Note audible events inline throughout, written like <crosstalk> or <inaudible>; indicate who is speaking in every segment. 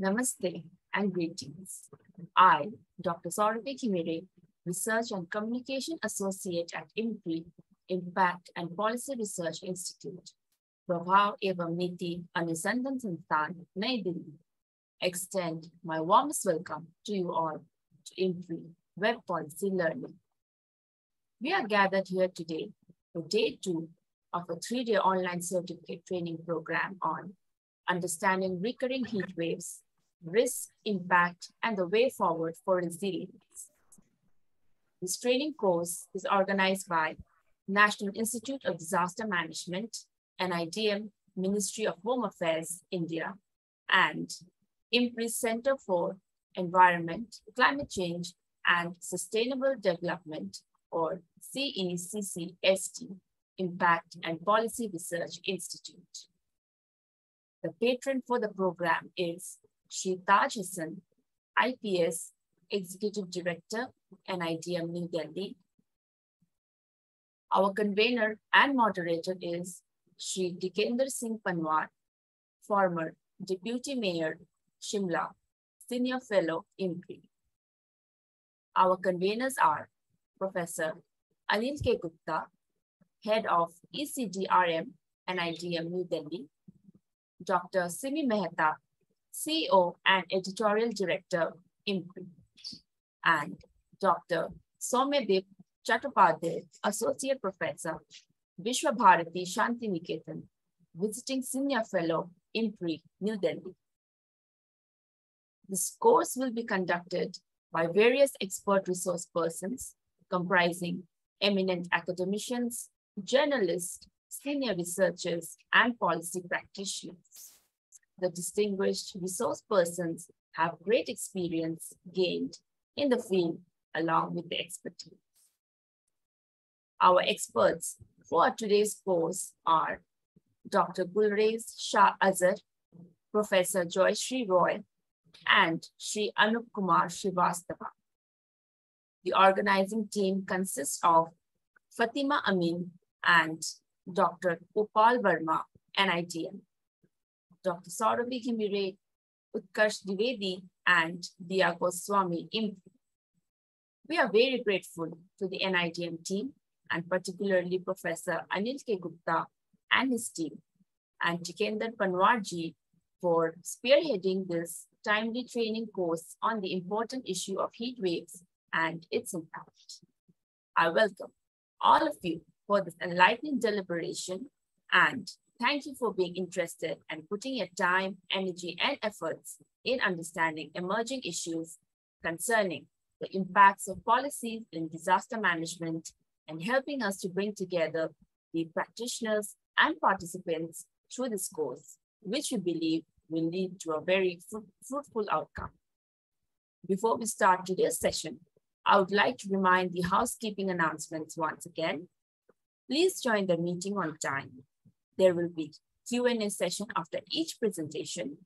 Speaker 1: Namaste and greetings. I, Dr. Saurabhi Kimire, Research and Communication Associate at Impact and Policy Research Institute, Prabhav Evam Niti Anusandhan Sansthan, Nai Delhi, extend my warmest welcome to you all to IMPRI Web Policy Learning. We are gathered here today for day two of a three-day online certificate training program on understanding recurring heat waves, risk, impact, and the way forward for resilience. This training course is organized by National Institute of Disaster Management, NIDM, Ministry of Home Affairs, India, and IMPRI Center for Environment, Climate Change, and Sustainable Development, or CECCSD, Impact and Policy Research Institute. The patron for the program is Shri Taj Hassan, IPS Executive Director, NIDM New Delhi. Our convener and moderator is Shri Tikender Singh Panwar, former Deputy Mayor, Shimla, Senior Fellow, IMPRI. Our conveners are Professor Anil K. Gupta, Head of ECDRM, NIDM New Delhi, Dr. Simi Mehta, CEO and Editorial Director, IMPRI, and Dr. Soumyadip Chattopadhyay, Associate Professor, Visva-Bharati Shanti Niketan, Visiting Senior Fellow, IMPRI, New Delhi. This course will be conducted by various expert resource persons comprising eminent academicians, journalists, senior researchers, and policy practitioners. The distinguished resource persons have great experience gained in the field along with the expertise. Our experts for today's course are Dr. Gulrez Shah Azhar, Professor Joyashree Roy, and Sri Anup Kumar Srivastava. The organizing team consists of Fatima Amin and Dr. Upal Verma, NIDM, Dr. Saurabhi Kimire, Utkarsh Divedi, and Dia Goswami, We are very grateful to the NIDM team and particularly Professor Anil K. Gupta and his team, and Tikender Panwarji for spearheading this timely training course on the important issue of heat waves and its impact. I welcome all of you for this enlightening deliberation and thank you for being interested and putting your time, energy, and efforts in understanding emerging issues concerning the impacts of policies in disaster management and helping us to bring together the practitioners and participants through this course, which we believe will lead to a very fruitful outcome. Before we start today's session, I would like to remind the housekeeping announcements once again. Please join the meeting on time. There will be Q&A session after each presentation.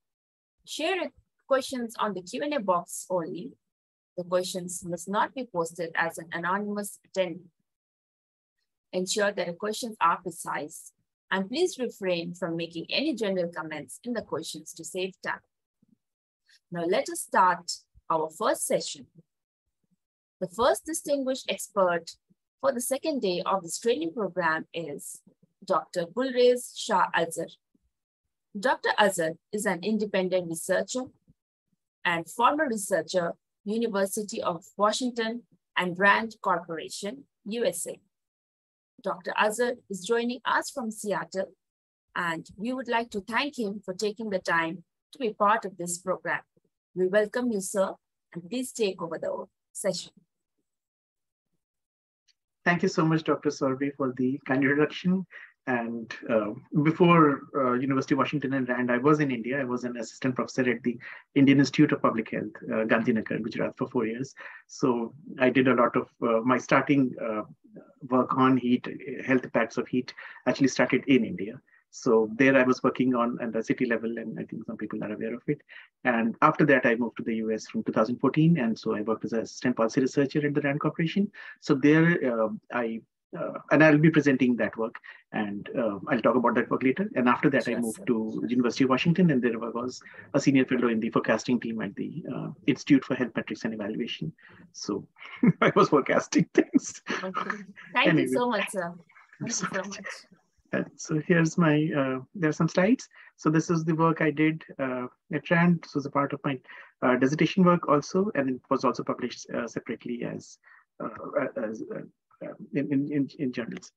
Speaker 1: Share questions on the Q&A box only. The questions must not be posted as an anonymous attendee. Ensure that the questions are precise and please refrain from making any general comments in the questions to save time. Now let us start our first session. The first distinguished expert for the second day of this training program is Dr. Gulrez Shah Azhar. Dr. Azhar is an independent researcher and former researcher, University of Washington and Rand Corporation, USA. Dr. Azhar is joining us from Seattle, and we would like to thank him for taking the time to be part of this program. We welcome you, sir, and please take over the session.
Speaker 2: Thank you so much, Dr. Sorby, for the kind introduction. And uh, before uh, University of Washington and Rand, I was in India. I was an assistant professor at the Indian Institute of Public Health, uh, Gandhinagar, Gujarat, for four years. So I did a lot of uh, my starting uh, work on heat, health impacts of heat, actually started in India. So there I was working on at the city level, and I think some people are aware of it. And after that, I moved to the US from 2014. And so I worked as a assistant policy researcher at the RAND Corporation. So there uh, I uh, and I'll be presenting that work, and uh, I'll talk about that work later. And after that, I moved to University of Washington, and there I was a senior fellow in the forecasting team at the uh, Institute for Health Metrics and Evaluation. So <laughs> I was forecasting things.
Speaker 1: Okay. <laughs> Thank
Speaker 2: Anyway.
Speaker 1: you so much, sir. Thank you so much.
Speaker 2: Uh, so here's my, uh, there are some slides. So this is the work I did uh, at RAND. This was a part of my uh, dissertation work also, and it was also published uh, separately as, uh, as in, in, in, in journals.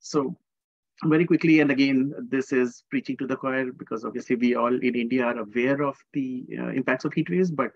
Speaker 2: So very quickly, and again, this is preaching to the choir because obviously we all in India are aware of the uh, impacts of heat waves, but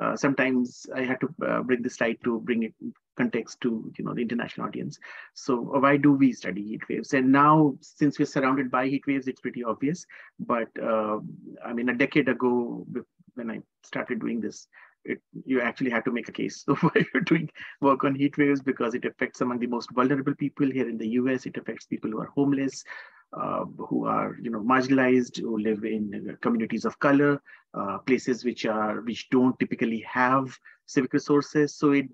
Speaker 2: uh, sometimes I had to uh, bring this slide to bring it context to you know the international audience. So why do we study heat waves? And now, since we're surrounded by heat waves, it's pretty obvious. But uh, I mean, a decade ago, when I started doing this, it, you actually had to make a case of <laughs> why you're doing work on heat waves because it affects among the most vulnerable people here in the US. It affects people who are homeless, uh, who are you know marginalized, who live in communities of color, uh, places which are which don't typically have civic resources. So it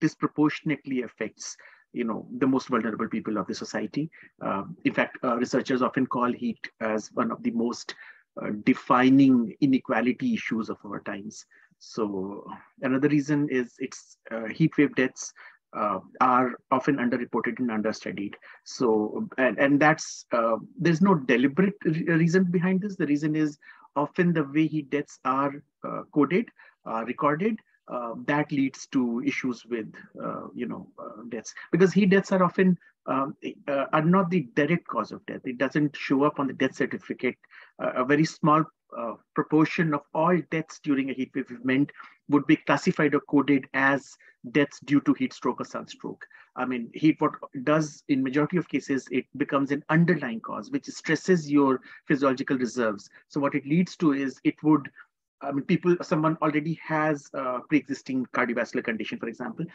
Speaker 2: disproportionately affects you know the most vulnerable people of the society. Um, in fact, uh, researchers often call heat as one of the most uh, defining inequality issues of our times. So another reason is its uh, heat wave deaths uh, are often underreported and understudied. So and, and that's uh, there's no deliberate re reason behind this. The reason is often the way heat deaths are uh, coded, recorded, uh, that leads to issues with uh, you know uh, deaths because heat deaths are often um, uh, are not the direct cause of death. It doesn't show up on the death certificate. A very small uh, proportion of all deaths during a heat wave event would be classified or coded as deaths due to heat stroke or sunstroke. I mean, heat what does in majority of cases, it becomes an underlying cause, which stresses your physiological reserves. So what it leads to is it would I mean, people, someone already has a pre-existing cardiovascular condition, for example.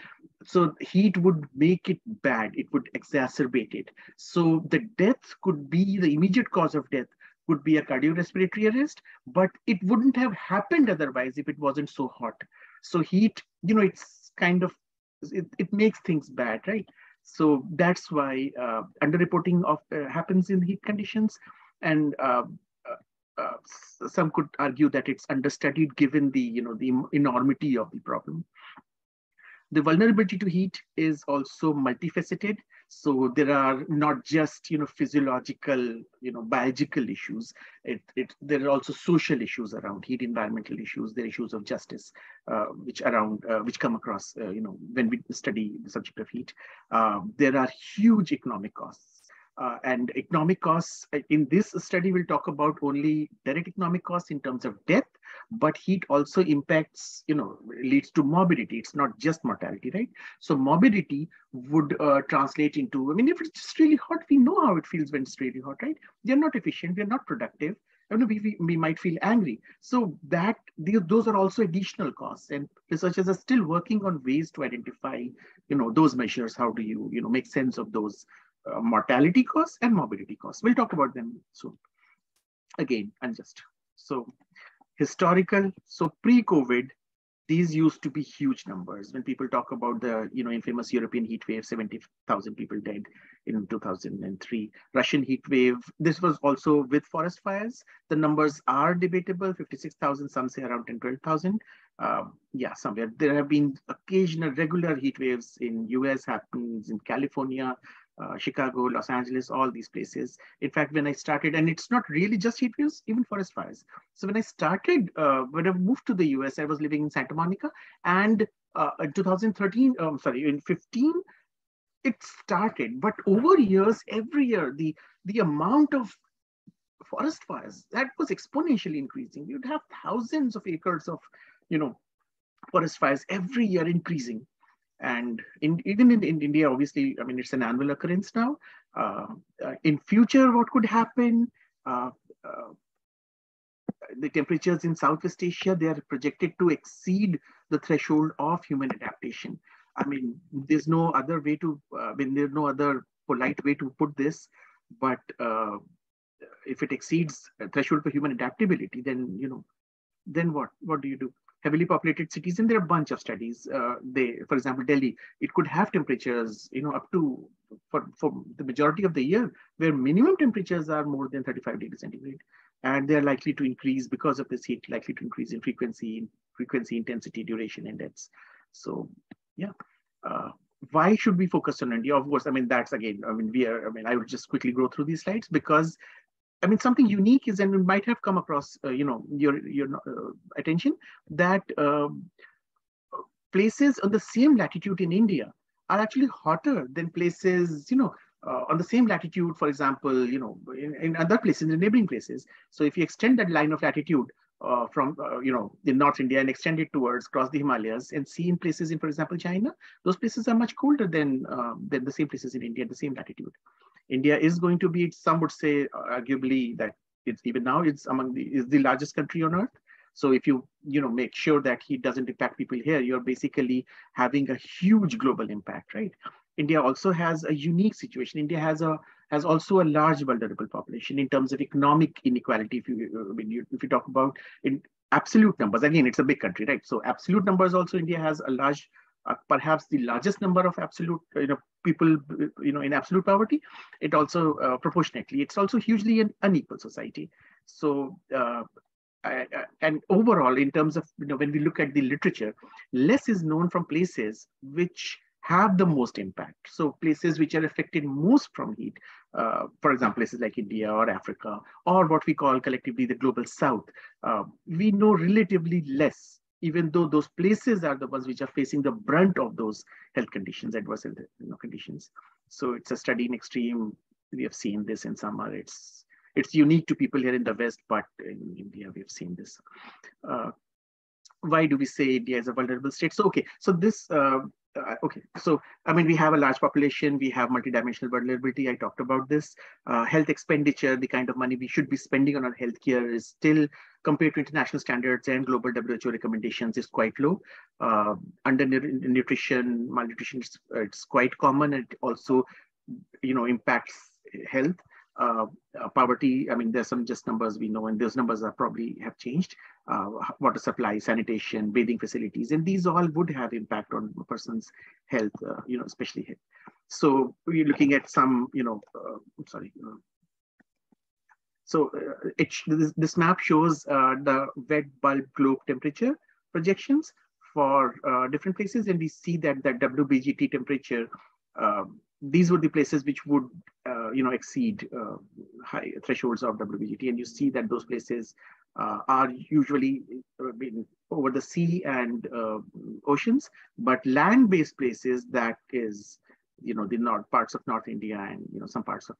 Speaker 2: So heat would make it bad. It would exacerbate it. So the death could be the immediate cause of death could be a cardiorespiratory arrest, but it wouldn't have happened otherwise if it wasn't so hot. So heat, you know, it's kind of, it, it makes things bad, right? So that's why uh, underreporting of uh, happens in heat conditions. And uh, uh, some could argue that it's understudied given the you know the enormity of the problem. The vulnerability to heat is also multifaceted. So there are not just you know physiological you know biological issues. It, it there are also social issues around heat, environmental issues. There are issues of justice uh, which around uh, which come across uh, you know when we study the subject of heat. Um, there are huge economic costs. Uh, and economic costs in this study we'll talk about only direct economic costs in terms of death but heat also impacts you know leads to morbidity. It's not just mortality right? So morbidity would uh, translate into i mean if it's really hot we know how it feels when it's really hot right? They're not efficient. They're not productive. I mean, we, we, we might feel angry. So that the, those are also additional costs. And researchers are still working on ways to identify, you know, those measures. How do you, you know, make sense of those uh, mortality costs and morbidity costs. We'll talk about them soon. Again, unjust. So historical, so pre-COVID, these used to be huge numbers. When people talk about the, you know, infamous European heat wave, 70,000 people died in 2003. Russian heat wave, this was also with forest fires. The numbers are debatable, 56,000, some say around 10, 12,000. Um, yeah, somewhere. There have been occasional regular heat waves in US, happens in California, uh, Chicago, Los Angeles, all these places. In fact, when I started, and it's not really just heat waves, even forest fires. So when I started, uh, when I moved to the US, I was living in Santa Monica, and uh, in 2013, um, sorry, in 15, it started. But over years, every year, the the amount of forest fires that was exponentially increasing. You'd have thousands of acres of, you know, forest fires every year increasing and in, even in, in, India, obviously, I mean, it's an annual occurrence now. Uh, uh, in future, what could happen? Uh, uh the temperatures in Southeast Asia, they are projected to exceed the threshold of human adaptation. I mean, there's no other way to, uh, I mean, there's no other polite way to put this, but uh, if it exceeds threshold for human adaptability, then, you know, then what? What do you do? Heavily populated cities, and there are a bunch of studies. Uh, they, for example, Delhi, it could have temperatures, you know, up to for, for the majority of the year, where minimum temperatures are more than 35 degrees centigrade, and they're likely to increase because of this heat, likely to increase in frequency, frequency, intensity, duration, and deaths. So, yeah. Uh, why should we focus on India? Of course, I mean that's again. I mean we are. I mean I will just quickly go through these slides because I mean, something unique is, and it might have come across, uh, you know, your your uh, attention that um, places on the same latitude in India are actually hotter than places, you know, uh, on the same latitude, for example, you know, in, in other places, in neighboring places. So if you extend that line of latitude uh, from, uh, you know, in North India and extend it towards across the Himalayas and see in places in, for example, China, those places are much colder than, um, than the same places in India at the same latitude. India is going to be, some would say, arguably that it's even now it's among the is the largest country on earth. So if you you know make sure that he doesn't impact people here, you're basically having a huge global impact, right? India also has a unique situation. India has a has also a large vulnerable population in terms of economic inequality. If you you if you talk about in absolute numbers, again, it's a big country, right? So absolute numbers also India has a large uh, perhaps the largest number of absolute you know people you know in absolute poverty it also uh, proportionately it's also hugely an unequal society. So uh, I, and overall in terms of you know when we look at the literature less is known from places which have the most impact. So places which are affected most from heat uh, for example places like india or africa or what we call collectively the global south uh, we know relatively less even though those places are the ones which are facing the brunt of those health conditions, adverse health you know, conditions. So it's a study in extreme. We have seen this in summer. It's it's unique to people here in the West, but in India we have seen this. Uh, why do we say India is a vulnerable state? So okay, so this uh, uh, okay, so I mean, we have a large population, we have multidimensional vulnerability. I talked about this. Uh, health expenditure, the kind of money we should be spending on our healthcare is still, compared to international standards and global WHO recommendations, is quite low. Uh, under nutrition, malnutrition, it's, it's quite common. It also, you know, impacts health poverty, I mean, there's some just numbers we know, and those numbers are probably have changed. Uh, water supply, sanitation, bathing facilities, and these all would have impact on a person's health, uh, you know, especially health. So we're looking at some, you know, uh, sorry. Uh, so it, this, this, map shows the wet bulb globe temperature projections for different places, and we see that the WBGT temperature um, these were the places which would, uh, you know, exceed uh, high thresholds of WBGT. And you see that those places uh, are usually uh, over the sea and uh, oceans, but land-based places that is, you know, the north parts of North India and, you know, some parts of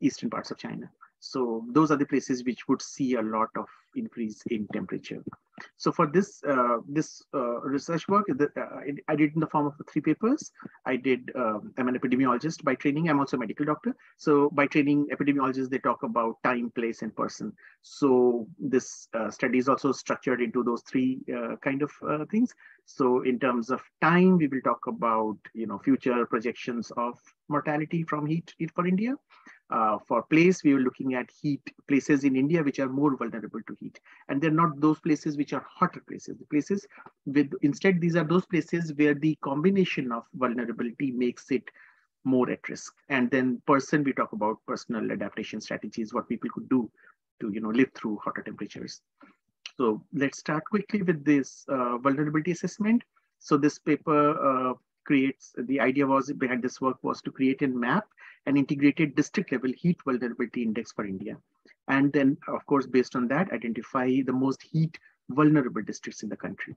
Speaker 2: eastern parts of China. So those are the places which would see a lot of increase in temperature. So for this uh, this uh, research work, uh, I did in the form of three papers. I did, um, I'm an epidemiologist by training. I'm also a medical doctor. So by training, epidemiologists, they talk about time, place, and person. So this uh, study is also structured into those three uh, kind of uh, things. So in terms of time, we will talk about, you know, future projections of mortality from heat, for India. For place, we were looking at heat places in India which are more vulnerable to heat. And they're not those places which are hotter places. The places with, instead, these are those places where the combination of vulnerability makes it more at risk. And then person, we talk about personal adaptation strategies, what people could do to you know, live through hotter temperatures. So let's start quickly with this uh, vulnerability assessment. So this paper uh, creates, the idea was behind this work was to create a map an integrated district level heat vulnerability index for India. And then, of course, based on that, identify the most heat vulnerable districts in the country.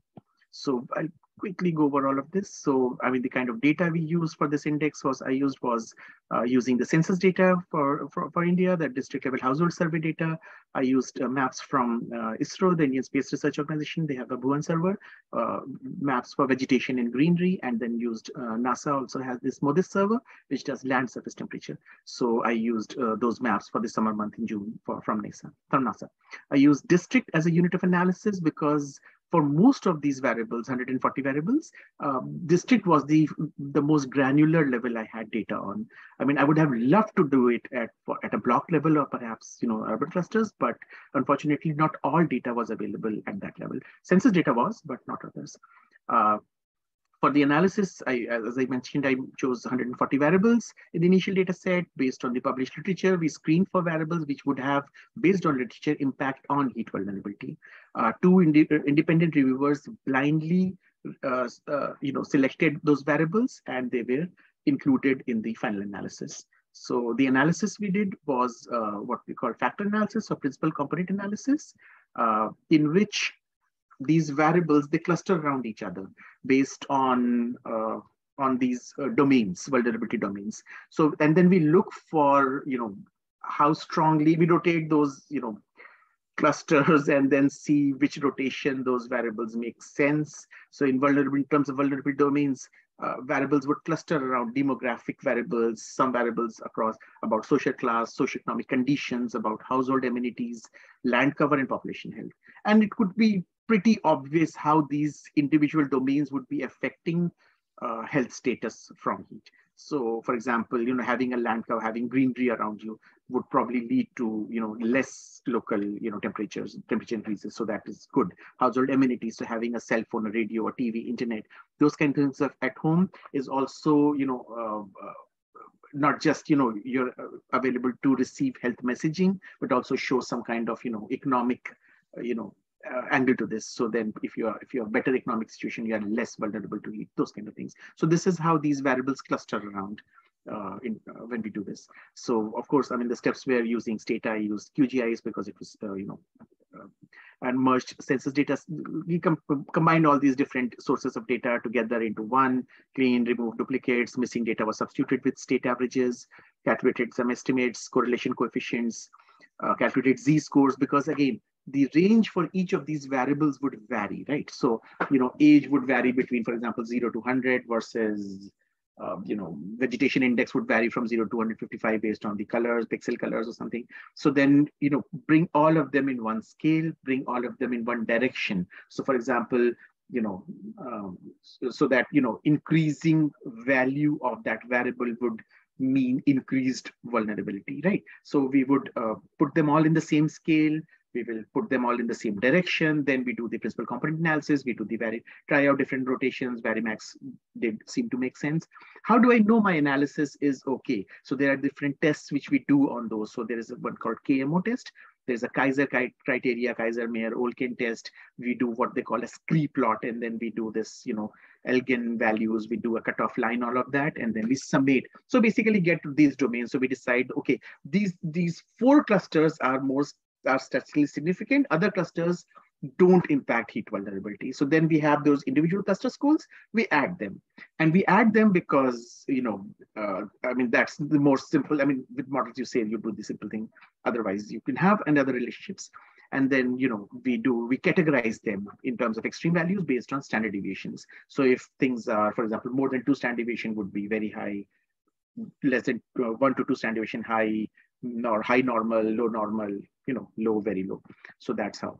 Speaker 2: So I'll quickly go over all of this. So, I mean, the kind of data we used for this index was I used was uh, using the census data for, for, for, India, the district level household survey data. I used uh, maps from uh, ISRO, the Indian Space Research Organization. They have a Bhuvan server, uh, maps for vegetation and greenery, and then used uh, NASA also has this MODIS server, which does land surface temperature. So I used uh, those maps for the summer month in June for, from NASA, from NASA. I used district as a unit of analysis because for most of these variables, 140 variables, um, district was the, the most granular level I had data on. I mean, I would have loved to do it at, at a block level or perhaps, you know, urban clusters, but unfortunately not all data was available at that level. Census data was, but not others. Uh, for the analysis, I, as I mentioned, I chose 140 variables in the initial data set based on the published literature. We screened for variables which would have, based on literature, impact on heat vulnerability. Uh, two ind independent reviewers blindly uh, uh, you know, selected those variables and they were included in the final analysis. So the analysis we did was uh, what we call factor analysis or principal component analysis, uh, in which these variables, they cluster around each other based on uh, on these uh, domains, vulnerability domains. So, and then we look for, you know, how strongly we rotate those, you know, clusters and then see which rotation those variables make sense. So in vulnerable, in terms of vulnerability domains, uh, variables would cluster around demographic variables, some variables across about social class, socioeconomic conditions, about household amenities, land cover and population health. And it could be pretty obvious how these individual domains would be affecting uh, health status from heat. So for example, you know, having a land cover, having greenery around you would probably lead to, you know, less local, you know, temperatures, temperature increases. So that is good. Household amenities, so having a cell phone, a radio, a TV, internet, those kinds of things at home is also, you know, uh, uh, not just you know you're uh, available to receive health messaging but also show some kind of you know economic uh, you know uh, angle to this. So then if you are if you have better economic situation, you are less vulnerable to heat, those kind of things. So this is how these variables cluster around uh, in, uh, when we do this. So of course, I mean, the steps we're using Stata, I used QGIS because it was, uh, you know, uh, and merged census data. We com combined all these different sources of data together into one, clean, remove duplicates, missing data was substituted with state averages, calculated some estimates, correlation coefficients, uh, calculated z-scores, because again, the range for each of these variables would vary, right? So, you know, age would vary between, for example, 0 to 100 versus, uh, you know, vegetation index would vary from 0 to 155 based on the colors, pixel colors or something. So then, you know, bring all of them in one scale, bring all of them in one direction. So for example, you know, um, so, so that, you know, increasing value of that variable would mean increased vulnerability, right? So we would uh, put them all in the same scale, we will put them all in the same direction. Then we do the principal component analysis. We do the very try out different rotations. Varimax did seem to make sense. How do I know my analysis is okay? So there are different tests which we do on those. So there is one called KMO test. There's a Kaiser criteria, Kaiser Meyer Olkin test. We do what they call a scree plot, and then we do this, you know, eigenvalues. We do a cutoff line, all of that, and then we summate. So basically, get to these domains. So we decide, okay, these these four clusters are most are statistically significant. Other clusters don't impact heat vulnerability. So then we have those individual cluster schools, we add them. And we add them because, you know, uh, I mean, that's the more simple, I mean, with models you say you do the simple thing. Otherwise you can have another relationships. And then, you know, we do, we categorize them in terms of extreme values based on standard deviations. So if things are, for example, more than two standard deviation would be very high, less than uh, one to two standard deviation high, or high normal, low normal, you know, low, very low. So that's how.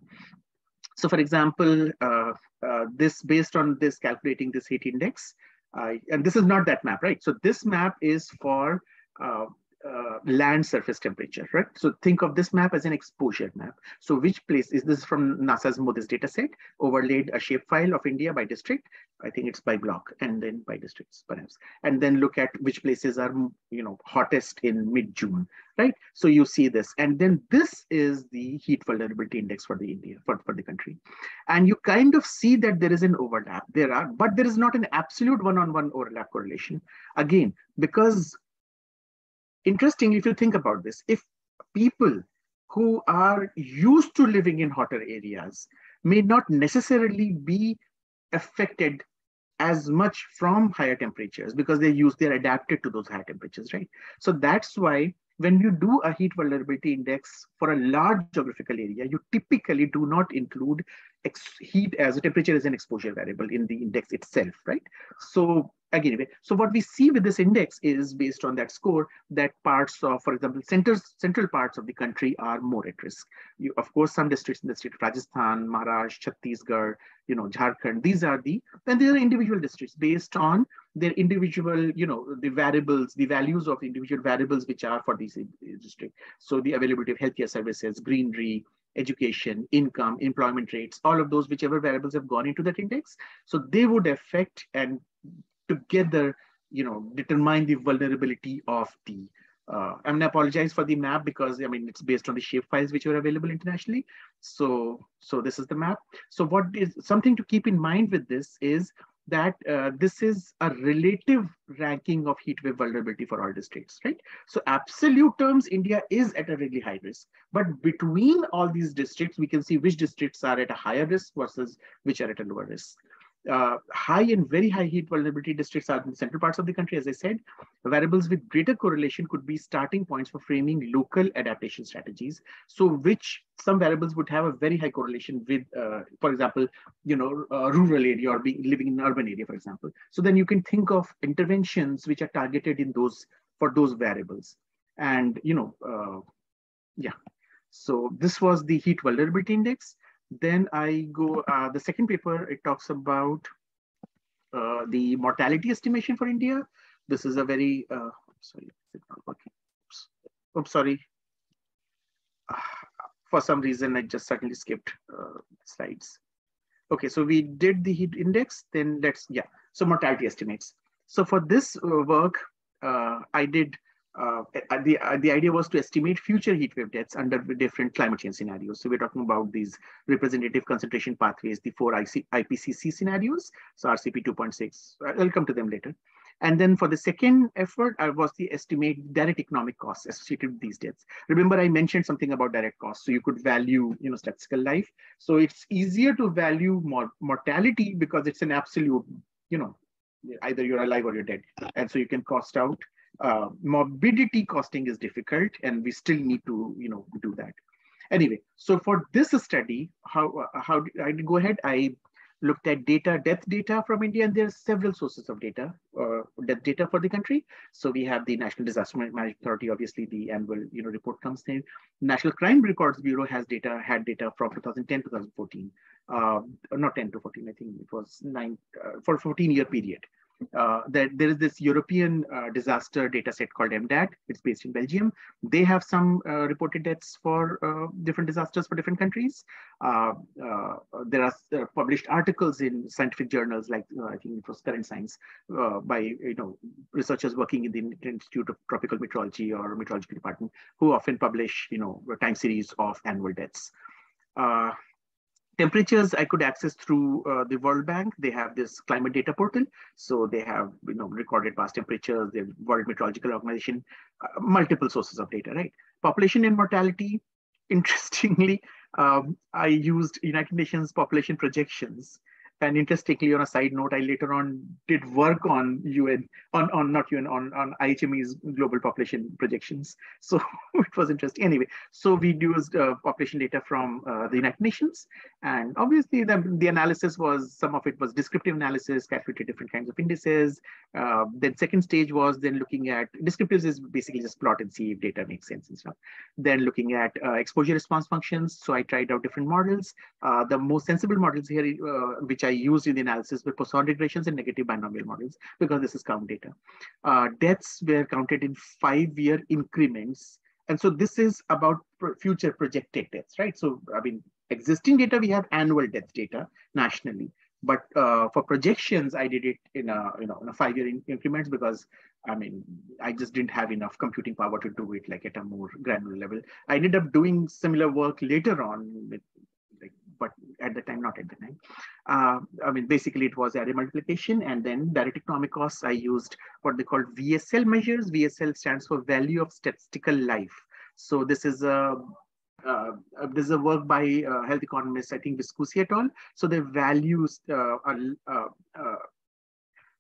Speaker 2: So for example, uh, uh, this based on this calculating this heat index, uh, and this is not that map, right? So this map is for uh, land surface temperature, right? So think of this map as an exposure map. So which place is this from NASA's MODIS data set, overlaid a shapefile of India by district. I think it's by block and then by districts perhaps. And then look at which places are, you know, hottest in mid-June, right? So you see this. And then this is the heat vulnerability index for the India, for, for the country. And you kind of see that there is an overlap. There are, but there is not an absolute one-on-one -on -one overlap correlation. Again, because interestingly, if you think about this, if people who are used to living in hotter areas may not necessarily be affected as much from higher temperatures because they use they're adapted to those higher temperatures right? So that's why when you do a heat vulnerability index for a large geographical area you typically do not include heat as a temperature as an exposure variable in the index itself right? So again, so what we see with this index is based on that score that parts of, for example, centers, central parts of the country are more at risk. You, of course, some districts in the state of Rajasthan, Maharashtra, Chhattisgarh, you know, Jharkhand, these are the, then there are individual districts based on their individual, you know, the variables, the values of individual variables which are for these districts. So the availability of healthcare services, greenery, education, income, employment rates, all of those, whichever variables have gone into that index. So they would affect and together, you know, determine the vulnerability of the uh, I'm gonna apologize for the map because I mean it's based on the shape files which are available internationally. So so this is the map. So what is something to keep in mind with this is that uh, this is a relative ranking of heat wave vulnerability for all districts, right? So absolute terms, India is at a really high risk, but between all these districts, we can see which districts are at a higher risk versus which are at a lower risk uh, high and very high heat vulnerability districts are in the central parts of the country, as I said. Variables with greater correlation could be starting points for framing local adaptation strategies. So which some variables would have a very high correlation with, uh, for example, you know, rural area or being living in an urban area, for example. So then you can think of interventions which are targeted in those for those variables. And, you know, uh, yeah. So this was the heat vulnerability index. Then I go, uh, the second paper, it talks about uh, the mortality estimation for India. This is a very, uh, sorry, not working. Oops, Oops sorry. Uh, <sighs> for some reason, I just suddenly skipped uh, slides. Okay, so we did the heat index, then let's, yeah, so mortality estimates. So for this uh, work, I did uh, the, uh, the idea was to estimate future heat wave deaths under different climate change scenarios. So we're talking about these representative concentration pathways, the four IC, IPCC scenarios, so RCP 2.6. I'll come to them later. And then for the second effort uh, was the estimate direct economic costs associated with these deaths. Remember, I mentioned something about direct costs. So you could value, you know, statistical life. So it's easier to value mor mortality because it's an absolute, you know, either you're alive or you're dead. And so you can cost out uh, morbidity costing is difficult and we still need to you know do that. Anyway so for this study how uh, how i go ahead. I looked at data death data from india and there are several sources of data uh, death data for the country. So we have the national disaster management authority obviously the annual you know report comes in national crime records bureau has data had data from 2010 2014 uh, not 10 to 14 i think it was nine uh, for 14 year period uh, that there is this European uh, disaster data set called EMDAT. It's based in Belgium. They have some uh, reported deaths for uh, different disasters for different countries. Uh, there are published articles in scientific journals, like I think it was Current Science, by you know researchers working in the Institute of Tropical Meteorology or Meteorological Department, who often publish you know time series of annual deaths temperatures I could access through uh, the World Bank. They have this climate data portal. So they have you know recorded past temperatures, the World Meteorological Organization, uh, multiple sources of data, right? Population and mortality, <laughs> interestingly, um, I used United Nations population projections and interestingly, on a side note, I later on did work on UN, on, on not UN, on, on IHME's global population projections. <laughs> So it was interesting. Anyway, so we used uh, population data from uh, the United Nations. And obviously the, the analysis was, some of it was descriptive analysis, calculated different kinds of indices. Uh, then second stage was then looking at, descriptives is basically just plot and see if data makes sense and stuff. Then looking at uh, exposure response functions. So I tried out different models. Uh, the most sensible models here, uh, which I used in the analysis were Poisson regressions and negative binomial models because this is count data. Uh, deaths were counted in five-year increments. And so this is about future projected deaths, right? So, I mean, existing data, we have annual death data nationally. But uh, for projections, I did it in a you know in a five-year in increments because I mean I just didn't have enough computing power to do it like at a more granular level. I ended up doing similar work later on with but at the time, not at the time. Uh, I mean, basically it was array multiplication and then direct economic costs. I used what they call VSL measures. VSL stands for value of statistical life. So this is a uh, uh, this is a work by uh, health economist, I think Viscusi et al. So the values uh, are, uh, uh,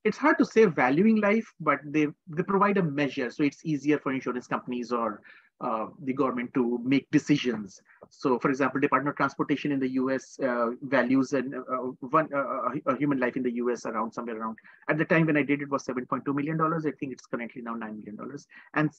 Speaker 2: it's hard to say valuing life, but they, they provide a measure. So it's easier for insurance companies or uh, the government to make decisions. So, for example, Department of Transportation in the U.S. Uh, values and uh, one a human life in the U.S. around somewhere around at the time when I did it was 7.2 million dollars. I think it's currently now nine million dollars. And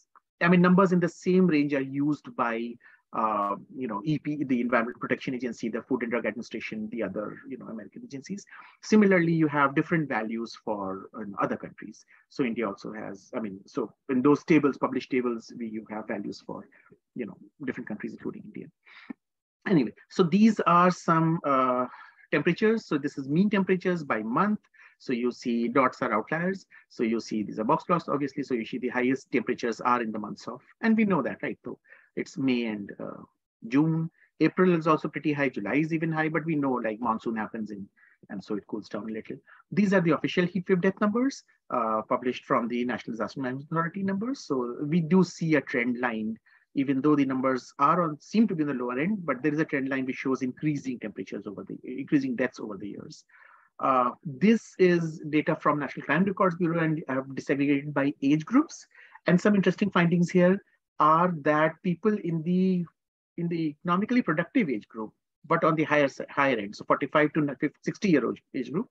Speaker 2: I mean numbers in the same range are used by uh, you know, EP, the Environmental Protection Agency, the Food and Drug Administration, the other, you know, American agencies. Similarly, you have different values for other countries. So India also has, I mean, so in those tables, published tables, we you have values for, you know, different countries, including India. Anyway, so these are some uh, temperatures. So this is mean temperatures by month. So you see dots are outliers. So you see these are box plots, obviously. So you see the highest temperatures are in the months of, and we know that, right? So it's May and uh, June. April is also pretty high. July is even high, but we know like monsoon happens in, and so it cools down a little. These are the official heat wave death numbers uh, published from the National Disaster Management Authority numbers. So we do see a trend line, even though the numbers are on seem to be on the lower end, but there is a trend line which shows increasing temperatures over the increasing deaths over the years. Uh, this is data from National Crime Records Bureau and disaggregated by age groups. And some interesting findings here are that people in the in the economically productive age group, but on the higher higher end, so 45 to 60 year old age group,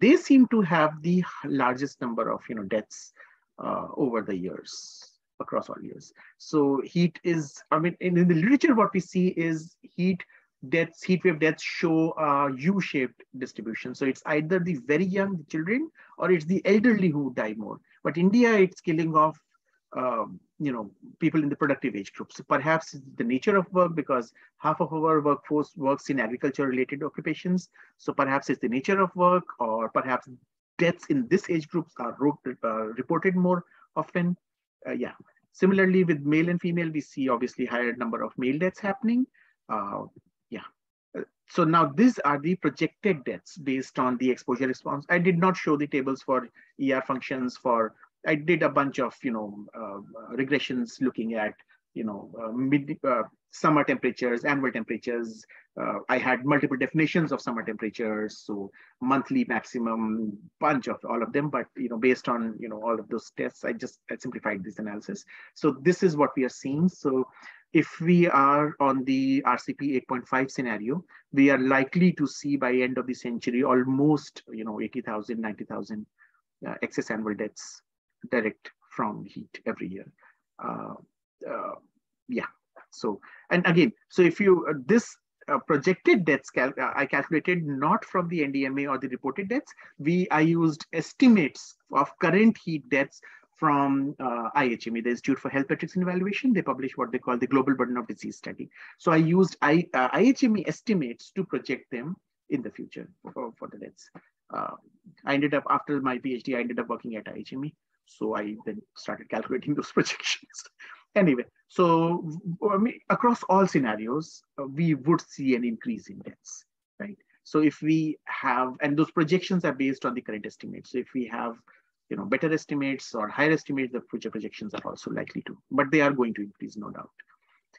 Speaker 2: they seem to have the largest number of you know deaths uh, over the years across all years. So heat is, I mean, in, in the literature, what we see is heat deaths, heat wave deaths show a U-shaped distribution. So it's either the very young children or it's the elderly who die more. But India, it's killing off um, you know, people in the productive age groups. Perhaps the nature of work because half of our workforce works in agriculture related occupations. So perhaps it's the nature of work or perhaps deaths in this age groups are uh, reported more often. Uh, yeah. Similarly, with male and female, we see obviously higher number of male deaths happening. Uh, yeah. Uh, so now these are the projected deaths based on the exposure response. I did not show the tables for ER functions for I did a bunch of, you know, uh, regressions looking at, you know, uh, mid, uh, summer temperatures, annual temperatures. Uh, I had multiple definitions of summer temperatures, so monthly maximum, bunch of all of them. But you know, based on you know all of those tests, I just I simplified this analysis. So this is what we are seeing. So if we are on the RCP 8.5 scenario, we are likely to see by end of the century almost you know 80,000, 90,000 uh, excess annual deaths direct from heat every year. Uh, uh, yeah. So, and again, so if you, uh, this uh, projected deaths cal uh, I calculated not from the NDMA or the reported deaths. We I used estimates of current heat deaths from uh, IHME, the Institute for Health Metrics and Evaluation. They publish what they call the Global Burden of Disease Study. So I used I, uh, IHME estimates to project them in the future for, for the deaths. Uh, I ended up, after my PhD, I ended up working at IHME. So I then started calculating those <laughs> projections. anyway, so I mean, across all scenarios, uh, we would see an increase in deaths, right? So if we have, and those projections are based on the current estimates. So if we have, you know, better estimates or higher estimates, the future projections are also likely to, but they are going to increase, no doubt.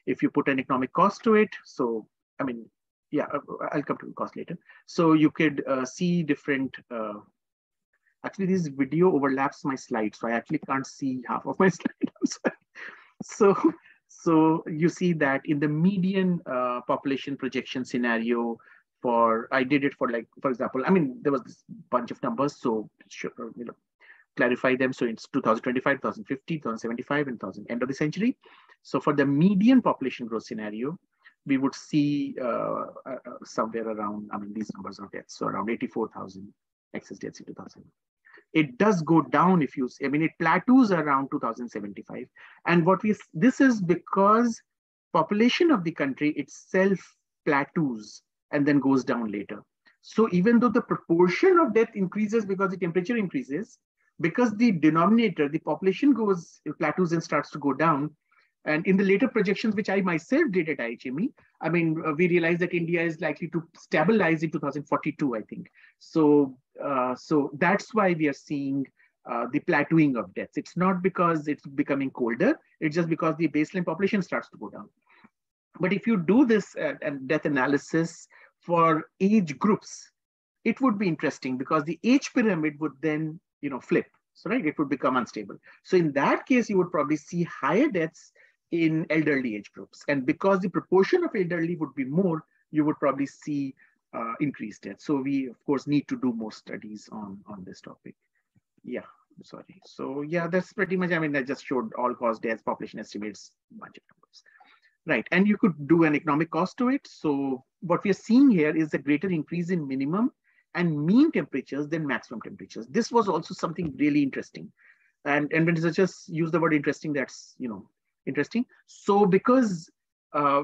Speaker 2: If you put an economic cost to it, so I mean, yeah, uh, I'll come to the cost later. So you could uh, see different uh, Actually, this video overlaps my slide, so I actually can't see half of my <laughs> slide. so, so you see that in the median uh, population projection scenario for, I did it for like, for example, I mean, there was this bunch of numbers, so sure, you know, clarify them. So it's 2025, 2050, 2075, and 1000, end of the century. So for the median population growth scenario, we would see uh, uh, uh somewhere around, I mean, these numbers are deaths, so around 84,000 excess deaths in 2000 it does go down if you, I mean, it plateaus around 2075. And what we, this is because population of the country itself plateaus and then goes down later. So even though the proportion of death increases because the temperature increases, because the denominator, the population goes, plateaus and starts to go down, and in the later projections, which I myself did at IHME, I mean, uh, we realized that India is likely to stabilize in 2042, I think. So, uh, so that's why we are seeing uh, the plateauing of deaths. It's not because it's becoming colder, it's just because the baseline population starts to go down. But if you do this uh, death analysis for age groups, it would be interesting because the age pyramid would then, you know, flip. So, right, it would become unstable. So in that case, you would probably see higher deaths in elderly age groups. And because the proportion of elderly would be more, you would probably see uh, increased death. So we, of course, need to do more studies on, on this topic. Yeah, sorry. So yeah, that's pretty much, I mean, I just showed all cause deaths, population estimates, bunch of numbers. Right, and you could do an economic cost to it. So what we are seeing here is a greater increase in minimum and mean temperatures than maximum temperatures. This was also something really interesting. And, and when researchers use the word interesting, that's, you know, interesting. So because uh,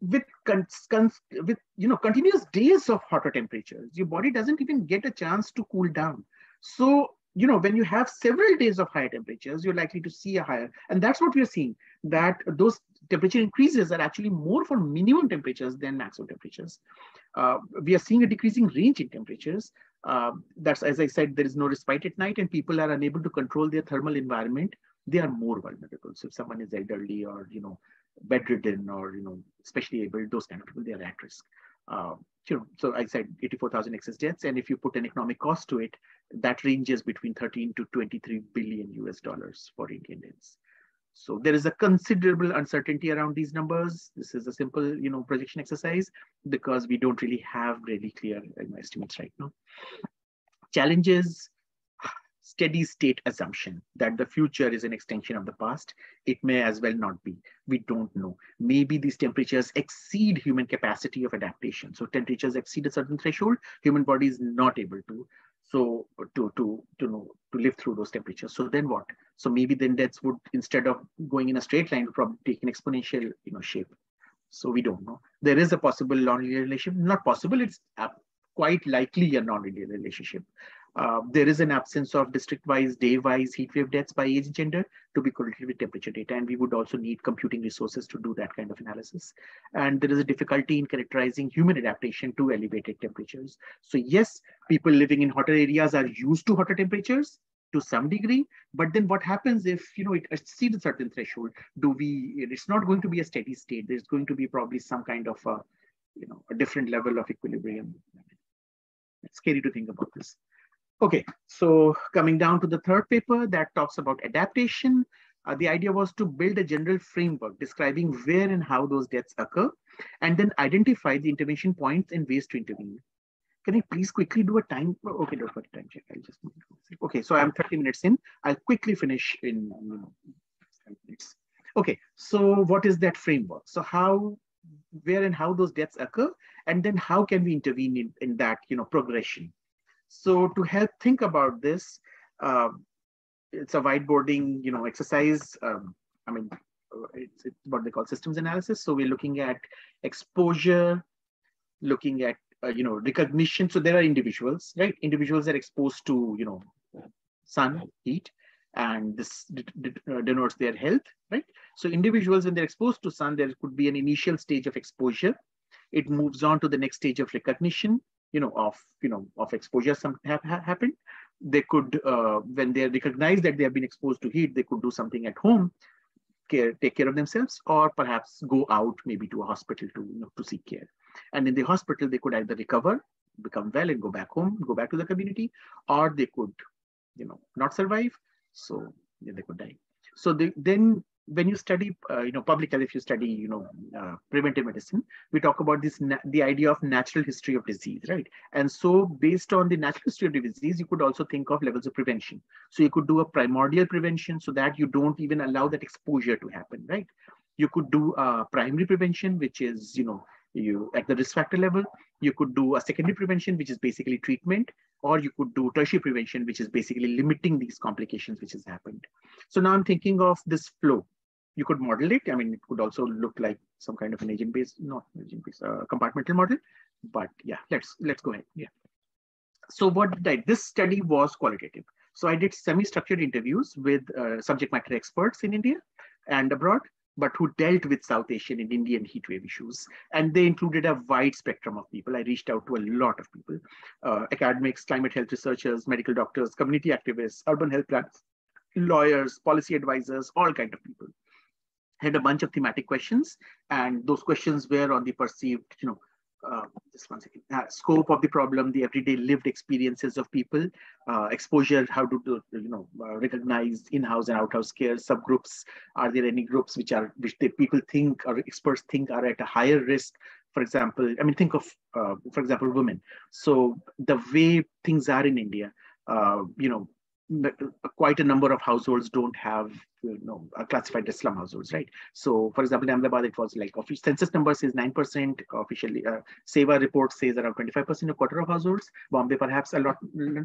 Speaker 2: with, with, you know, continuous days of hotter temperatures, your body doesn't even get a chance to cool down. So you know, when you have several days of higher temperatures, you're likely to see a higher, and that's what we're seeing, that those temperature increases are actually more for minimum temperatures than maximum temperatures. Uh, we are seeing a decreasing range in temperatures. Uh, that's, as I said, there is no respite at night and people are unable to control their thermal environment. They are more vulnerable. So if someone is elderly or, you know, bedridden or, you know, especially able, those kind of people, they are at risk. Uh, you know, so I said 84,000 excess deaths. And if you put an economic cost to it, that ranges between 13 to 23 billion US dollars for Indian deaths. So there is a considerable uncertainty around these numbers. This is a simple, you know, projection exercise because we don't really have really clear estimates right now. Challenges, steady state assumption that the future is an extension of the past. It may as well not be. We don't know. Maybe these temperatures exceed human capacity of adaptation. So temperatures exceed a certain threshold, human body is not able to. So to to to know to live through those temperatures. So then what? So maybe then deaths would instead of going in a straight line, probably take an exponential you know shape. So we don't know. There is a possible non-linear relationship. Not possible. It's quite likely a non-linear relationship. Uh, there is an absence of district-wise, day-wise heat wave deaths by age gender to be correlated with temperature data. And we would also need computing resources to do that kind of analysis. And there is a difficulty in characterizing human adaptation to elevated temperatures. So yes, people living in hotter areas are used to hotter temperatures to some degree, but then what happens if, you know, it exceeds a certain threshold? Do we, it's not going to be a steady state. There's going to be probably some kind of a, you know, a different level of equilibrium. It's scary to think about this. Okay, so coming down to the third paper that talks about adaptation, uh, the idea was to build a general framework describing where and how those deaths occur, and then identify the intervention points and ways to intervene. Can I please quickly do a time? Okay, don't worry, time check. I'll just. Okay, so I'm 30 minutes in. I'll quickly finish in minutes. Okay, so what is that framework? So how, where and how those deaths occur, and then how can we intervene in, in that you know progression? So to help think about this, uh, it's a whiteboarding, you know, exercise. Um, I mean, it's, it's, what they call systems analysis. So we're looking at exposure, looking at, uh, you know, recognition. So there are individuals, right? Individuals are exposed to, you know, sun, heat, and this uh, denotes their health, right? So individuals, when they're exposed to sun, there could be an initial stage of exposure. It moves on to the next stage of recognition, you know, of, you know, of exposure some have, have happened. They could, uh, when they recognize that they have been exposed to heat, they could do something at home, care, take care of themselves, or perhaps go out maybe to a hospital to, you know, to seek care. And in the hospital, they could either recover, become well and go back home, go back to the community, or they could, you know, not survive. So they could die. So they, then when you study, uh, you know, public health, if you study, you know, uh, preventive medicine, we talk about this, the idea of natural history of disease, right? And so based on the natural history of the disease, you could also think of levels of prevention. So you could do a primordial prevention so that you don't even allow that exposure to happen, right? You could do a primary prevention, which is, you know, you at the risk factor level. You could do a secondary prevention, which is basically treatment, or you could do tertiary prevention, which is basically limiting these complications which has happened. So now I'm thinking of this flow you could model it. I mean, it could also look like some kind of an agent-based, not agent-based, uh, compartmental model. But yeah, let's let's go ahead. Yeah. So what did I? This study was qualitative. So I did semi-structured interviews with uh, subject matter experts in India and abroad, but who dealt with South Asian and Indian heatwave issues. And they included a wide spectrum of people. I reached out to a lot of people, uh, academics, climate health researchers, medical doctors, community activists, urban health plans, lawyers, policy advisors, all kind of people had a bunch of thematic questions and those questions were on the perceived you know uh, just one second, uh, scope of the problem, the everyday lived experiences of people, uh, exposure, how to, do, you know, uh, recognize in-house and out-house care, subgroups. Are there any groups which are, which the people think or experts think are at a higher risk? For example, I mean, think of, uh, for example, women. So the way things are in India, uh, you know, quite a number of households don't have you know are classified as slum households right? So for example in ahmedabad it was like official census number says 9% officially uh, SEWA report says around 25% a quarter of households. Bombay perhaps a lot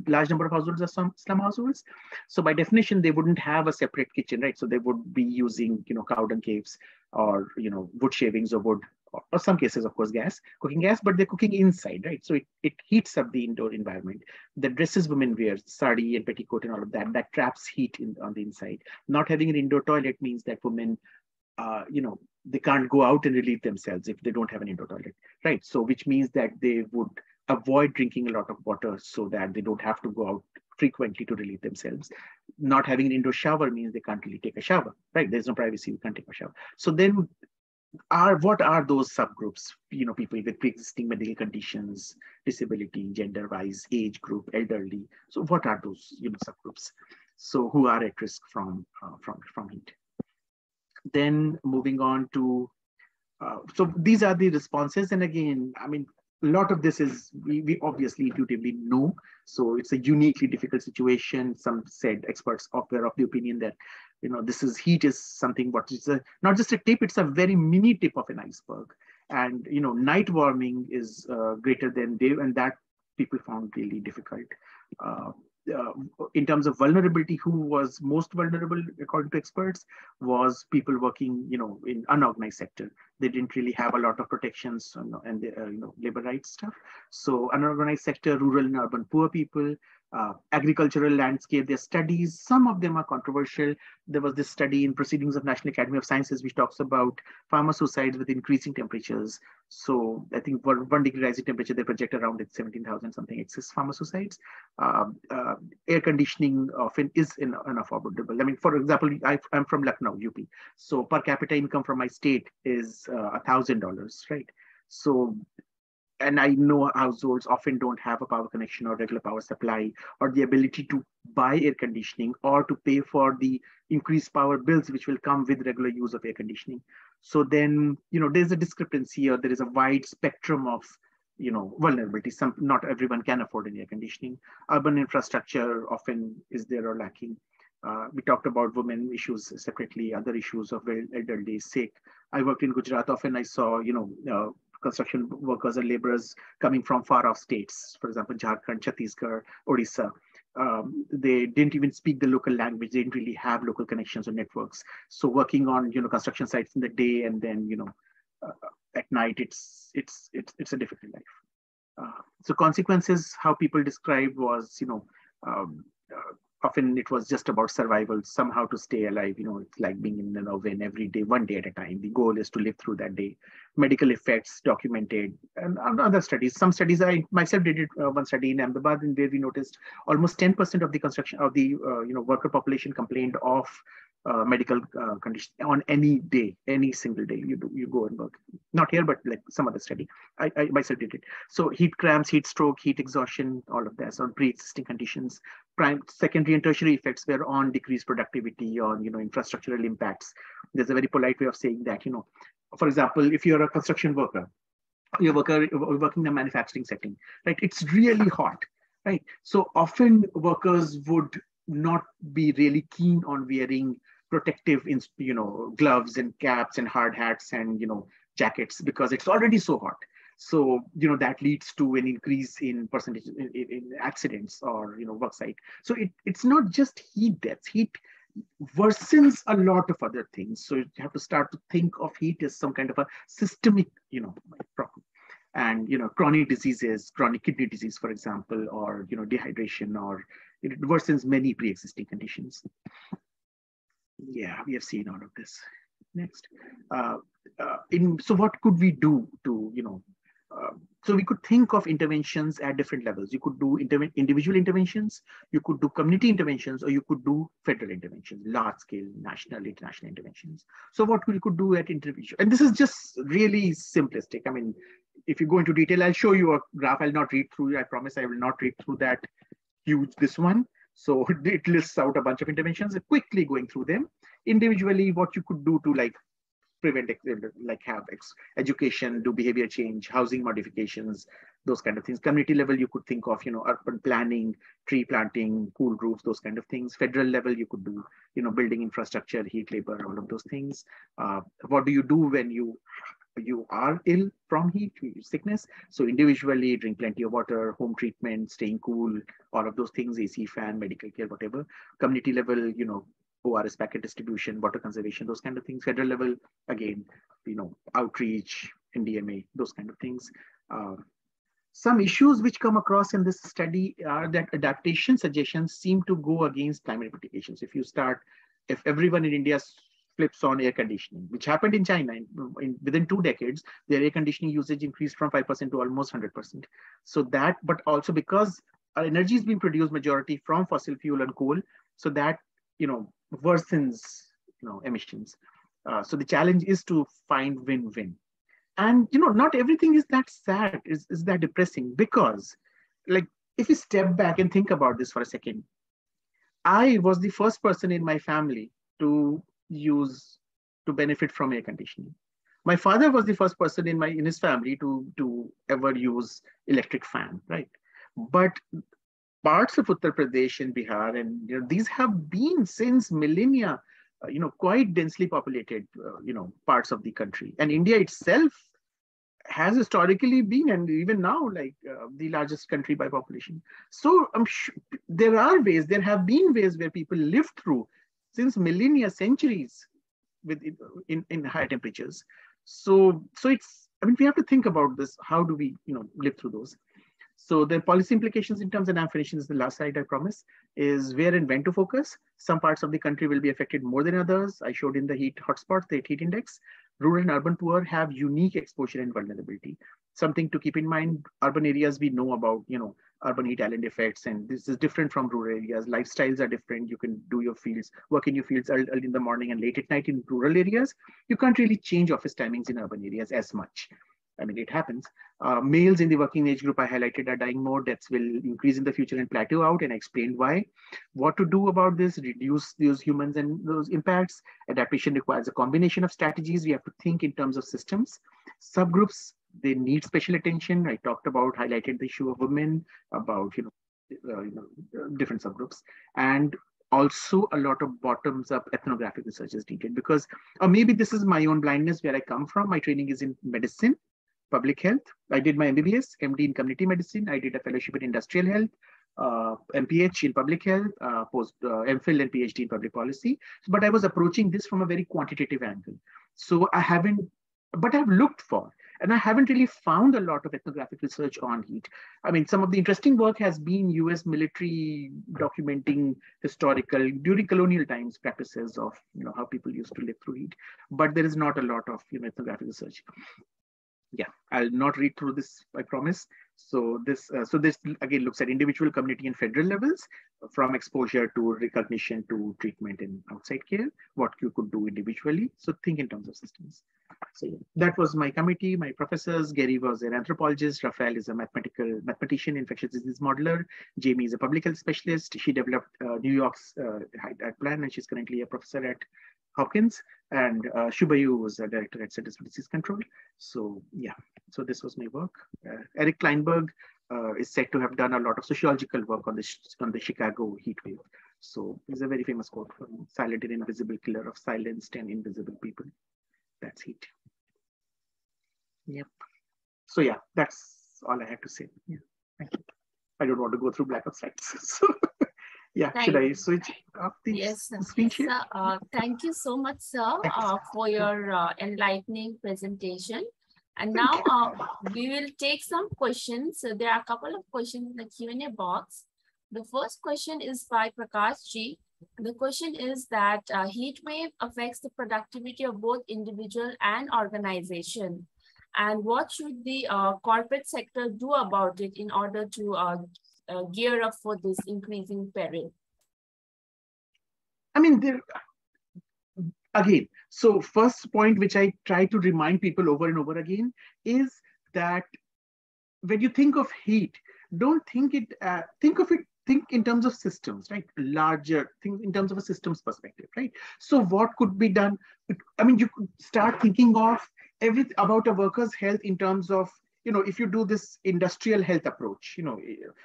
Speaker 2: large number of households are some slum households. So by definition they wouldn't have a separate kitchen right? So they would be using you know cow dung caves or you know wood shavings or wood or some cases, of course, gas, cooking gas, but they're cooking inside, right? So it, it heats up the indoor environment. The dresses women wear, sari and petticoat and all of that, that traps heat in, on the inside. Not having an indoor toilet means that women, uh, you know, they can't go out and relieve themselves if they don't have an indoor toilet, right? So which means that they would avoid drinking a lot of water so that they don't have to go out frequently to relieve themselves. Not having an indoor shower means they can't really take a shower, right? There's no privacy, you can't take a shower. So then are what are those subgroups you know people with pre-existing medical conditions disability gender wise age group elderly? So what are those you know subgroups? So who are at risk from uh, from from heat then moving on to uh, so these are the responses. And again i mean a lot of this is we, we obviously intuitively know. So it's a uniquely difficult situation. Some said experts are of the opinion that you know this is heat is something what is a, not just a tip it's a very mini tip of an iceberg and you know night warming is uh, greater than day and that people found really difficult uh, uh, in terms of vulnerability, who was most vulnerable according to experts was people working, you know, in unorganized sector. They didn't really have a lot of protections and the, uh, you know labor rights stuff. So unorganized sector, rural and urban poor people, uh, agricultural landscape, their studies. Some of them are controversial. There was this study in Proceedings of National Academy of Sciences, which talks about farmer suicides with increasing temperatures. So I think for one degree rising temperature, they project around at 17,000 something excess farmer suicides. Uh, uh, air conditioning often is in, unaffordable. I mean, for example, I, am from Lucknow, UP. So per capita income from my state is uh, a $1,000, right? So and I know households often don't have a power connection or regular power supply or the ability to buy air conditioning or to pay for the increased power bills which will come with regular use of air conditioning. So then, you know, there's a discrepancy or there is a wide spectrum of, you know, vulnerability. Some not everyone can afford an air conditioning. Urban infrastructure often is there or lacking. Uh, we talked about women issues separately, other issues of elderly, sick. I worked in Gujarat. Often I saw, you know, uh, construction workers and laborers coming from far off states, for example, Jharkhand, Chhattisgarh, Odisha. Um, they didn't even speak the local language. They didn't really have local connections or networks. So working on you know construction sites in the day and then you know uh, at night, it's it's it's it's a difficult life. Uh, so consequences, how people described was you know um, uh, often it was just about survival, somehow to stay alive. You know, it's like being in an oven every day, one day at a time. The goal is to live through that day. Medical effects documented, and other studies. Some studies I myself did it, uh, one study in Ahmedabad, where we noticed almost 10% of the construction of the uh, you know worker population complained of uh, medical uh, condition on any day, any single day you do, you go and work. Not here, but like some other study. I, I myself did it. So heat cramps, heat stroke, heat exhaustion, all of that So pre-existing conditions. Prime, secondary and tertiary effects were on decreased productivity, on you know infrastructural impacts. There's a very polite way of saying that. You know, for example, if you're a construction worker, you're worker working in a manufacturing setting, right? It's really hot, right? So often workers would not be really keen on wearing protective you know gloves and caps and hard hats and you know jackets because it's already so hot. So you know that leads to an increase in percentage in, in accidents or you know work site. So it, it's not just heat deaths. Heat worsens a lot of other things. So you have to start to think of heat as some kind of a systemic you know problem. And you know chronic diseases chronic kidney disease for example or you know dehydration or it worsens many pre-existing conditions. Yeah, we have seen all of this. Next, uh, uh, in so what could we do to you know? Uh, so we could think of interventions at different levels. You could do inter individual interventions, you could do community interventions, or you could do federal interventions, large scale, national, international interventions. So what we could do at intervention, and this is just really simplistic. I mean, if you go into detail, I'll show you a graph. I'll not read through. I promise I will not read through that huge this one. So <laughs> it lists out a bunch of interventions. Quickly going through them individually, what you could do to like prevent like have education, do behavior change, housing modifications, those kind of things. Community level, you could think of, you know, urban planning, tree planting, cool roofs, those kind of things. Federal level, you could do, you know, building infrastructure, heat labor, all of those things. Uh, what do you do when you you are ill from heat sickness. So individually drink plenty of water home treatment staying cool all of those things ac fan medical care whatever. Community level you know ors packet distribution water conservation those kind of things. Federal level again you know outreach ndma those kind of things. Uh, some issues which come across in this study are that adaptation suggestions seem to go against climate mitigations. If you start, if everyone in India flips on air conditioning, which happened in China in, in, within two decades, their air conditioning usage increased from 5% to almost 100%. So that, but also because our energy is being produced majority from fossil fuel and coal, so that, you know, worsens, you know, emissions. Uh, so the challenge is to find win-win and you know not everything is that sad is, is that depressing because like if you step back and think about this for a second i was the first person in my family to use to benefit from air conditioning my father was the first person in my in his family to to ever use electric fan right but parts of uttar pradesh and bihar and you know these have been since millennia uh, you know, quite densely populated, uh, you know, parts of the country. And India itself has historically been, and even now, like uh, the largest country by population. So I'm sure there are ways, there have been ways where people live through since millennia, centuries with in, in high temperatures. So, so it's, I mean, we have to think about this. How do we, you know, live through those? So the policy implications in terms of navigation is the last slide I promise, is where and when to focus. Some parts of the country will be affected more than others. I showed in the heat hotspot, the heat index. Rural and urban poor have unique exposure and vulnerability. Something to keep in mind, urban areas we know about, you know, urban heat island effects, and this is different from rural areas. Lifestyles are different. You can do your fields, work in your fields early, early in the morning and late at night in rural areas. You can't really change office timings in urban areas as much. I mean, it happens. Uh, males in the working age group I highlighted are dying more. Deaths will increase in the future and plateau out and I explained why. What to do about this, reduce those humans and those impacts. Adaptation requires a combination of strategies. We have to think in terms of systems. Subgroups, they need special attention. I talked about, highlighted the issue of women, about, you know, uh, you know, different subgroups. And also a lot of bottoms up ethnographic research is needed because or maybe this is my own blindness where i come from my training is in medicine public health. I did my MBBS, MD in community medicine. I did a fellowship in industrial health, uh, MPH in public health, uh, post uh, MPhil and PhD in public policy. But I was approaching this from a very quantitative angle. So I haven't, but I've looked for, and I haven't really found a lot of ethnographic research on heat. I mean, some of the interesting work has been US military documenting historical, during colonial times, practices of, you know, how people used to live through heat, but there is not a lot of, you know, ethnographic research. Yeah i'll not read through this i promise. So this uh, so this again looks at individual community and federal levels from exposure to recognition to treatment and outside care what you could do individually. So think in terms of systems. So yeah, that was my committee my professors. Gary was an anthropologist. Rafael is a mathematical mathematician infectious disease modeler. Jamie is a public health specialist. She developed uh, new york's uh, plan and she's currently a professor at Hopkins, and uh, Shubhayu was a director at Centers for Disease Control. So yeah, so this was my work. Uh, Eric Klinenberg uh, is said to have done a lot of sociological work on the on the Chicago heat wave. So he's a very famous quote from "Silent and invisible killer of silenced and invisible people." That's heat. Yep. So yeah, that's all I had to say. Yeah, thank you. I don't want to go through blackout slides. <laughs> so yeah, thank should I switch off the
Speaker 1: yes, screen share? Uh, thank you so much, sir, uh, for your uh, enlightening presentation. And now uh, we will take some questions. So there are a couple of questions in the Q&A box. The first question is by Prakash G. The question is that uh, heat wave affects the productivity of both individual and organization. And what should the uh, corporate sector do about it in order to uh, uh, gear up for this increasing peril?
Speaker 2: I mean, there again. So first point, which I try to remind people over and over again, is that when you think of heat, don't think it, uh, think of it, think in terms of systems, right? Larger, think in terms of a systems perspective, right? So what could be done? I mean, you could start thinking of everything about a worker's health in terms of you know if you do this industrial health approach you know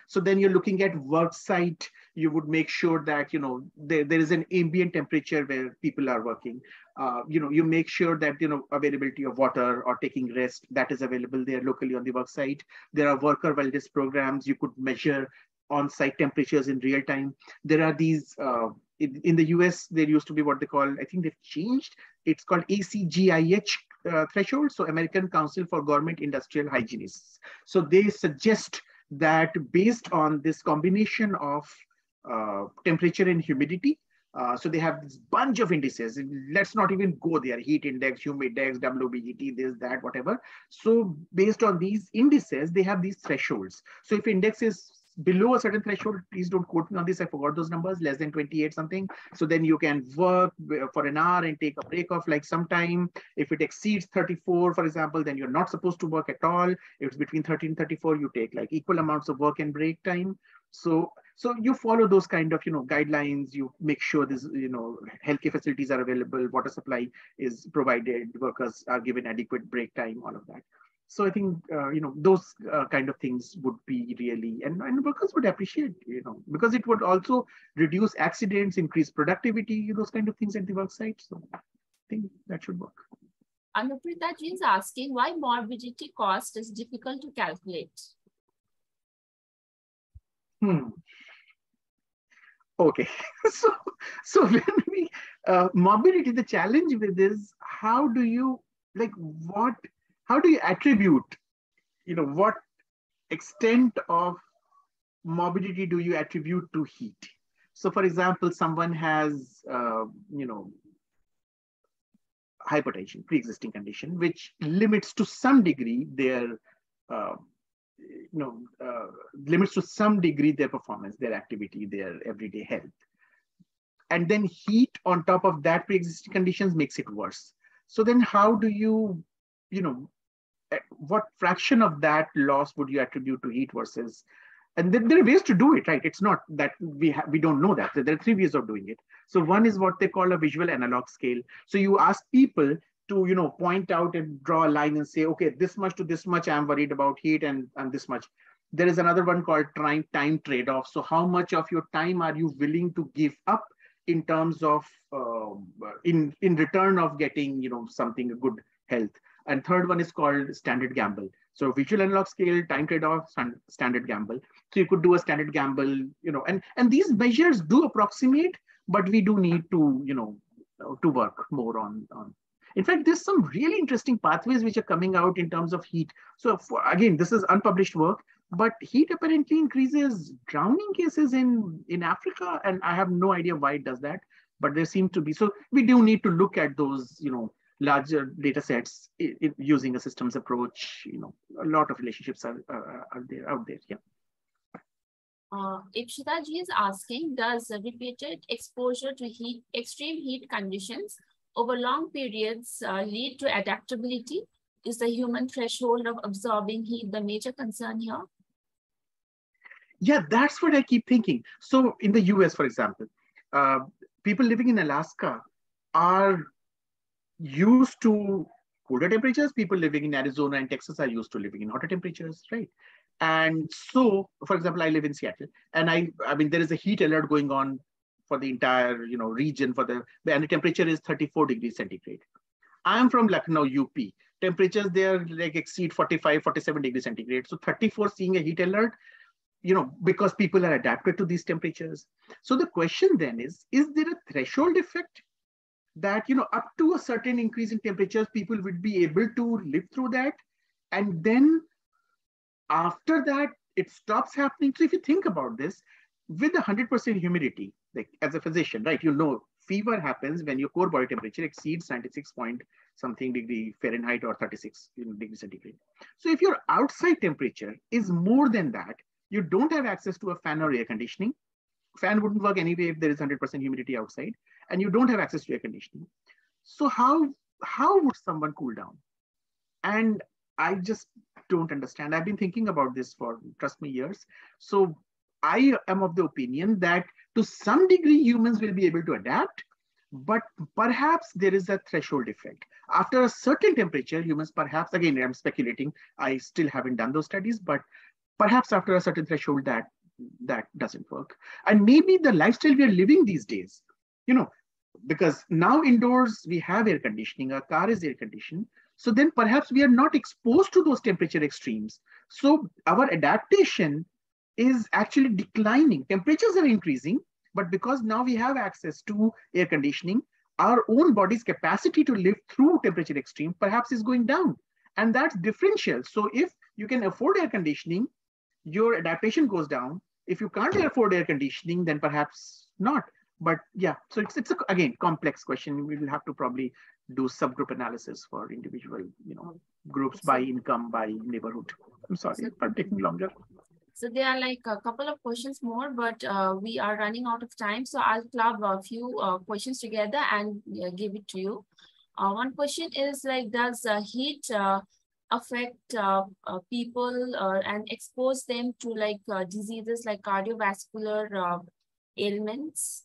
Speaker 2: so then you're looking at work site. You would make sure that you know there, there is an ambient temperature where people are working. Uh, you know you make sure that you know availability of water or taking rest that is available there locally on the work site. There are worker wellness programs. You could measure on-site temperatures in real time. There are these uh, in, in, the US, there used to be what they call, I think they've changed. It's called ACGIH uh, threshold, so American Council for Government Industrial Hygienists. So they suggest that based on this combination of uh, temperature and humidity, uh, so they have this bunch of indices. Let's not even go there, heat index, humid index, WBGT, this, that, whatever. So based on these indices, they have these thresholds. So if index is below a certain threshold, please don't quote me on this. I forgot those numbers, less than 28 something. So then you can work for an hour and take a break of like some time. If it exceeds 34, for example, then you're not supposed to work at all. If it's between 13 and 34, you take like equal amounts of work and break time. So, so you follow those kind of, you know, guidelines, you make sure this, you know, healthcare facilities are available, water supply is provided, workers are given adequate break time, all of that so i think uh, you know those uh, kind of things would be really and, and workers would appreciate you know because it would also reduce accidents increase productivity those kind of things at the work site. So i think that should work.
Speaker 1: Anuprita is asking why morbidity cost is difficult to calculate.
Speaker 2: Hmm. Okay. <laughs> So so when we uh, morbidity the challenge with is how do you like what how do you attribute, you know, what extent of morbidity do you attribute to heat? So for example, someone has, uh, you know, hypertension, pre-existing condition, which limits to some degree their, uh, you know, uh, limits to some degree their performance, their activity, their everyday health. And then heat on top of that pre-existing conditions makes it worse. So then how do you, you know, what fraction of that loss would you attribute to heat versus and then there are ways to do it right? It's not that we ha- we don't know that. There are three ways of doing it. So one is what they call a visual analog scale. So you ask people to you know point out and draw a line and say okay this much to this much i'm worried about heat and and this much. There is another one called time time trade-off. So how much of your time are you willing to give up in terms of uh, in in return of getting you know something a good health and third one is called standard gamble. So visual analog scale, time trade-off, standard gamble. So you could do a standard gamble, you know, and, and these measures do approximate, but we do need to, you know, to work more on, on. In fact, there's some really interesting pathways which are coming out in terms of heat. So for, again, this is unpublished work, but heat apparently increases drowning cases in, in Africa. And I have no idea why it does that, but there seem to be. So we do need to look at those, you know, larger data sets using a systems approach. You know, a lot of relationships are, uh, are there out there. Yeah.
Speaker 1: Uh, Ipshita ji is asking, does repeated exposure to heat, extreme heat conditions over long periods uh, lead to adaptability? Is the human threshold of absorbing heat the major concern here?
Speaker 2: Yeah, that's what I keep thinking. So in the US, for example, uh, people living in Alaska are used to colder temperatures. People living in Arizona and Texas are used to living in hotter temperatures, right? And so, for example, I live in Seattle, and I, I mean, there is a heat alert going on for the entire, you know, region for the, and the temperature is 34 degrees centigrade. I am from Lucknow, UP. Temperatures there like exceed 45, 47 degrees centigrade. So 34 seeing a heat alert, you know, because people are adapted to these temperatures. So the question then is, is there a threshold effect that you know up to a certain increase in temperatures people would be able to live through that. And then after that it stops happening. So if you think about this with 100% humidity like as a physician right you know fever happens when your core body temperature exceeds 96 point something degree fahrenheit or 36 degrees centigrade. So if your outside temperature is more than that you don't have access to a fan or air conditioning. Fan wouldn't work anyway if there is 100% humidity outside and you don't have access to air conditioning. So how, how would someone cool down? And I just don't understand. I've been thinking about this for, trust me, years. So I am of the opinion that to some degree, humans will be able to adapt, but perhaps there is a threshold effect. After a certain temperature, humans perhaps, again, I'm speculating, I still haven't done those studies, but perhaps after a certain threshold that that doesn't work. And maybe the lifestyle we are living these days, you know, because now indoors we have air conditioning, our car is air conditioned. So then perhaps we are not exposed to those temperature extremes. So our adaptation is actually declining. Temperatures are increasing, but because now we have access to air conditioning, our own body's capacity to live through temperature extreme perhaps is going down. And that's differential. So if you can afford air conditioning, your adaptation goes down. If you can't afford air conditioning, then perhaps not. But yeah, so it's it's a, again complex question. We will have to probably do subgroup analysis for individual, you know, groups by income, by neighborhood. I'm sorry for taking longer.
Speaker 1: So there are like a couple of questions more, but uh, we are running out of time. So I'll club a few uh, questions together and uh, give it to you. Uh, one question is like, does heat uh, affect uh, people and expose them to like diseases like cardiovascular ailments?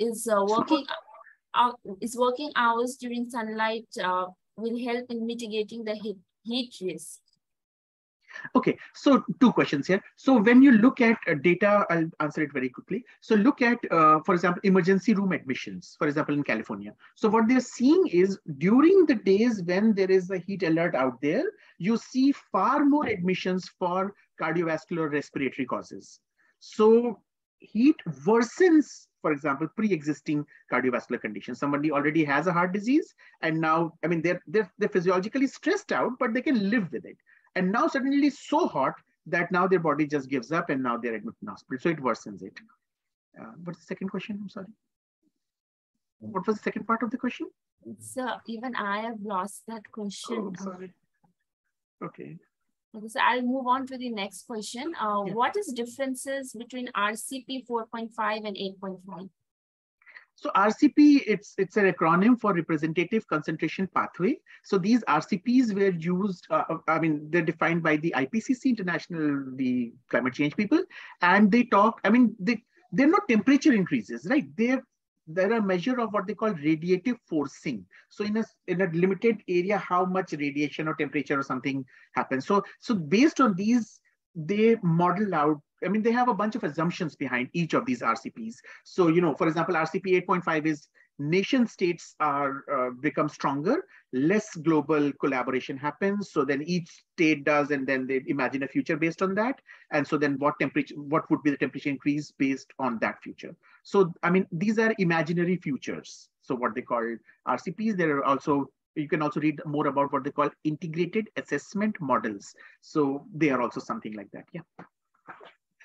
Speaker 1: Is working is working hours during sunlight will help in mitigating the heat, heat risk?
Speaker 2: Okay, so two questions here. So when you look at uh, data, I'll answer it very quickly. So look at, uh, for example, emergency room admissions, for example, in California. So what they're seeing is during the days when there is a heat alert out there, you see far more admissions for cardiovascular respiratory causes. So heat worsens for example, pre-existing cardiovascular conditions. Somebody already has a heart disease, and now, I mean, they're, they're, they're physiologically stressed out, but they can live with it. And now suddenly it's so hot that now their body just gives up and now they're admitted in hospital. So it worsens it. Uh, what's the second question? I'm sorry. What was the second part of the question?
Speaker 1: So even I have lost that question.
Speaker 2: Oh, sorry. Okay.
Speaker 1: Okay, so I'll move on to the next question. Uh, yeah. What is differences between RCP 4.5 and 8.5?
Speaker 2: So RCP, it's, it's an acronym for representative concentration pathway. So these RCPs were used, uh, uh, I mean, they're defined by the IPCC, International, the climate change people. And they talk, I mean, they, they're not temperature increases, right? They're they're a measure of what they call radiative forcing. So in a, in a limited area, how much radiation or temperature or something happens. So, so based on these, they model out I mean, they have a bunch of assumptions behind each of these RCPs. So, you know, for example, RCP 8.5 is nation states are uh, become stronger, less global collaboration happens. So then each state does, and then they imagine a future based on that. And so then what temperature, what would be the temperature increase based on that future? So, I mean, these are imaginary futures. So what they call RCPs, there are also you can also read more about what they call integrated assessment models. So they are also something like that. Yeah.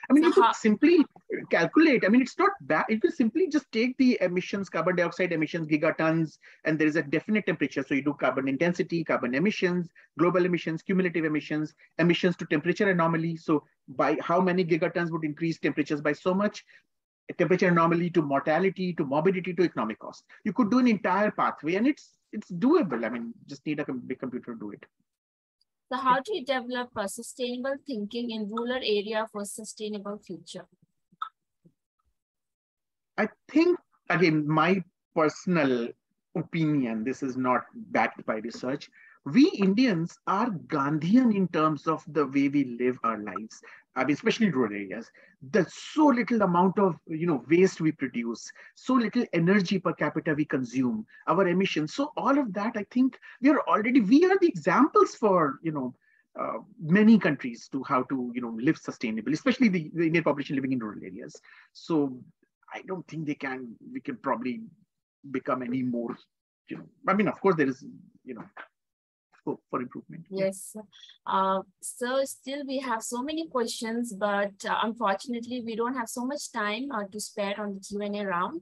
Speaker 2: I mean, so you could simply calculate. I mean, it's not bad. You simply just take the emissions, carbon dioxide emissions, gigatons, and there is a definite temperature. So you do carbon intensity, carbon emissions, global emissions, cumulative emissions, emissions to temperature anomaly. So by how many gigatons would increase temperatures by so much? temperature anomaly to mortality to morbidity to economic cost. You could do an entire pathway and it's it's doable. I mean, just need a big computer to do it.
Speaker 1: So how do you develop a sustainable thinking in rural area for sustainable future?
Speaker 2: I think, again, my personal opinion, this is not backed by research, we Indians are Gandhian in terms of the way we live our lives. I mean, especially in rural areas. There's so little amount of you know waste we produce, so little energy per capita we consume, our emissions. So all of that, I think we are already we are the examples for you know uh, many countries to how to you know live sustainably, especially the, the Indian population living in rural areas. So I don't think they can. We can probably become any more. You know, I mean, of course, there is you know scope for improvement.
Speaker 1: Yes. Uh, so still we have so many questions, but uh, unfortunately we don't have so much time uh, to spare on the Q&A round.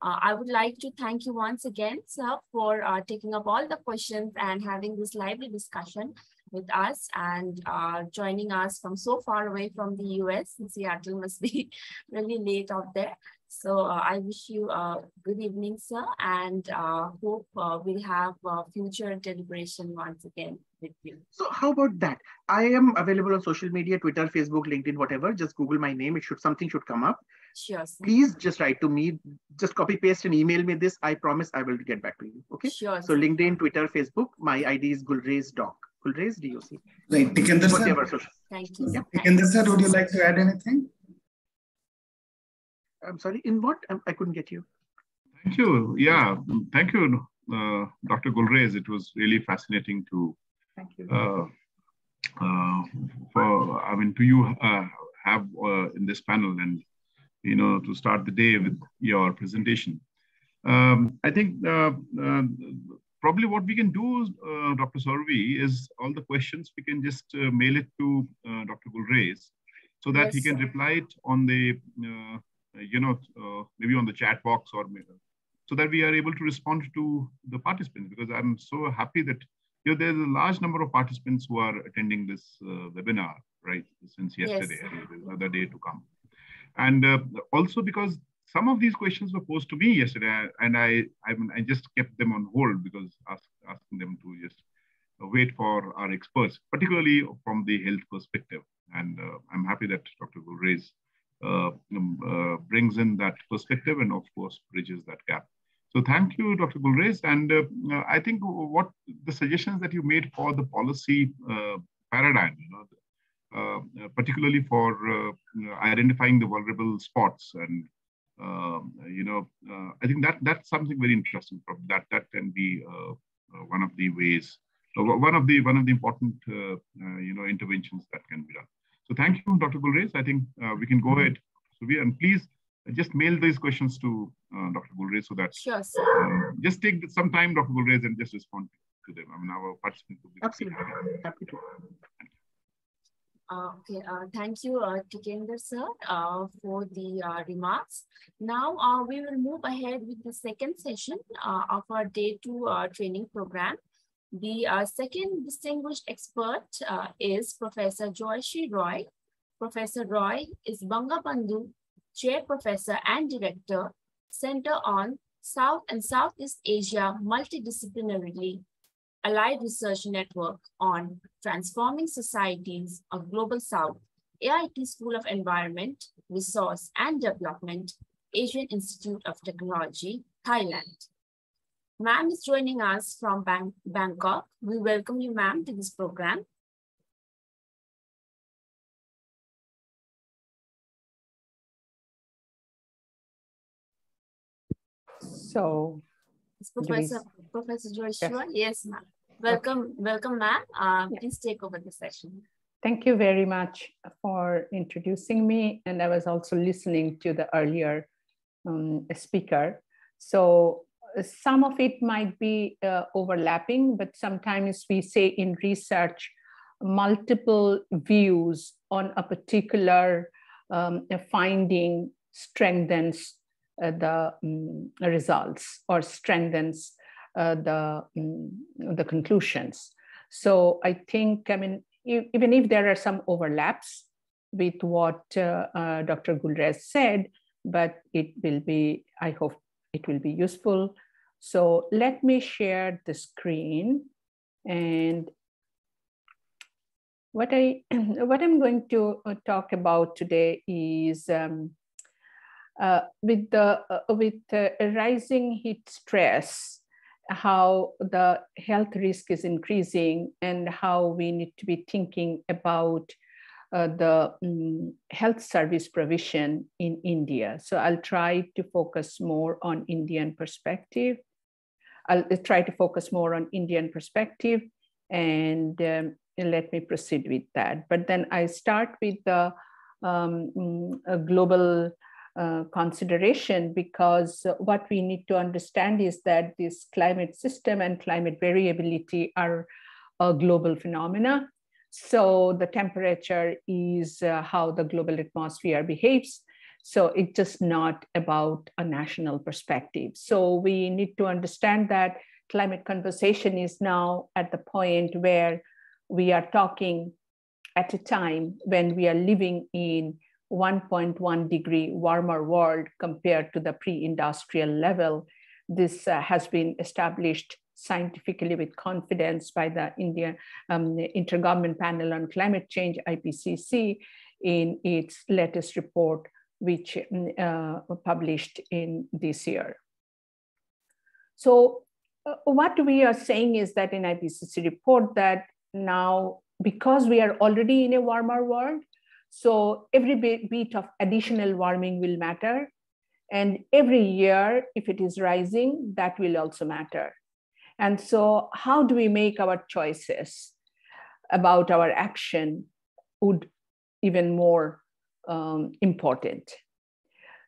Speaker 1: Uh, I would like to thank you once again, sir, for uh, taking up all the questions and having this lively discussion. with us and uh, joining us from so far away from the US. Seattle must be <laughs> really late out there. So uh, I wish you a good evening, sir, and uh, hope uh, we'll have a future deliberation once again with you.
Speaker 2: So how about that? I am available on social media, Twitter, Facebook, LinkedIn, whatever. Just Google my name. It should something should come up.
Speaker 1: Sure. Sir.
Speaker 2: Please just write to me. Just copy paste and email me this. I promise I will get back to you. Okay.
Speaker 1: Sure.
Speaker 2: So LinkedIn, Twitter, Facebook. My ID is Gulrez Doc. Gulrez DOC.
Speaker 3: Right. Tikender sir.
Speaker 1: Thank you.
Speaker 3: Yeah. Tikender sir, would you like to add anything?
Speaker 2: I'm sorry, in what? I couldn't get you.
Speaker 4: Thank you. Yeah, thank you, uh, Dr. Gulrez. It was really fascinating to.
Speaker 2: Thank you.
Speaker 4: Uh, uh, for I mean, to you uh, have uh, in this panel and you know to start the day with your presentation. Um, I think uh, probably what we can do, Dr. Survey, is all the questions we can just mail it to Dr. Gulrez so that yes, he can sir. reply it on the uh, you know, uh, maybe on the chat box or so that we are able to respond to the participants because I'm so happy that you know there's a large number of participants who are attending this uh, webinar right since yesterday yes. another day to come and uh, also because some of these questions were posed to me yesterday and i i, mean, I just kept them on hold because ask, asking them to just wait for our experts particularly from the health perspective and uh, i'm happy that dr uh, uh, brings in that perspective and of course bridges that gap. So thank you, Dr. Gulrez. And uh, I think what the suggestions that you made for the policy paradigm, you know, uh, particularly for uh, identifying the vulnerable spots and um, you know uh, i think that that's something very interesting From that that can be one of the ways one of the one of the important you know interventions that can be done so thank you, Dr. Gulrez. I think uh, we can go ahead. So we, and please just mail these questions to uh, Dr. Gulrez so that
Speaker 1: sure,
Speaker 4: uh, just take some time, Dr. Gulrez, and just respond to them. I mean, our participants will be
Speaker 2: absolutely happy to.
Speaker 1: Uh, okay, uh, thank you, uh, Tikender sir, uh, for the uh, remarks. Now uh, we will move ahead with the second session uh, of our day two uh, training program. The uh, second distinguished expert uh, is Professor Joyashree Roy. Professor Roy is Bangabandhu Chair Professor and Director, Center on South and Southeast Asia Multidisciplinarily Applied Research Network on Transforming Societies of Global South, AIT School of Environment, Resource and Development, Asian Institute of Technology, Thailand. Ma'am is joining us from Bang Bangkok. We welcome you, ma'am, to this program.
Speaker 5: So,
Speaker 1: Professor, we... Professor Joyashree, yes, yes ma'am. Welcome, okay. welcome, ma'am. Uh, yeah. Please take over the session.
Speaker 5: Thank you very much for introducing me. And I was also listening to the earlier um, speaker. So some of it might be uh, overlapping, but sometimes we say in research, multiple views on a particular um, finding strengthens uh, the um, results or strengthens uh, the, um, the conclusions. So I think, I mean, even if there are some overlaps with what uh, uh, Dr. Gulrez said, but it will be, I hope, it will be useful. So let me share the screen and what I <clears throat> what I'm going to uh, talk about today is um, uh, with the uh, with rising heat stress, how the health risk is increasing and how we need to be thinking about uh, the um, health service provision in India. So I'll try to focus more on Indian perspective. I'll try to focus more on Indian perspective and um, let me proceed with that. But then I start with the um, global uh, consideration because what we need to understand is that this climate system and climate variability are a global phenomena so the temperature is uh, how the global atmosphere behaves. So it's just not about a national perspective. So we need to understand that climate conversation is now at the point where we are talking at a time when we are living in 1.1 degree warmer world compared to the pre-industrial level. This uh, has been established scientifically with confidence by the India um, Intergovernment Panel on Climate Change, IPCC, in its latest report, which mm, uh, published in this year. So uh, what we are saying is that in IPCC report that now, because we are already in a warmer world, so every bit, bit of additional warming will matter. And every year, if it is rising, that will also matter. And so how do we make our choices about our action would even more um, important.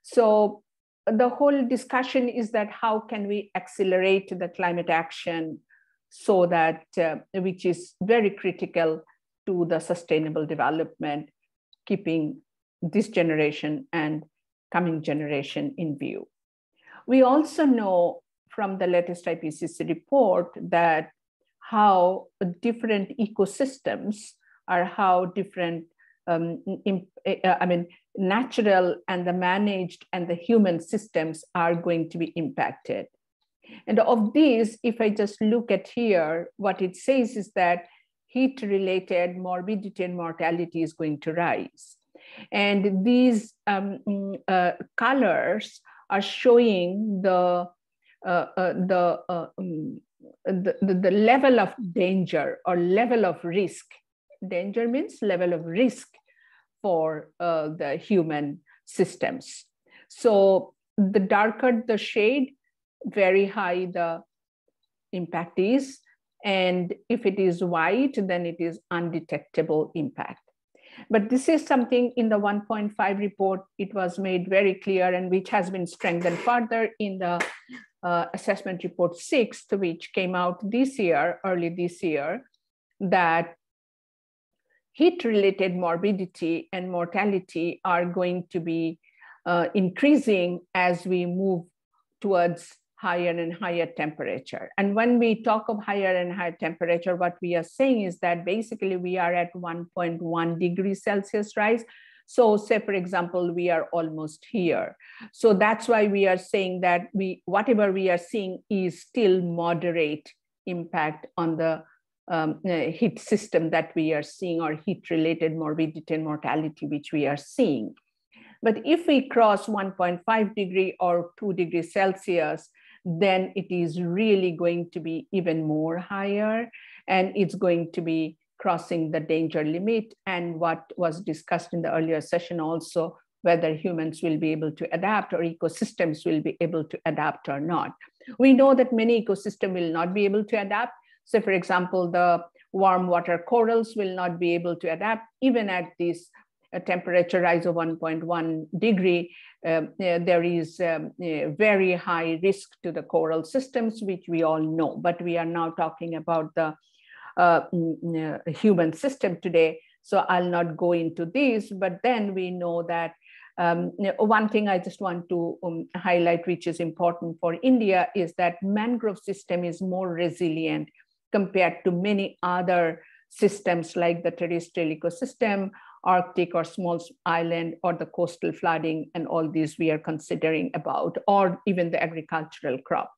Speaker 5: So the whole discussion is that how can we accelerate the climate action so that, uh, which is very critical to the sustainable development, keeping this generation and coming generation in view. We also know from the latest IPCC report that how different ecosystems are how different um, in, uh, I mean, natural and the managed and the human systems are going to be impacted. And of these, if I just look at here, what it says is that heat related morbidity and mortality is going to rise. And these um, mm, uh, colors are showing the, uh, uh, the, um, the, the, the level of danger or level of risk danger means level of risk for uh, the human systems. So the darker the shade, very high the impact is. And if it is white, then it is undetectable impact. But this is something in the 1.5 report, it was made very clear and which has been strengthened further in the uh, assessment report six, which came out this year, early this year, that heat-related morbidity and mortality are going to be uh, increasing as we move towards higher and higher temperature. And when we talk of higher and higher temperature, what we are saying is that basically we are at 1.1 degrees Celsius rise. So say, for example, we are almost here. So that's why we are saying that we whatever we are seeing is still moderate impact on the um, heat system that we are seeing or heat related morbidity and mortality which we are seeing. But if we cross 1.5 degree or 2 degrees Celsius, then it is really going to be even more higher and it's going to be crossing the danger limit and what was discussed in the earlier session also whether humans will be able to adapt or ecosystems will be able to adapt or not. We know that many ecosystems will not be able to adapt so for example, the warm water corals will not be able to adapt even at this uh, temperature rise of 1.1 degree. Uh, there is um, very high risk to the coral systems, which we all know, but we are now talking about the uh, mm, uh, human system today. So I'll not go into these, but then we know that um, one thing I just want to um, highlight, which is important for India, is that mangrove system is more resilient compared to many other systems like the terrestrial ecosystem, Arctic or small island or the coastal flooding and all these we are considering about, or even the agricultural crop.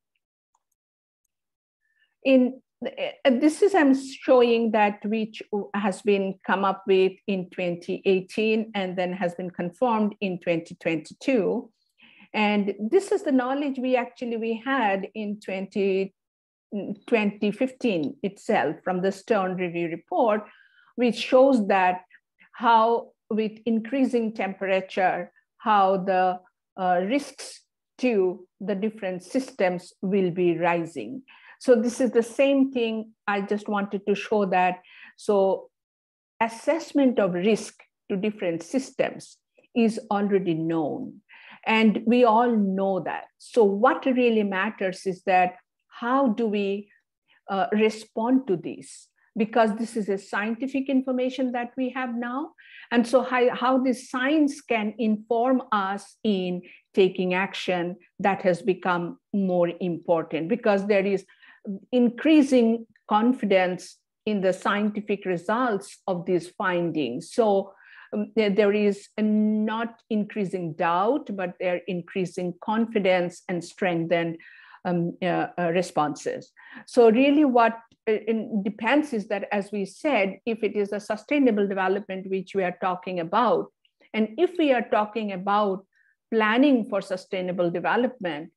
Speaker 5: In this is I'm showing that which has been come up with in 2018 and then has been confirmed in 2022. And this is the knowledge we actually we had in 20 2015 itself from the Stern Review report, which shows that how with increasing temperature, how the uh, risks to the different systems will be rising. So this is the same thing I just wanted to show that. So assessment of risk to different systems is already known. And we all know that. So what really matters is that how do we uh, respond to this? Because this is a scientific information that we have now. And so, how, how this science can inform us in taking action that has become more important because there is increasing confidence in the scientific results of these findings. So um, there, is not increasing doubt, but there increasing confidence and strengthened um, uh, uh, responses. So really what it depends is that, as we said, if it is a sustainable development which we are talking about, and if we are talking about planning for sustainable development,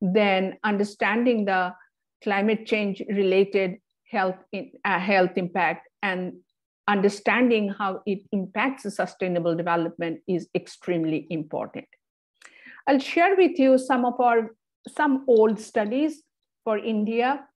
Speaker 5: then understanding the climate change related health, in, uh, health impact and understanding how it impacts sustainable development is extremely important. I'll share with you some of our some old studies for India,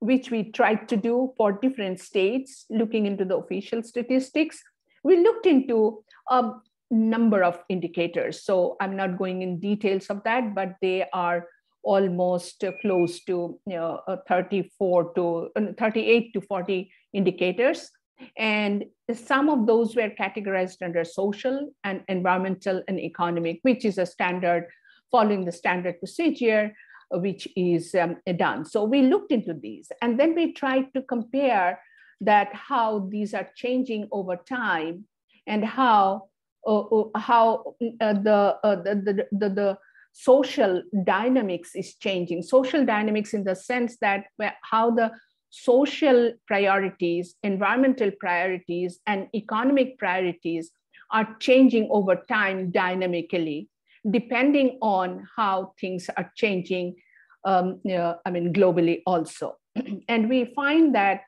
Speaker 5: which we tried to do for different states, looking into the official statistics. We looked into a number of indicators. So I'm not going in details of that, but they are almost close to you know, uh, 34 to uh, 38 to 40 indicators. And some of those were categorized under social and environmental and economic, which is a standard following the standard procedure, which is um, done. So we looked into these and then we tried to compare that how these are changing over time and how uh, uh how uh, the, uh, the, the, the, the social dynamics is changing. Social dynamics in the sense that how the social priorities, environmental priorities, and economic priorities are changing over time dynamically, depending on how things are changing, um, you know, I mean, globally also. <clears throat> and we find that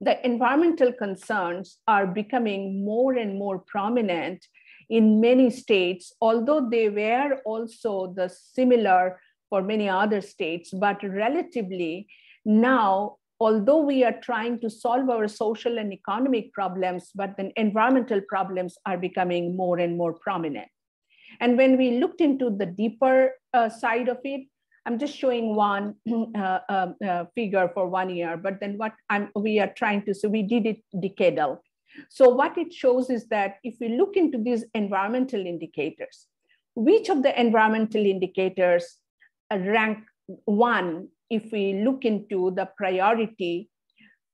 Speaker 5: the environmental concerns are becoming more and more prominent in many states, although they were also the similar for many other states, but relatively now, although we are trying to solve our social and economic problems, but then environmental problems are becoming more and more prominent. And when we looked into the deeper uh, side of it, I'm just showing one <clears throat> uh, uh, uh, figure for one year, but then what I'm, we are trying to, so we did it decadal. So what it shows is that if we look into these environmental indicators, which of the environmental indicators rank one if we look into the priority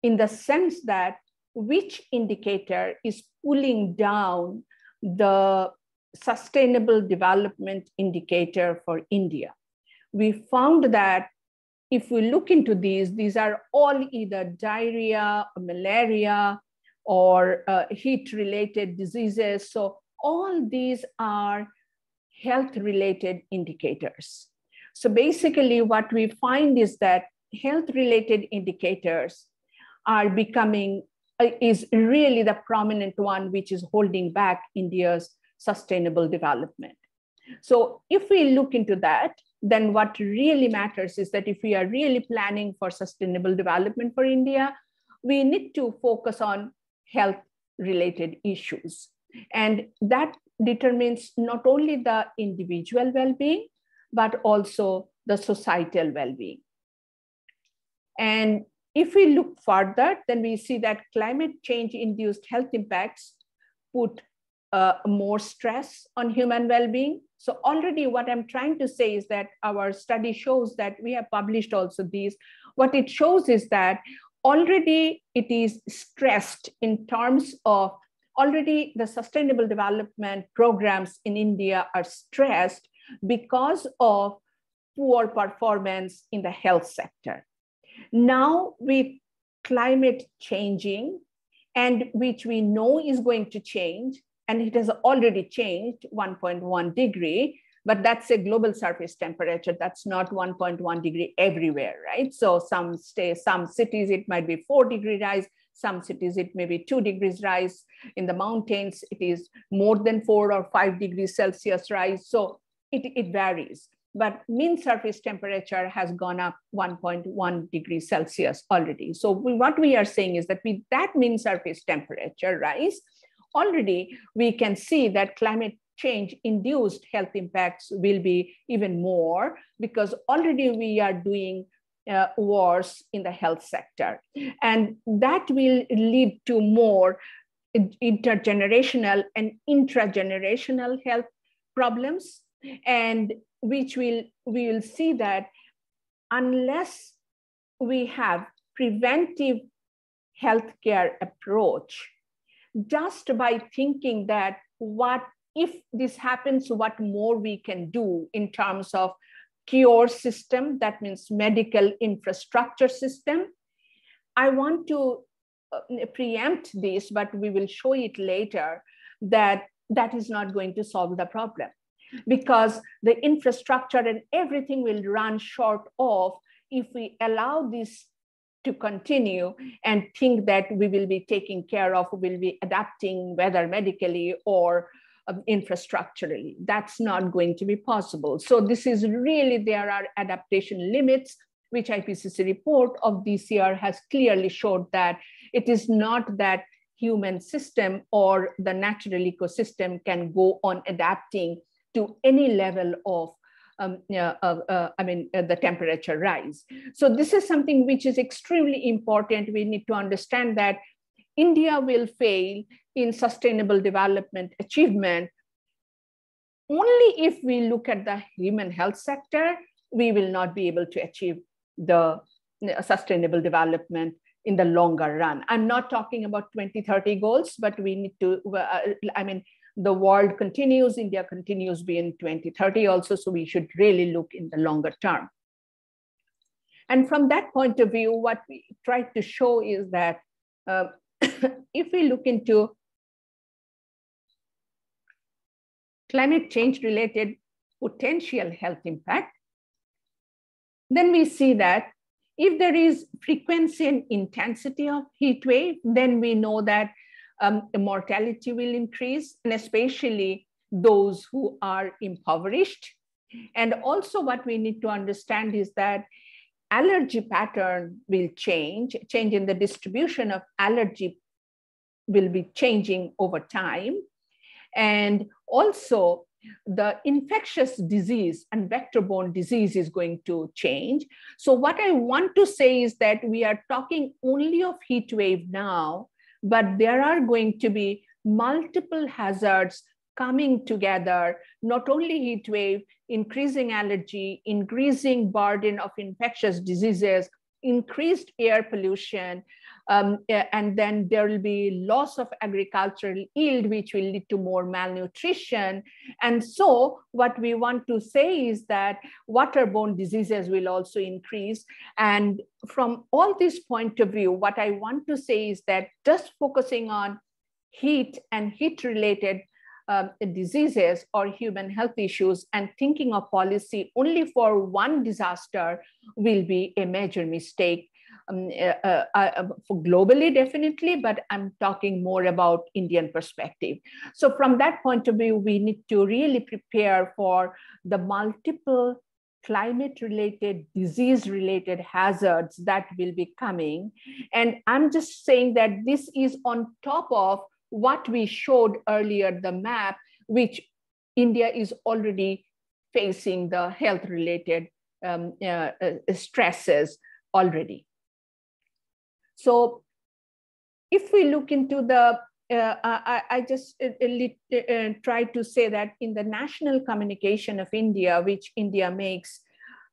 Speaker 5: in the sense that which indicator is pulling down the sustainable development indicator for India. We found that if we look into these, these are all either diarrhea, or malaria, or uh, heat related diseases. So all these are health related indicators. So basically what we find is that health related indicators are becoming, uh, is really the prominent one which is holding back India's sustainable development. So if we look into that, then what really matters is that if we are really planning for sustainable development for India, we need to focus on health related issues. And that determines not only the individual well being, but also the societal well-being. And if we look further, then we see that climate change induced health impacts put uh, more stress on human well-being. So already what I'm trying to say is that our study shows that we have published also these. What it shows is that already it is stressed in terms of already the sustainable development programs in India are stressed because of poor performance in the health sector. Now, with climate changing, and which we know is going to change, and it has already changed 1.1 degree, but that's a global surface temperature. That's not 1.1 degree everywhere, right? So some stay, some cities, it might be four degree rise, some cities, it may be two degrees rise. In the mountains, it is more than four or five degrees Celsius rise. So it, it varies. But mean surface temperature has gone up 1.1 degrees Celsius already. So we, what we are saying is that with that mean surface temperature rise, already we can see that climate change induced health impacts will be even more because already we are doing uh, wars in the health sector. And that will lead to more intergenerational and intragenerational health problems and which will we will see that unless we have preventive healthcare approach just by thinking that what if this happens, what more we can do in terms of cure system, that means medical infrastructure system. I want to uh, preempt this, but we will show it later that that is not going to solve the problem because the infrastructure and everything will run short of if we allow this to continue and think that we will be taking care of, will be adapting whether medically or um, infrastructurally. That's not going to be possible. So this is really, there are adaptation limits, which IPCC report of year has clearly showed that it is not that human system or the natural ecosystem can go on adapting to any level of um, uh, uh, I mean, uh, the temperature rise. So this is something which is extremely important. We need to understand that India will fail in sustainable development achievement only if we look at the human health sector, we will not be able to achieve the sustainable development in the longer run. I'm not talking about 2030 goals, but we need to, uh, I mean, the world continues, India continues being 2030 also, so we should really look in the longer term. And from that point of view, what we try to show is that uh, <coughs> if we look into climate change related potential health impact, then we see that if there is frequency and intensity of heat wave, then we know that um, mortality will increase, and especially those who are impoverished. And also what we need to understand is that allergy pattern will change, change in the distribution of allergy will be changing over time. And also the infectious disease and vector-borne disease is going to change. So what I want to say is that we are talking only of heat wave now, but there are going to be multiple hazards coming together, not only heat wave, increasing allergy, increasing burden of infectious diseases, increased air pollution, um, and then there will be loss of agricultural yield, which will lead to more malnutrition. And so what we want to say is that waterborne diseases will also increase. And from all this point of view, what I want to say is that just focusing on heat and heat related um, diseases or human health issues and thinking of policy only for one disaster will be a major mistake um, uh, uh, uh, for globally definitely, but I'm talking more about Indian perspective. So from that point of view, we need to really prepare for the multiple climate related, disease related hazards that will be coming. And I'm just saying that this is on top of what we showed earlier, the map, which India is already facing the health related um, uh, uh, stresses already. So if we look into the, uh, I, I, just uh, uh, uh, try to say that in the national communication of India, which India makes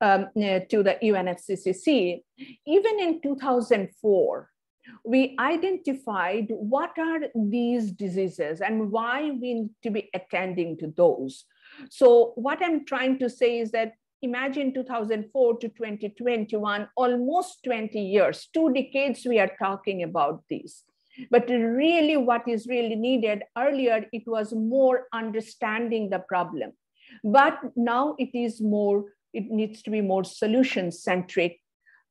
Speaker 5: um, uh, to the UNFCCC, even in 2004, we identified what are these diseases and why we need to be attending to those. So what I'm trying to say is that imagine 2004 to 2021, almost 20 years, two decades we are talking about this. But really what is really needed earlier, it was more understanding the problem. But now it is more, it needs to be more solution centric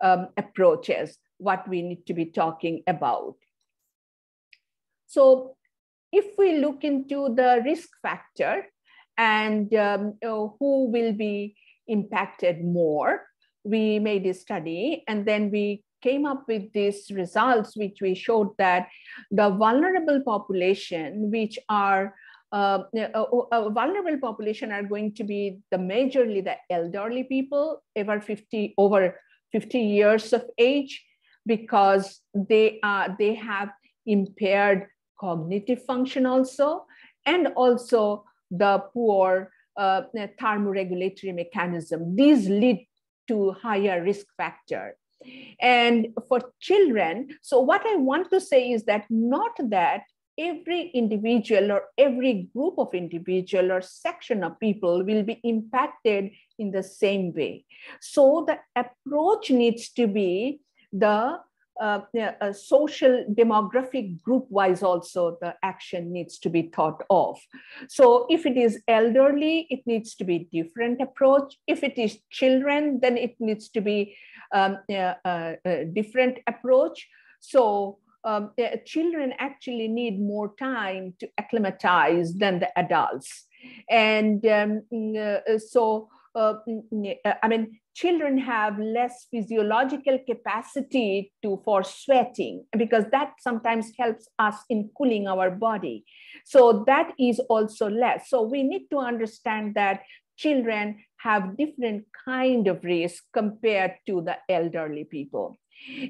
Speaker 5: um, approaches, what we need to be talking about. So if we look into the risk factor and um, uh, who will be impacted more. We made a study and then we came up with these results, which we showed that the vulnerable population, which are uh, a, a, uh, uh, uh, vulnerable population are going to be the majorly the elderly people over 50 over 50 years of age because they are they have impaired cognitive function also and also the poor uh, thermoregulatory mechanism. These lead to higher risk factor. And for children, so what I want to say is that not that every individual or every group of individual or section of people will be impacted in the same way. So the approach needs to be the uh, uh, social demographic group wise also the action needs to be thought of. So if it is elderly it needs to be different approach. If it is children then it needs to be um, a different approach. So um, children actually need more time to acclimatize than the adults. And um, uh, so uh, I mean, children have less physiological capacity to for sweating because that sometimes helps us in cooling our body. So that is also less. So we need to understand that children have different kind of risk compared to the elderly people.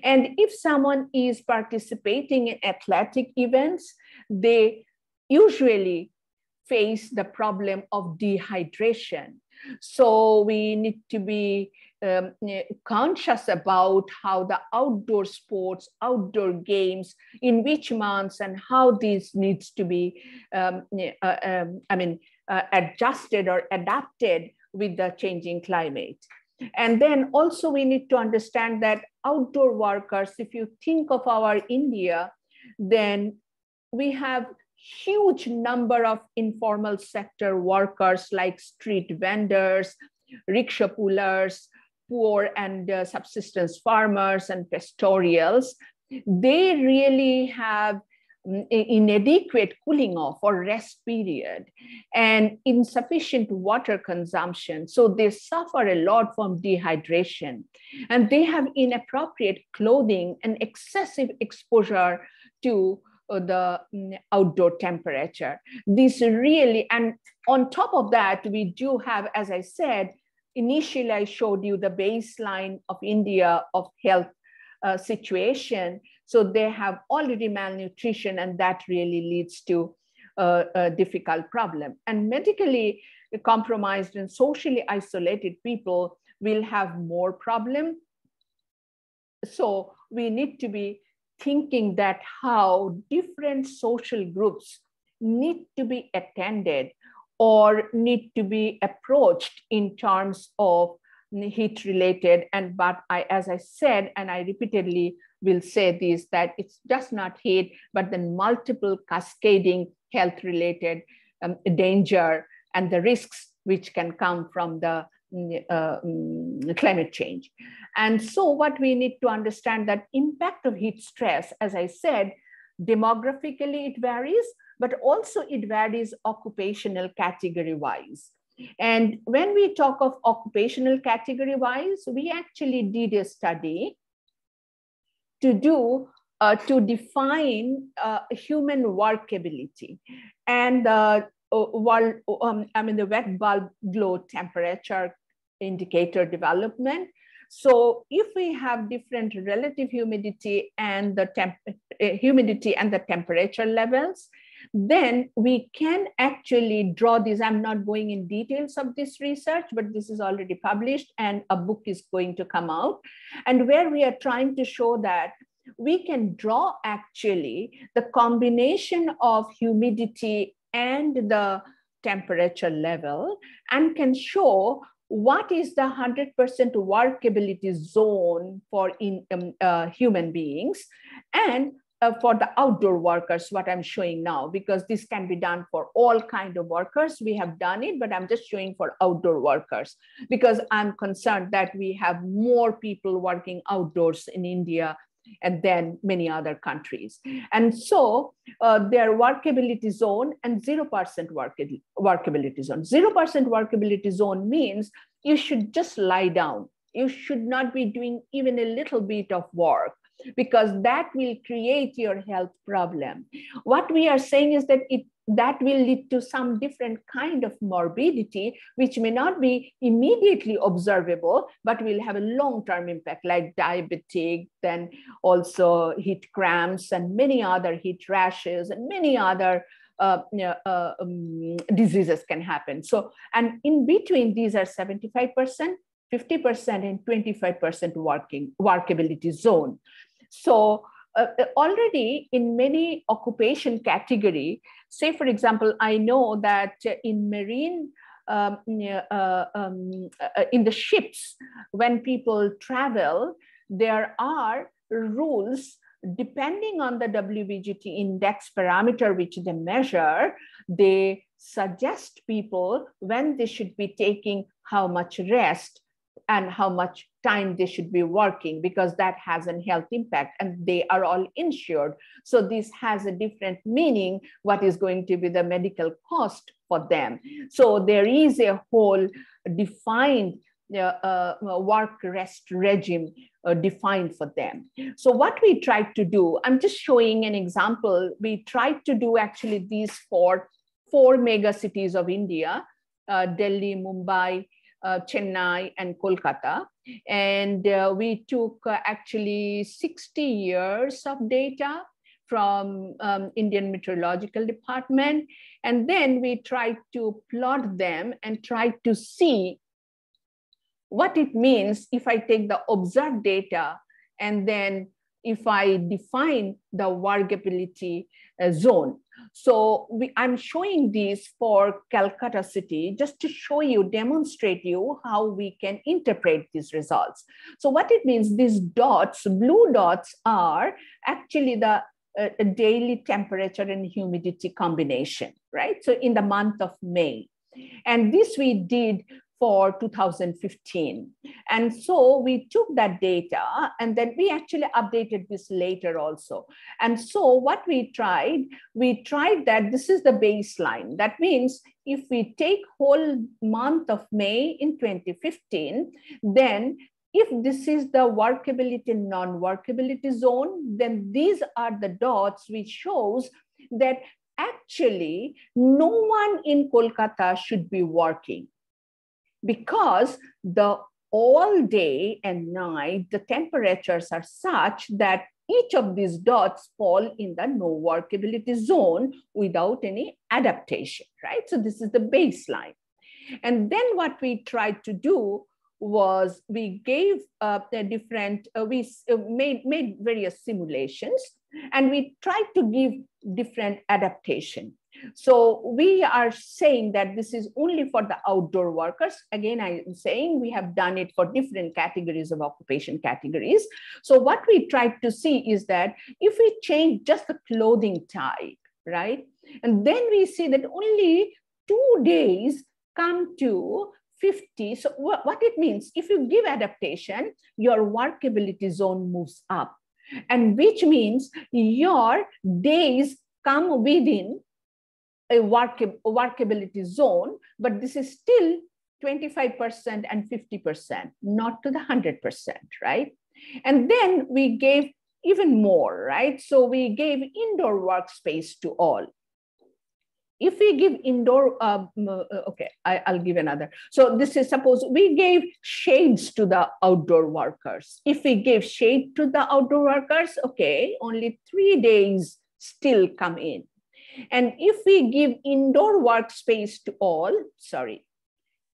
Speaker 5: And if someone is participating in athletic events, they usually face the problem of dehydration so we need to be um, conscious about how the outdoor sports, outdoor games, in which months and how these needs to be, um, uh, um, I mean, uh, adjusted or adapted with the changing climate. And then also we need to understand that outdoor workers, if you think of our India, then we have huge number of informal sector workers like street vendors, rickshaw pullers, poor and uh, subsistence farmers and pastorals. They really have mm, inadequate cooling off or rest period and insufficient water consumption. So they suffer a lot from dehydration and they have inappropriate clothing and excessive exposure to the mm, outdoor temperature. This really, and on top of that, we do have, as I said, initially I showed you the baseline of India of health uh, situation. So they have already malnutrition and that really leads to uh, a difficult problem. And medically compromised and socially isolated people will have more problem. So we need to be thinking that how different social groups need to be attended or need to be approached in terms of heat related and but i as i said and i repeatedly will say this that it's just not heat but then multiple cascading health related um, danger and the risks which can come from the uh, mm, climate change. And so what we need to understand that impact of heat stress, as I said, demographically it varies, but also it varies occupational category wise. And when we talk of occupational category wise, we actually did a study to do uh, to define uh, human workability. And uh, while um, I mean the wet bulb globe temperature indicator development. So if we have different relative humidity and the temp eh, humidity and the temperature levels, then we can actually draw these. I'm not going in details of this research, but this is already published and a book is going to come out. And where we are trying to show that we can draw actually the combination of humidity and the temperature level and can show what is the 100% workability zone for in, um, uh, human beings and uh, for the outdoor workers what i'm showing now because this can be done for all kind of workers. We have done it but i'm just showing for outdoor workers because i'm concerned that we have more people working outdoors in india and then many other countries. And so uh, their workability zone and 0% work, workability zone. 0% workability zone means you should just lie down. You should not be doing even a little bit of work because that will create your health problem. What we are saying is that it that will lead to some different kind of morbidity, which may not be immediately observable, but will have a long-term impact like diabetic, then also heat cramps and many other heat rashes and many other uh, uh, um, diseases can happen. So, and in between, these are 75%, 50% and 25% working workability zone. So uh, uh, already in many occupation category, say for example, I know that in marine um, uh, um, uh, in the ships, when people travel, there are rules depending on the WBGT index parameter which they measure, they suggest people when they should be taking how much rest and how much time they should be working because that has a health impact and they are all insured. So this has a different meaning, what is going to be the medical cost for them. So there is a whole defined uh, uh, work rest regime uh, defined for them. So what we tried to do, I'm just showing an example. We tried to do actually these for four mega cities of India, uh, Delhi, Mumbai, uh, Chennai and Kolkata. And uh, we took uh, actually 60 years of data from um, Indian Meteorological Department. And then we tried to plot them and tried to see what it means if I take the observed data and then if I define the workability uh, zone. So we, I'm showing these for Calcutta city just to show you, demonstrate you how we can interpret these results. So what it means, these dots, blue dots are actually the uh, daily temperature and humidity combination, right? So in the month of May. And this we did for 2015. And so we took that data and then we actually updated this later also. And so what we tried, we tried that this is the baseline. That means if we take whole month of May in 2015, then if this is the workability non-workability zone, then these are the dots which shows that actually no one in Kolkata should be working because the all day and night, the temperatures are such that each of these dots fall in the no workability zone without any adaptation, right? So this is the baseline. And then what we tried to do was we gave uh, a different, uh, we uh, made, made various simulations and we tried to give different adaptation. So we are saying that this is only for the outdoor workers. Again, I'm saying we have done it for different categories of occupation categories. So what we tried to see is that if we change just the clothing type, right? And then we see that only two days come to 50. So what, what it means, if you give adaptation, your workability zone moves up. And which means your days come within a work, workability zone, but this is still 25% and 50%, not to the 100%, right? And then we gave even more, right? So we gave indoor workspace to all. If we give indoor, um, uh, okay, I, will give another. So this is suppose we gave shades to the outdoor workers. If we give shade to the outdoor workers, okay, only three days still come in. And if we give indoor workspace to all, sorry,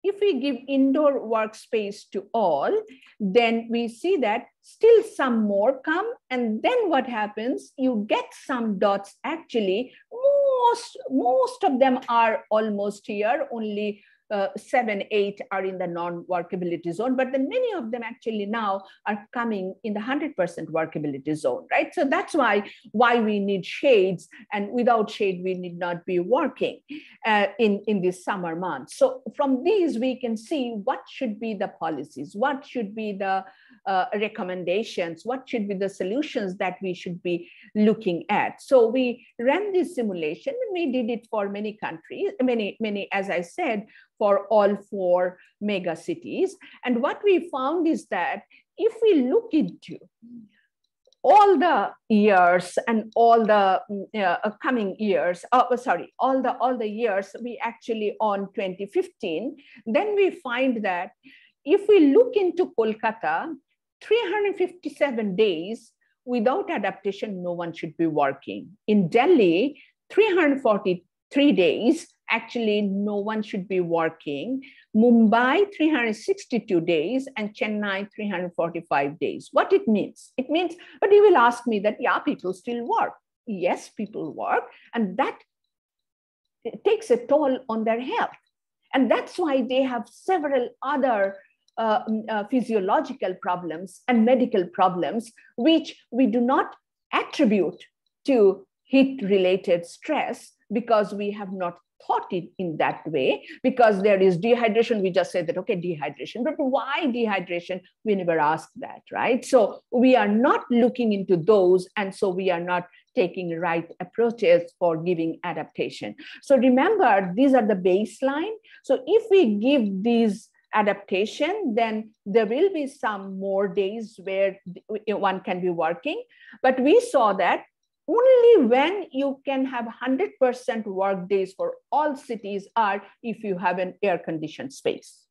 Speaker 5: if we give indoor workspace to all, then we see that still some more come. And then what happens? You get some dots actually, most, most of them are almost here, only uh, seven, eight are in the non-workability zone, but then many of them actually now are coming in the 100% workability zone, right? So that's why, why we need shades and without shade, we need not be working uh, in, in these summer months. So from these, we can see what should be the policies, what should be the uh, recommendations, what should be the solutions that we should be looking at. So we ran this simulation and we did it for many countries, many, many, as I said, for all four mega cities. And what we found is that if we look into all the years and all the uh, coming years oh, sorry all the all the years we actually on 2015 then we find that if we look into kolkata 357 days without adaptation, no one should be working. In Delhi, 340 three days, actually no one should be working. Mumbai, 362 days, and Chennai, 345 days. What it means? It means, but you will ask me that, yeah, people still work. Yes, people work, and that takes a toll on their health. And that's why they have several other uh, uh, physiological problems and medical problems, which we do not attribute to heat related stress because we have not thought it in that way because there is dehydration. We just say that okay dehydration. But why dehydration? We never ask that right? So we are not looking into those and so we are not taking right approaches for giving adaptation. So remember these are the baseline. So if we give these adaptation, then there will be some more days where one can be working. But we saw that only when you can have 100% work days for all cities are if you have an air conditioned space.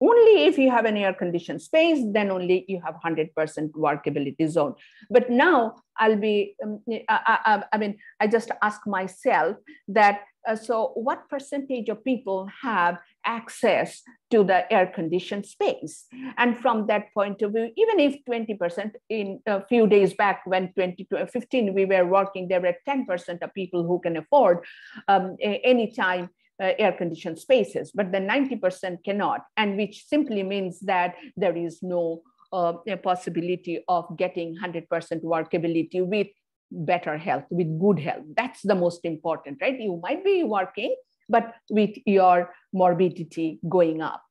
Speaker 5: Only if you have an air conditioned space, then only you have 100% workability zone. But now I'll be, um, I, I, I, mean, I just ask myself that, uh, so what percentage of people have access to the air conditioned space? And from that point of view, even if 20% in a few days back when 2015 we were working, there were 10% of people who can afford um, anytime uh, air conditioned spaces, but the 90% cannot, and which simply means that there is no uh, possibility of getting 100% workability with better health, with good health. That's the most important, right? You might be working, but with your morbidity going up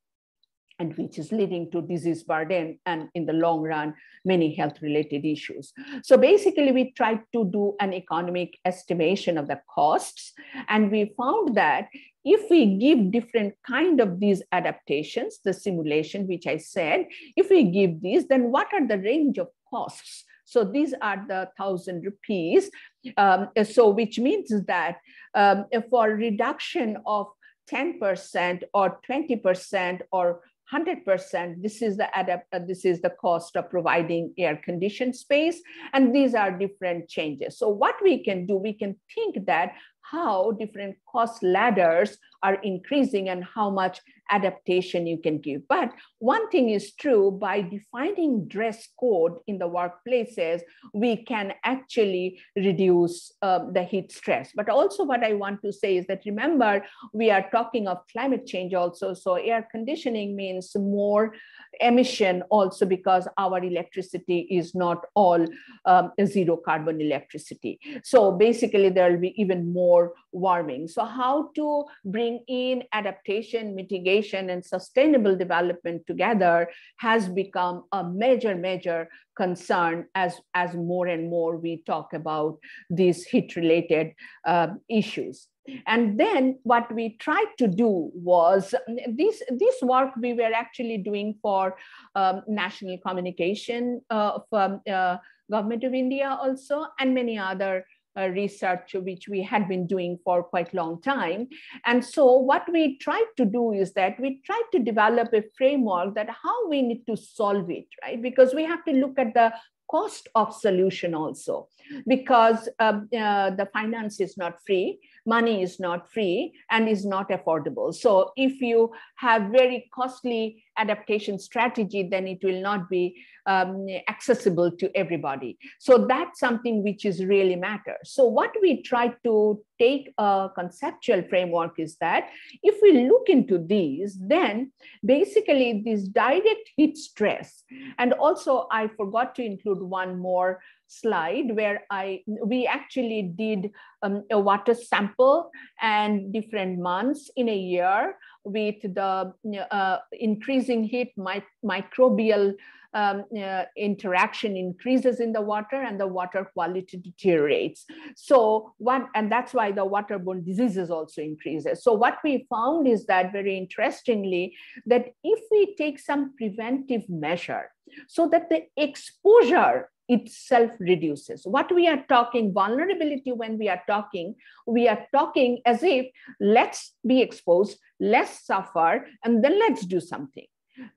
Speaker 5: and which is leading to disease burden and in the long run, many health related issues. So basically we tried to do an economic estimation of the costs and we found that if we give different kind of these adaptations, the simulation, which I said, if we give these, then what are the range of costs? So these are the thousand rupees. Um, so which means that um, for reduction of 10% or 20% or 100% this is the adapt uh, this is the cost of providing air conditioned space and these are different changes. So what we can do we can think that how different cost ladders are increasing and how much adaptation you can give. But one thing is true by defining dress code in the workplaces, we can actually reduce um, the heat stress. But also, what I want to say is that remember, we are talking of climate change also. So, air conditioning means more emission also because our electricity is not all um, zero carbon electricity. So, basically, there will be even more warming. So, how to bring in adaptation, mitigation, and sustainable development together has become a major, major concern as, as more and more we talk about these heat related uh, issues. And then what we tried to do was this, this work we were actually doing for um, national communication uh, uh, government of India also, and many other uh, research which we had been doing for quite a long time. And so what we tried to do is that we tried to develop a framework that how we need to solve it, right? Because we have to look at the cost of solution also because uh, uh, the finance is not free money is not free and is not affordable. So if you have very costly adaptation strategy, then it will not be um, accessible to everybody. So that's something which is really matter. So what we try to take a conceptual framework is that if we look into these, then basically this direct heat stress, and also I forgot to include one more slide where I we actually did um, a water sample and different months in a year with the uh, increasing heat my, microbial um, uh, interaction increases in the water and the water quality deteriorates. So what, and that's why the waterborne diseases also increases. So what we found is that very interestingly, that if we take some preventive measure so that the exposure itself reduces. What we are talking, vulnerability, when we are talking, we are talking as if let's be exposed, let's suffer, and then let's do something.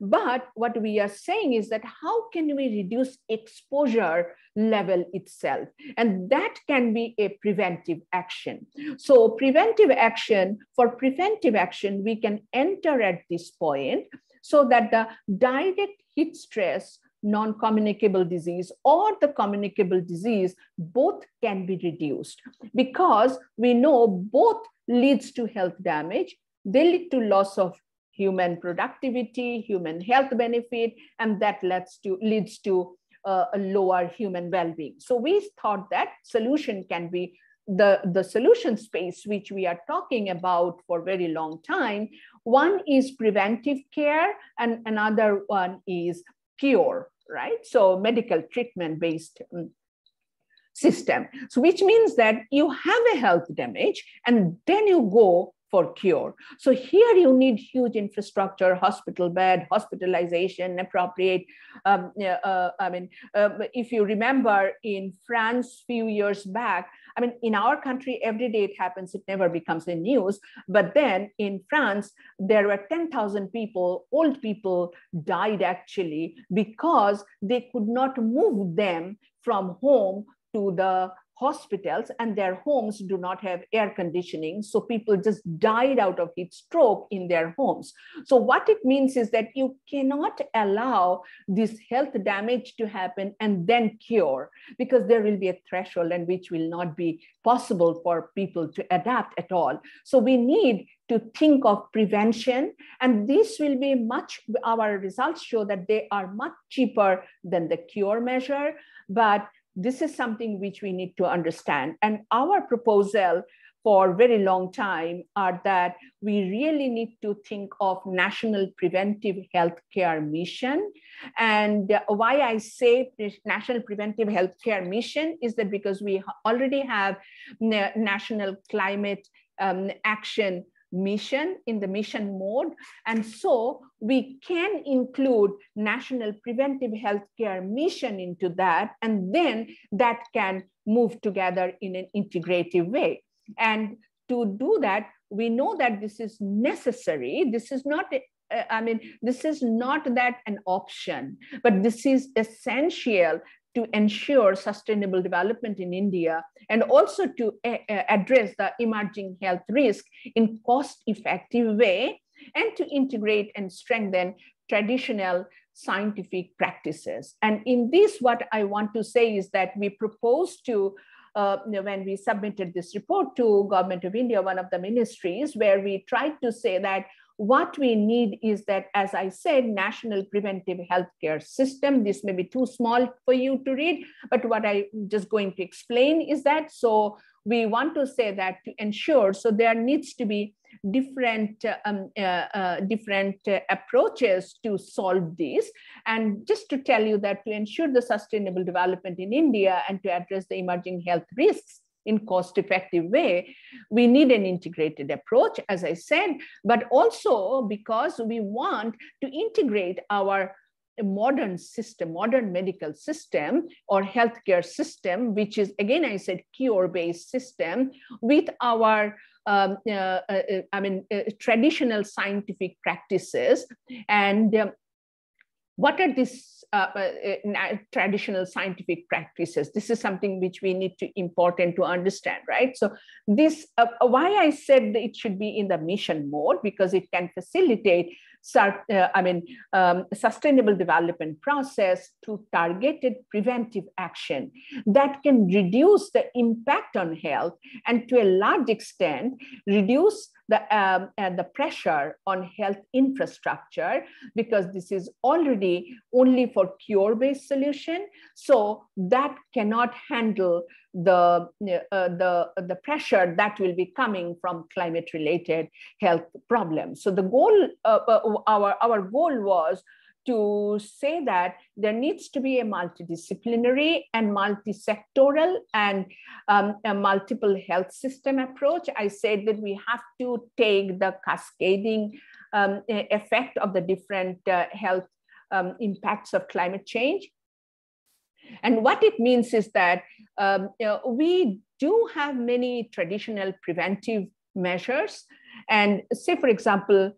Speaker 5: But what we are saying is that how can we reduce exposure level itself? And that can be a preventive action. So preventive action, for preventive action, we can enter at this point so that the direct heat stress non-communicable disease or the communicable disease, both can be reduced because we know both leads to health damage. They lead to loss of human productivity, human health benefit, and that leads to, leads to uh, a lower human well-being. So we thought that solution can be the, the solution space which we are talking about for very long time. One is preventive care and another one is cure, right? So medical treatment based um, system. So which means that you have a health damage and then you go for cure. So here you need huge infrastructure, hospital bed, hospitalization, appropriate. Um, uh, I mean, uh, if you remember in France few years back, I mean, in our country, every day it happens, it never becomes a news. But then in France, there were 10,000 people, old people died actually because they could not move them from home to the hospitals and their homes do not have air conditioning. So people just died out of heat stroke in their homes. So what it means is that you cannot allow this health damage to happen and then cure because there will be a threshold and which will not be possible for people to adapt at all. So we need to think of prevention and this will be much, our results show that they are much cheaper than the cure measure, but this is something which we need to understand. And our proposal for a very long time are that we really need to think of national preventive healthcare mission. And why I say national preventive healthcare mission is that because we already have national climate um, action mission in the mission mode. And so we can include national preventive healthcare mission into that, and then that can move together in an integrative way. And to do that, we know that this is necessary. This is not uh, I mean, this is not that an option, but this is essential to ensure sustainable development in India and also to uh, address the emerging health risk in cost effective way and to integrate and strengthen traditional scientific practices. And in this, what I want to say is that we propose to uh, when we submitted this report to government of India, one of the ministries, where we tried to say that what we need is that, as I said, national preventive healthcare system. This may be too small for you to read, but what I'm just going to explain is that. So we want to say that to ensure, so there needs to be different um, uh, uh, different uh, approaches to solve this and just to tell you that to ensure the sustainable development in india and to address the emerging health risks in cost effective way we need an integrated approach as i said but also because we want to integrate our modern system modern medical system or healthcare system which is again i said cure based system with our um, uh, uh, uh, I mean, uh, traditional scientific practices. And um, what are these uh, uh, uh, traditional scientific practices? This is something which we need to important to understand, right? So this, uh, why I said it should be in the mission mode because it can facilitate uh, I mean, um, sustainable development process through targeted preventive action that can reduce the impact on health and to a large extent reduce the, um, uh, the pressure on health infrastructure because this is already only for cure-based solution. So that cannot handle the, uh, the, the pressure that will be coming from climate-related health problems. So the goal, uh, uh our, our goal was to say that there needs to be a multidisciplinary and multi-sectoral and um, a multiple health system approach. I said that we have to take the cascading um, effect of the different uh, health um, impacts of climate change. And what it means is that um, you know, we do have many traditional preventive measures. And say, for example,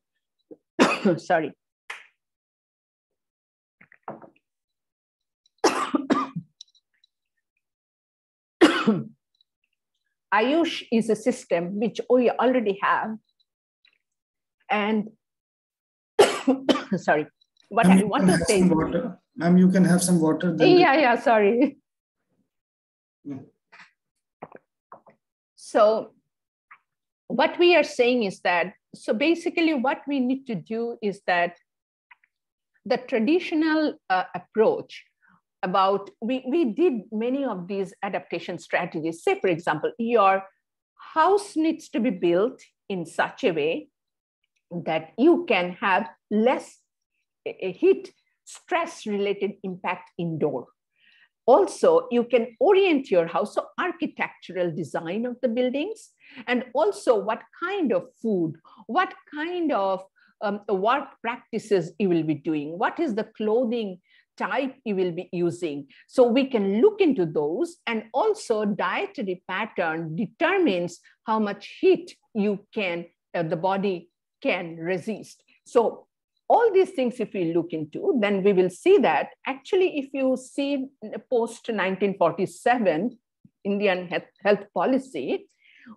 Speaker 5: <coughs> sorry, <clears throat> Ayush is a system which we already have. And <clears throat> sorry, what I want to say.
Speaker 3: Water. Ma'am, you can have some water.
Speaker 5: yeah, yeah, sorry. Yeah. So what we are saying is that, so basically what we need to do is that the traditional uh, approach about we, we did many of these adaptation strategies. Say for example your house needs to be built in such a way that you can have less heat stress related impact indoor. Also you can orient your house so architectural design of the buildings and also what kind of food what kind of um, work practices you will be doing what is the clothing type you will be using. So we can look into those and also dietary pattern determines how much heat you can, uh, the body can resist. So all these things, if we look into, then we will see that actually, if you see post 1947 Indian health, health policy,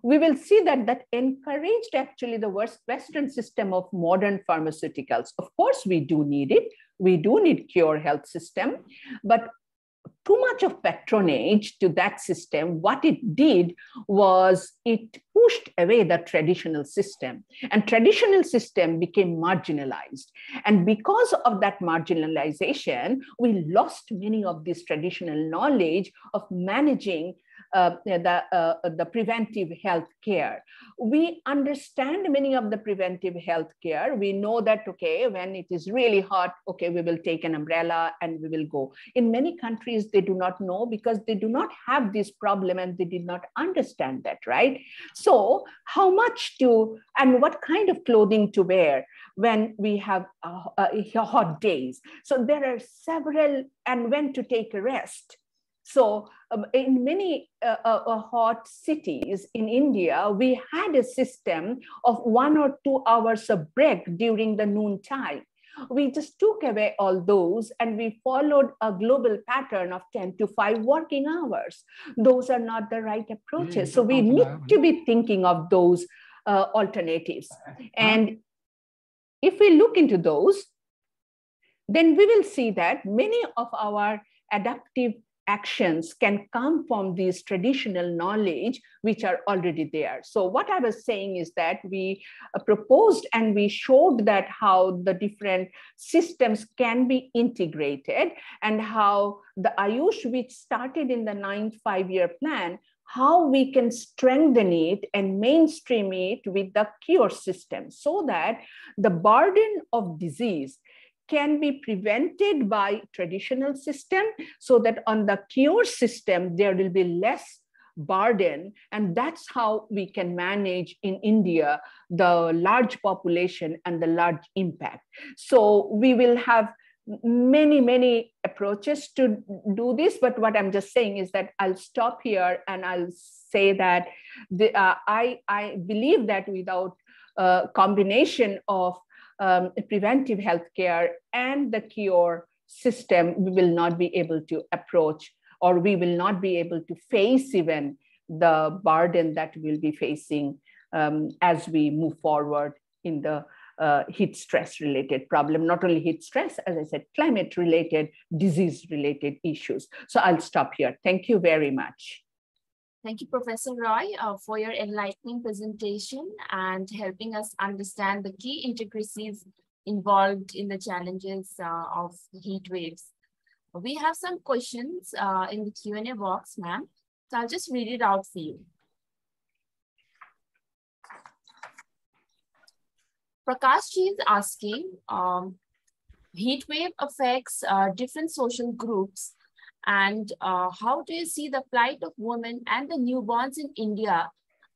Speaker 5: we will see that that encouraged actually the worst Western system of modern pharmaceuticals. Of course, we do need it. We do need cure health system, but too much of patronage to that system, what it did was it pushed away the traditional system and traditional system became marginalized. And because of that marginalization, we lost many of this traditional knowledge of managing uh, the, uh, the preventive health care. We understand many of the preventive health care. We know that, okay, when it is really hot, okay, we will take an umbrella and we will go. In many countries, they do not know because they do not have this problem and they did not understand that, right? So how much to, and what kind of clothing to wear when we have uh, uh, hot days. So there are several, and when to take a rest so um, in many uh, uh, uh, hot cities in India, we had a system of one or two hours of break during the noon time. We just took away all those and we followed a global pattern of 10 to 5 working hours. Those are not the right approaches. Mm, so we need to be thinking of those uh, alternatives. And if we look into those, then we will see that many of our adaptive actions can come from these traditional knowledge which are already there. So what i was saying is that we uh, proposed and we showed that how the different systems can be integrated and how the ayush which started in the ninth five year plan how we can strengthen it and mainstream it with the cure system so that the burden of disease can be prevented by traditional system so that on the cure system, there will be less burden. And that's how we can manage in India the large population and the large impact. So we will have many, many approaches to do this. But what I'm just saying is that I'll stop here and I'll say that the, uh, I, I believe that without a combination of um, preventive healthcare and the cure system, we will not be able to approach or we will not be able to face even the burden that we'll be facing um, as we move forward in the uh, heat stress related problem, not only heat stress, as I said, climate related, disease related issues. So I'll stop here. Thank you very much.
Speaker 1: Thank you, Professor Roy, uh, for your enlightening presentation and helping us understand the key intricacies involved in the challenges uh, of heat waves. We have some questions uh, in the Q&A box, ma'am. So I'll just read it out for you. Prakashji is asking, um, heat wave affects uh, different social groups and uh, how do you see the plight of women and the newborns in India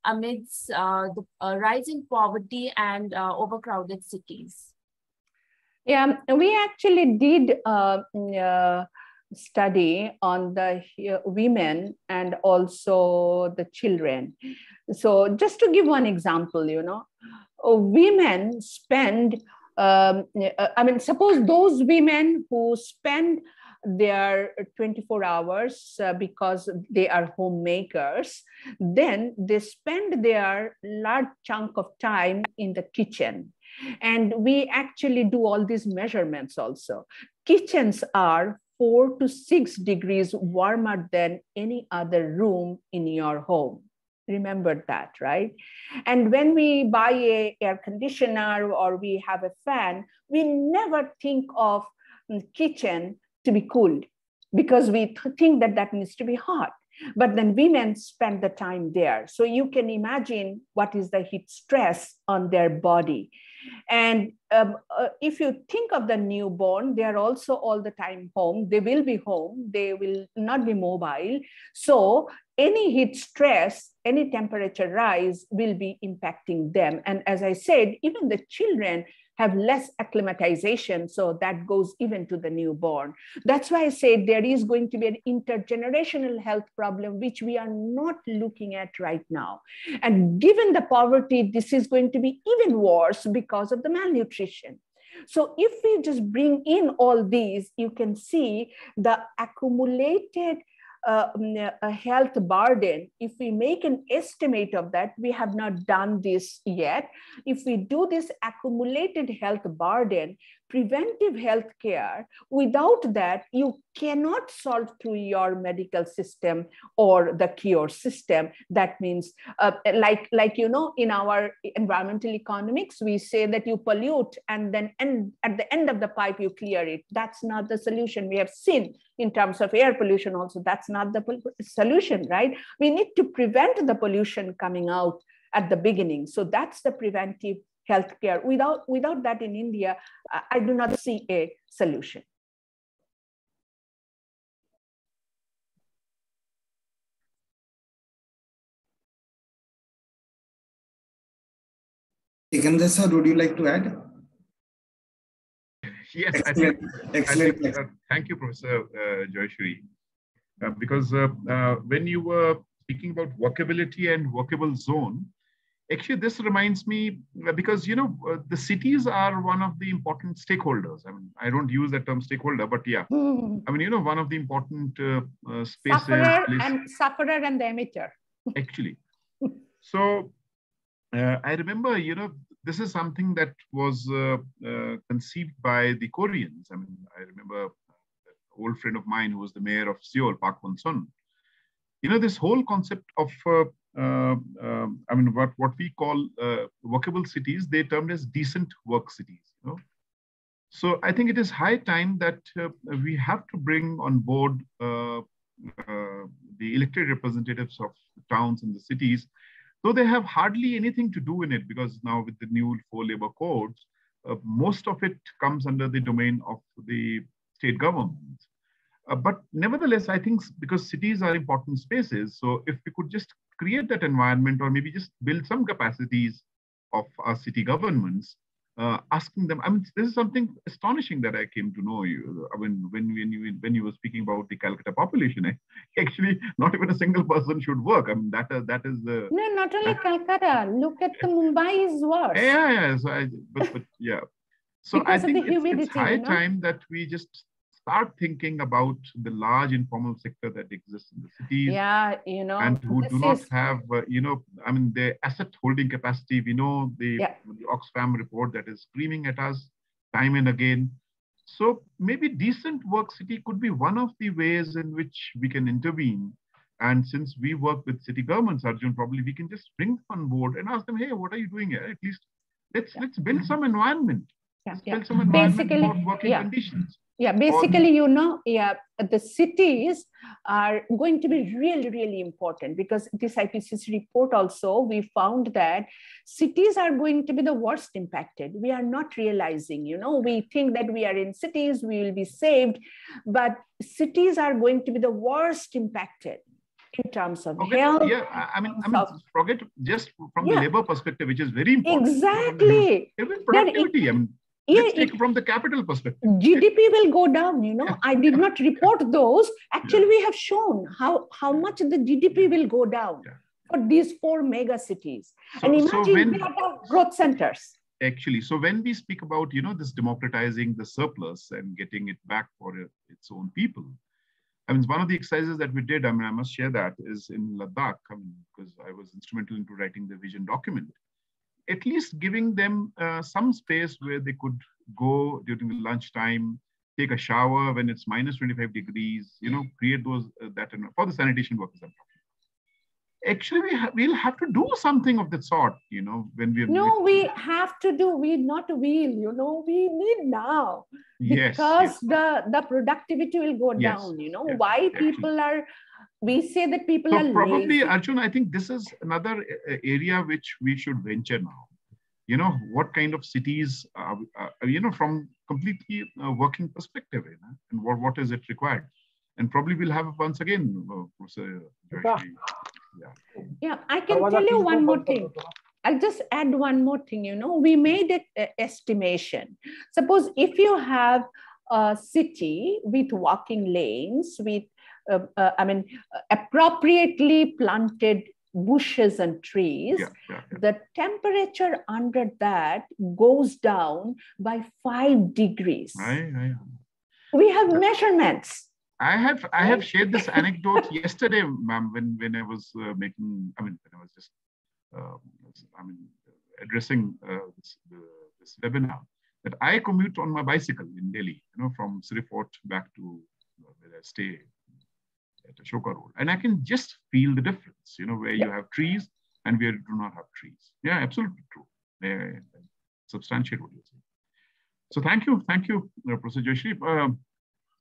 Speaker 1: amidst uh, the uh, rising poverty and uh, overcrowded cities?
Speaker 5: Yeah, we actually did a uh, uh, study on the women and also the children. So just to give one example, you know, women spend um, I mean, suppose those women who spend they are 24 hours uh, because they are homemakers, then they spend their large chunk of time in the kitchen. And we actually do all these measurements also. Kitchens are four to six degrees warmer than any other room in your home remember that right and when we buy a air conditioner or we have a fan we never think of kitchen to be cooled because we th- think that that needs to be hot but then women spend the time there so you can imagine what is the heat stress on their body and um, uh, if you think of the newborn, they are also all the time home. They will be home. They will not be mobile. So any heat stress, any temperature rise will be impacting them. And as I said, even the children have less acclimatization. So that goes even to the newborn. That's why I say there is going to be an intergenerational health problem, which we are not looking at right now. And given the poverty, this is going to be even worse because of the malnutrition. So if we just bring in all these, you can see the accumulated mm, a health burden, if we make an estimate of that, we have not done this yet. If we do this accumulated health burden, preventive health care, without that, you cannot solve through your medical system or the cure system. That means, uh, like, like, you know, in our environmental economics, we say that you pollute and then end, at the end of the pipe, you clear it. That's not the solution. We have seen in terms of air pollution also, that's not the solution, right? We need to prevent the pollution coming out at the beginning. So that's the preventive healthcare. Without, without that in India, I do not see a solution.
Speaker 3: Tikender sir, would you like to add?
Speaker 4: Yes, excellent. I think, excellent. I think, uh, thank you, Professor uh, Joyashree. Uh, because uh, uh, when you were speaking about workability and workable zone, actually this reminds me uh, because you know uh, the cities are one of the important stakeholders. I mean i don't use that term stakeholder but yeah. Mm. i mean you know one of the important uh, uh, spaces
Speaker 5: sufferer and sufferer and the emitter. <laughs>
Speaker 4: Actually. So uh, i remember you know this is something that was uh, conceived by the koreans. I mean i remember an old friend of mine who was the mayor of seoul park Won-soon you know this whole concept of I mean, what, what we call uh, workable cities, they termed as decent work cities. You know? So I think it is high time that uh, we have to bring on board uh, uh, the elected representatives of towns and the cities, though they have hardly anything to do in it because now with the new four labor codes, uh, most of it comes under the domain of the state governments. Uh, but nevertheless, I think because cities are important spaces, so if we could just create that environment or maybe just build some capacities of our city governments, uh, asking them. I mean, this is something astonishing that I came to know you. I mean, when, when you when you were speaking about the Calcutta population, <laughs> actually, not even a single person should work. I mean, that uh, that is the
Speaker 5: no, not only that, Calcutta. Look at the <laughs> Mumbai is worse.
Speaker 4: Yeah, yeah. So I, but, but yeah. So <laughs> because I think it's, it's, high you know? time that we just start thinking about the large informal sector that exists in the cities.
Speaker 5: Yeah, you know,
Speaker 4: and who do not is... have, uh, you know, I mean, the asset holding capacity. We know the, yeah. the Oxfam report that is screaming at us time and again. So maybe decent work city could be one of the ways in which we can intervene. And since we work with city governments, Arjun, probably we can just bring them on board and ask them, hey, what are you doing here? At least let's yeah. let's build some environment.
Speaker 5: Yeah, yeah. Build some environment
Speaker 4: Basically, working yeah. conditions
Speaker 5: yeah basically you know yeah the cities are going to be really really important because this ipcc report also we found that cities are going to be the worst impacted we are not realizing you know we think that we are in cities we will be saved but cities are going to be the worst impacted in terms of
Speaker 4: okay.
Speaker 5: health.
Speaker 4: Yeah, I mean, I mean, of, forget just from yeah. the labor perspective, which is very important.
Speaker 5: Exactly.
Speaker 4: Even productivity. I mean, Let's take it, from the capital perspective.
Speaker 5: GDP will go down. You know, I did not report those. Actually, yeah. we have shown how how much the GDP mm-hmm. will go down yeah. for these four mega cities. So, and imagine so when, growth centers.
Speaker 4: actually. So when we speak about, you know, this democratizing the surplus and getting it back for uh, its own people, I mean, one of the exercises that we did, I mean, I must share that is in Ladakh, I mean, because I was instrumental into writing the vision document. At least giving them uh, some space where they could go during the lunchtime, take a shower when it's minus 25 degrees, you know, create those, uh, that, for the sanitation workers I'm talking actually we ha- we'll have to do something of that sort you know when we're
Speaker 5: no we have to do we not will you know we need now.
Speaker 4: Yes,
Speaker 5: because
Speaker 4: yes.
Speaker 5: the the productivity will go
Speaker 4: yes,
Speaker 5: down you know
Speaker 4: yes,
Speaker 5: why people are we say that people
Speaker 4: so
Speaker 5: are
Speaker 4: probably
Speaker 5: lazy.
Speaker 4: arjun i think this is another uh, area which we should venture now you know what kind of cities uh, uh, you know from completely uh, working perspective you know, and what, what is it required and probably we'll have once again uh, Professor
Speaker 5: yeah. yeah, I can tell you one more thing. I'll just add one more thing. You know, we made an uh, estimation. Suppose if you have a city with walking lanes, with I mean, appropriately planted bushes and trees,
Speaker 4: yeah, yeah, yeah.
Speaker 5: the temperature under that goes down by five degrees.
Speaker 4: I, I,
Speaker 5: we have measurements.
Speaker 4: I have I have shared this <laughs> anecdote yesterday, ma'am, when when I was uh, making. I mean, when I was just, uh, I mean, addressing uh, this, this, webinar. That I commute on my bicycle in Delhi, you know, from Sri Fort back to where I stay at Ashoka Road, and I can just feel the difference. You know, where you have trees and where you do not have trees. Yeah, absolutely true. Yeah, substantiate what you're saying. So thank you, thank you, uh, Professor Joshi.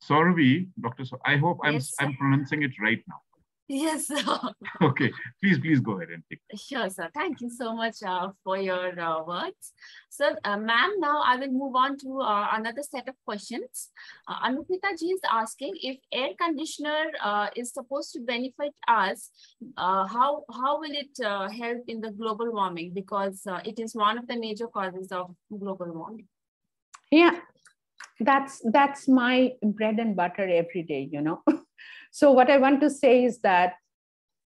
Speaker 4: Sauravi, Dr. So I hope I'm,
Speaker 1: Yes,
Speaker 4: I'm pronouncing it right now.
Speaker 1: Yes, sir. <laughs>
Speaker 4: Okay, please, please go ahead and take it.
Speaker 1: Sure, sir. Thank you so much uh, for your uh, words. So, uh, ma'am, now I will move on to uh, another set of questions. Uh, Anupita ji is asking if air conditioner uh, is supposed to benefit us, uh, how, how will it uh, help in the global warming? Because uh, it is one of the major causes of global warming.
Speaker 5: Yeah, that's that's my bread and butter every day you know <laughs> so what i want to say is that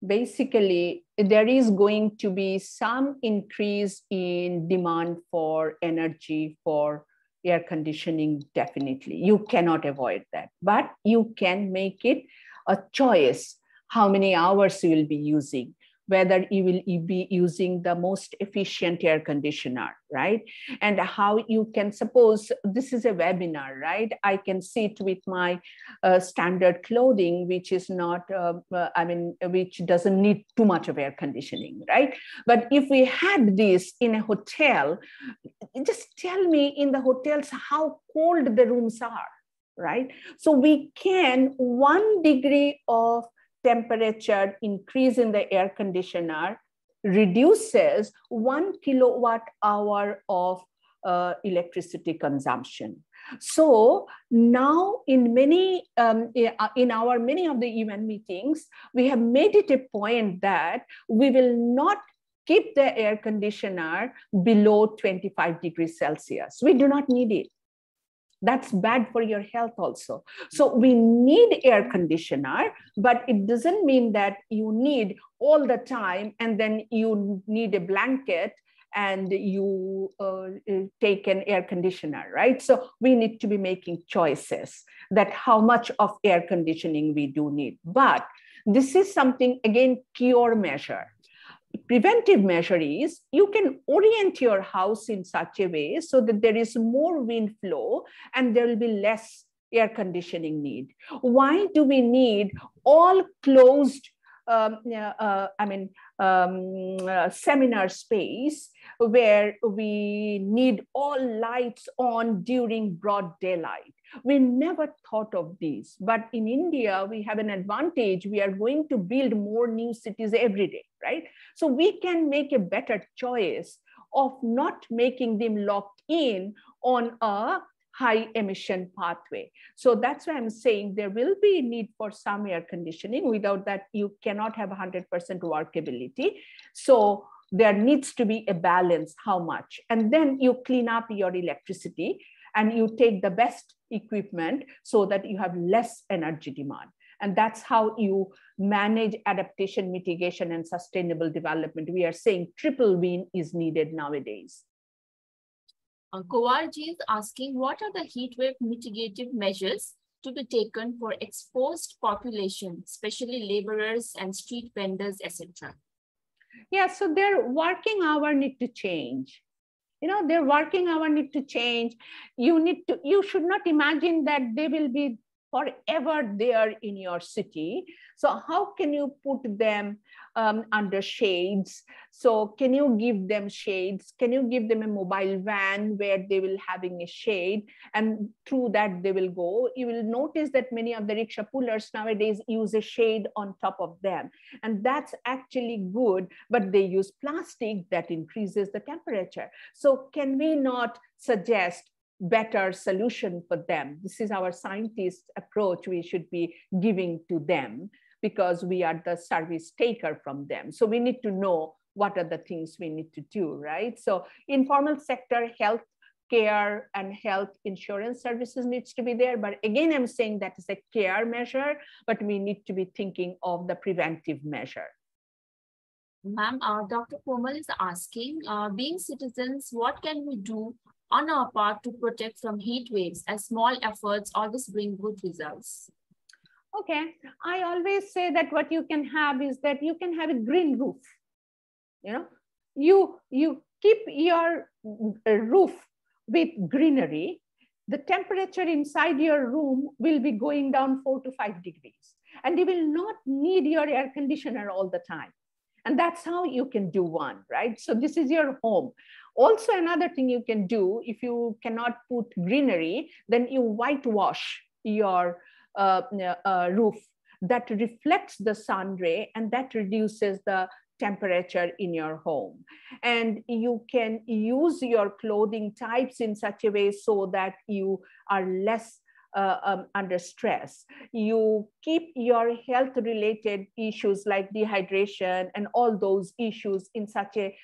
Speaker 5: basically there is going to be some increase in demand for energy for air conditioning definitely. You cannot avoid that but you can make it a choice how many hours you will be using whether you will be using the most efficient air conditioner, right? And how you can suppose this is a webinar, right? I can sit with my uh, standard clothing, which is not, uh, uh, I mean, which doesn't need too much of air conditioning, right? But if we had this in a hotel, just tell me in the hotels how cold the rooms are, right? So we can one degree of temperature increase in the air conditioner reduces one kilowatt hour of uh, electricity consumption. So now in many, um, uh, in our many of the event meetings, we have made it a point that we will not keep the air conditioner below 25 degrees Celsius. We do not need it that's bad for your health also. So we need air conditioner but it doesn't mean that you need all the time and then you need a blanket and you uh, take an air conditioner right? So we need to be making choices that how much of air conditioning we do need. But this is something again cure measure preventive measure is you can orient your house in such a way so that there is more wind flow and there will be less air conditioning need. Why do we need all closed um, uh, I mean, um, uh, seminar space where we need all lights on during broad daylight. We never thought of these, but in India, we have an advantage. We are going to build more new cities every day, right? So we can make a better choice of not making them locked in on a high emission pathway. So that's why I'm saying there will be a need for some air conditioning. Without that, you cannot have 100% workability. So there needs to be a balance, how much? And then you clean up your electricity and you take the best equipment so that you have less energy demand. And that's how you manage adaptation, mitigation, and sustainable development. We are saying triple win is needed nowadays.
Speaker 1: Uh, Kowarji is asking, what are the heat wave mitigative measures to be taken for exposed population, especially laborers and street vendors, etc.?
Speaker 5: Yeah, so their working hour need to change. You know, their working hour need to change. You need to, you should not imagine that they will be forever there in your city. So how can you put them um, under shades? So can you give them shades? Can you give them a mobile van where they will having a shade and through that they will go? You will notice that many of the rickshaw pullers nowadays use a shade on top of them. And that's actually good, but they use plastic that increases the temperature. So can we not suggest better solution for them. This is our scientist approach we should be giving to them because we are the service taker from them. So we need to know what are the things we need to do, right? So informal sector health care and health insurance services needs to be there. But again, I'm saying that is a care measure, but we need to be thinking of the preventive measure.
Speaker 1: Ma'am, uh, Dr. Komal is asking, uh, being citizens, what can we do on our part to protect from heat waves as small efforts always bring good results?
Speaker 5: Okay, I always say that what you can have is that you can have a green roof. You know, you, you keep your roof with greenery, the temperature inside your room will be going down four to five degrees. And you will not need your air conditioner all the time. And that's how you can do one, right? So this is your home. Also, another thing you can do if you cannot put greenery, then you whitewash your uh, uh, roof that reflects the sun ray and that reduces the temperature in your home. And you can use your clothing types in such a way so that you are less uh, um, under stress. You keep your health related issues like dehydration and all those issues in such a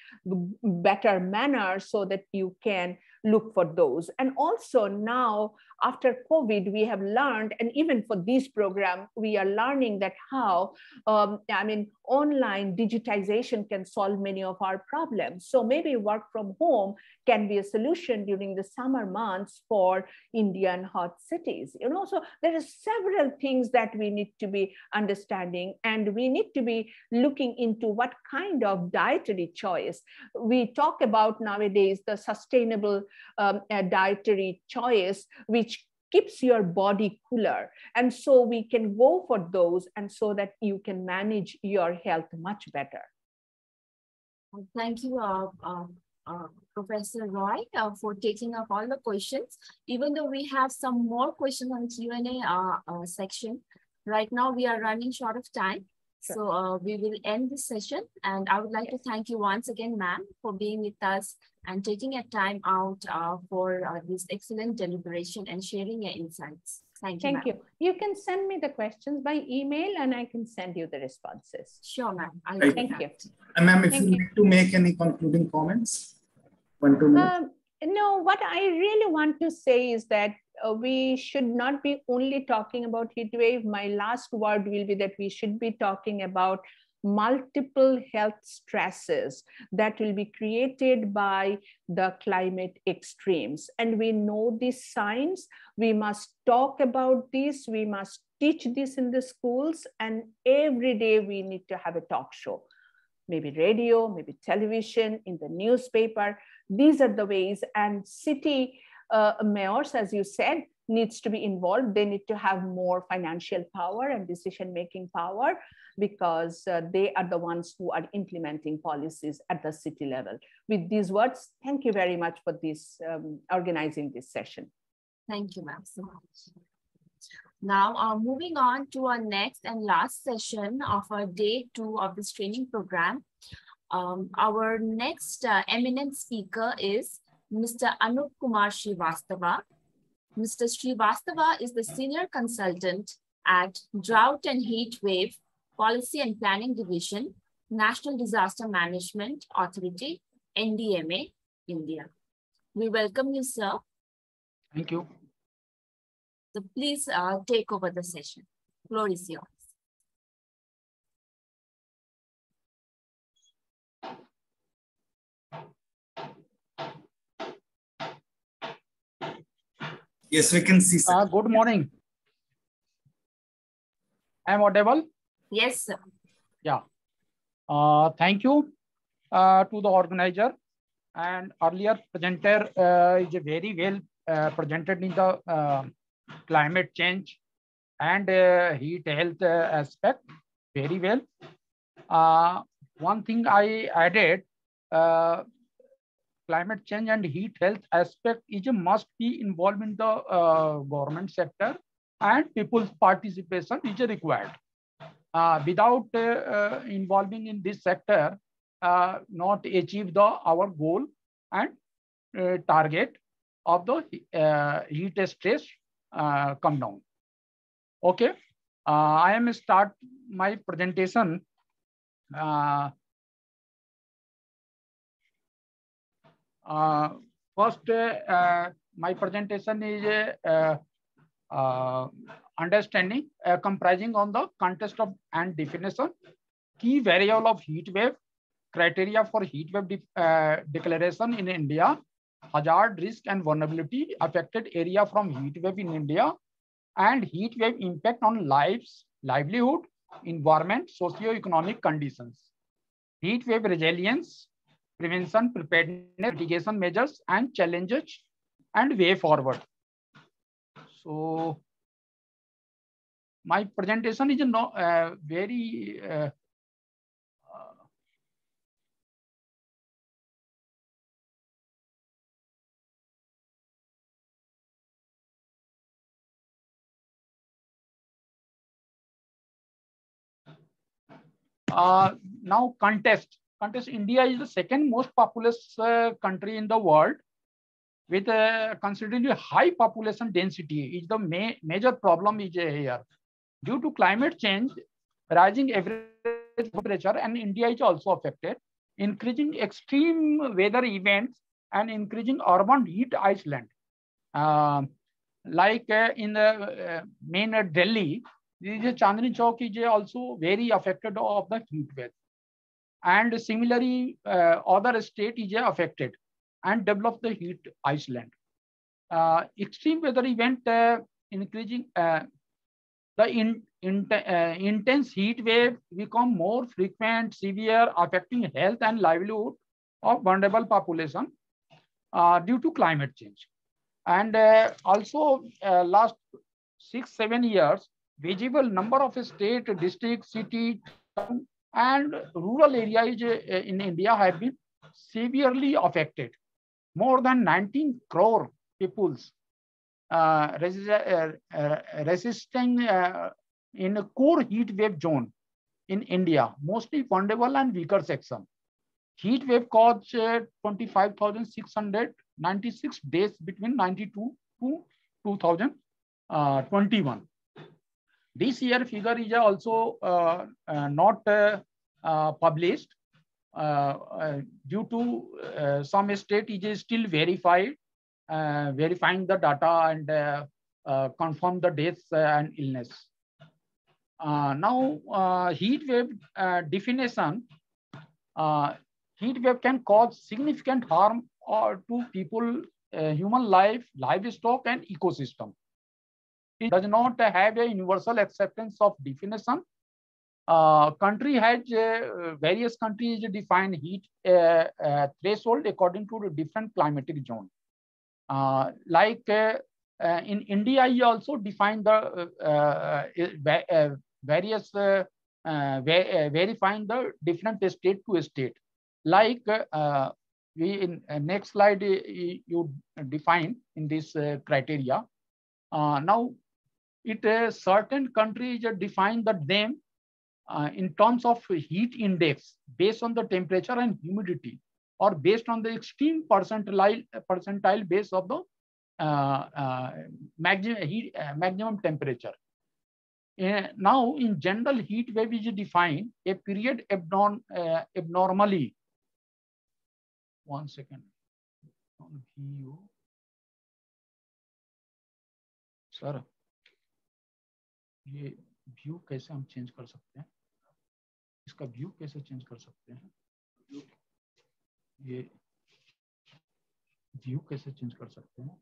Speaker 5: better manner so that you can look for those. And also now after COVID, we have learned, and even for this program, we are learning that how, um, I mean, online digitization can solve many of our problems. So maybe work from home can be a solution during the summer months for Indian hot cities. You know, so there are several things that we need to be understanding, and we need to be looking into what kind of dietary choice. We talk about nowadays the sustainable um, uh, dietary choice, which keeps your body cooler. And so we can go for those and so that you can manage your health much better.
Speaker 1: Thank you, uh, uh, uh, Professor Roy, uh, for taking up all the questions. Even though we have some more questions on Q&A uh, uh, section, right now we are running short of time. Sure. So uh, we will end this session. And I would like to thank you once again, ma'am, for being with us and taking a time out uh, for uh, this excellent deliberation and sharing your insights. Thank you.
Speaker 5: Thank you. You can send me the questions by email and I can send you the responses.
Speaker 1: Sure, ma'am.
Speaker 5: Thank you.
Speaker 3: And ma'am, if you need to make any concluding comments, one, two minutes. Um,
Speaker 5: no, what I really want to say is that uh, we should not be only talking about heat wave. My last word will be that we should be talking about multiple health stresses that will be created by the climate extremes. And we know these signs. We must talk about this. We must teach this in the schools. And every day we need to have a talk show, maybe radio, maybe television, in the newspaper. These are the ways. And city uh, mayors, as you said, needs to be involved. They need to have more financial power and decision-making power because uh, they are the ones who are implementing policies at the city level. With these words, thank you very much for this um, organizing this session.
Speaker 1: Thank you, ma'am, so much. Now, uh, moving on to our next and last session of our day two of this training program. Um, our next uh, eminent speaker is Mr. Anup Kumar Srivastava. Mr. Srivastava is the senior consultant at Drought and Heat Wave Policy and Planning Division, National Disaster Management Authority, NDMA, India. We welcome you, sir.
Speaker 6: Thank you.
Speaker 1: So please uh, take over the session. Floor is yours.
Speaker 3: Yes, we can see. Sir.
Speaker 6: Uh, good morning. I am audible?
Speaker 1: Yes, sir.
Speaker 6: Yeah. Uh, thank you uh, to the organizer and earlier presenter uh, is very well uh, presented in the uh, climate change and uh, heat health uh, aspect very well. Uh, one thing I added, uh, climate change and heat health aspect is a must be involved in the uh, government sector and people's participation is required. Uh, without uh, uh, involving in this sector, uh, not achieve the our goal and uh, target of the heat stress come down. Okay, I am start my presentation. First, uh, my presentation is uh, uh, understanding uh, comprising on the context of and definition, key variable of heat wave, criteria for heat wave de uh, declaration in India, hazard, risk and vulnerability affected area from heat wave in India, and heat wave impact on lives, livelihood, environment, socio-economic conditions. Heat wave resilience, prevention, preparedness, mitigation measures, and challenges and way forward. So my presentation is no uh, very uh, uh, now contest contest india is the second most populous uh, country in the world with a considerably high population density is the ma major problem is here. Due to climate change, rising average temperature and India is also affected, increasing extreme weather events and increasing urban heat island. Uh, like uh, in the uh, main Delhi, the Chandni Chowk is also very affected of the heat wave. And similarly, uh, other state is affected and develop the heat island. Uh, extreme weather event uh, increasing uh, the in, in, uh, intense heat wave become more frequent, severe, affecting health and livelihood of vulnerable population uh, due to climate change. And uh, also last six, seven years, visible number of state, district, city, and rural areas in India have been severely affected more than 19 crore peoples uh, uh, uh, resisting uh, in a core heat wave zone in India, mostly vulnerable and weaker section. Heat wave caused uh, 25,696 days between 92 to 2021. This year figure is also uh, uh not uh, uh, published uh, uh, due to uh, some state is still verified, verifying the data and confirm the deaths and illness. now, heat wave definition, heat wave can cause significant harm or to people, human life, livestock, and ecosystem. It does not have a universal acceptance of definition uh, country has uh, various countries define heat uh, uh, threshold according to the different climatic zone. Uh, like uh, uh in India, you also define the uh, uh, various verifying the different state to state. Like we in next slide you define in this criteria. now, it a certain country countries define the them uh, in terms of heat index based on the temperature and humidity or based on the extreme percentile, percentile base of the uh, uh, maximum, heat, uh, maximum temperature. Uh, now, in general, heat wave is defined a period abnorm, uh, abnormally. One second. Sir, ये view कैसे हम change कर सकते हैं? इसका view कैसे change कर सकते हैं? ये व्यू कैसे चेंज कर सकते हैं?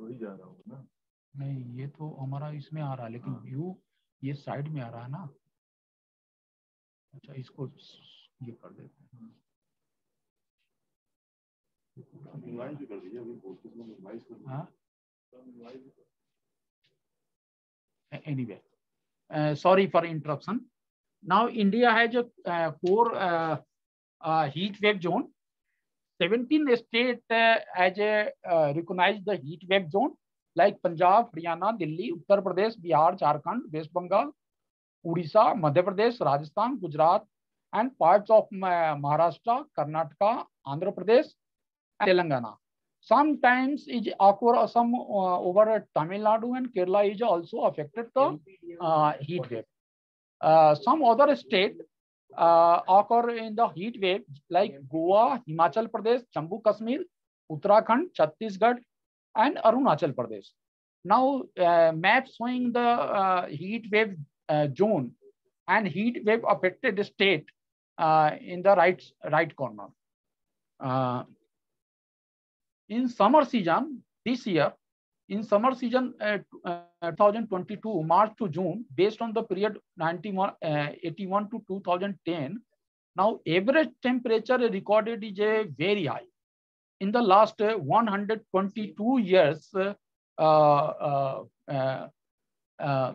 Speaker 6: वही जा रहा हूँ ना। नहीं ये तो हमारा इसमें आ रहा है लेकिन व्यू ये साइड में आ रहा है ना। अच्छा इसको ये कर देते हैं। Any anyway uh, sorry for interruption now india has a uh, uh, uh, heat wave zone 17 state uh, as a uh, recognized the heat wave zone like punjab haryana delhi uttar pradesh bihar jharkhand west bengal odisha madhya pradesh rajasthan gujarat and parts of uh, maharashtra karnataka andhra pradesh and telangana sometimes is occur some uh, over Tamil Nadu and Kerala is also affected the uh, heat wave. Uh, some other state uh, occur in the heat wave like Goa, Himachal Pradesh, Jammu Kashmir, Uttarakhand, Chhattisgarh, and Arunachal Pradesh. Now, uh, map showing the uh, heat wave uh, zone and heat wave affected state uh, in the right right corner. Uh, in summer season this year in summer season uh, uh, 2022 march to june based on the period 1981 uh, to 2010 now average temperature recorded is a very high. In the last uh, 122 years uh, uh, uh, uh,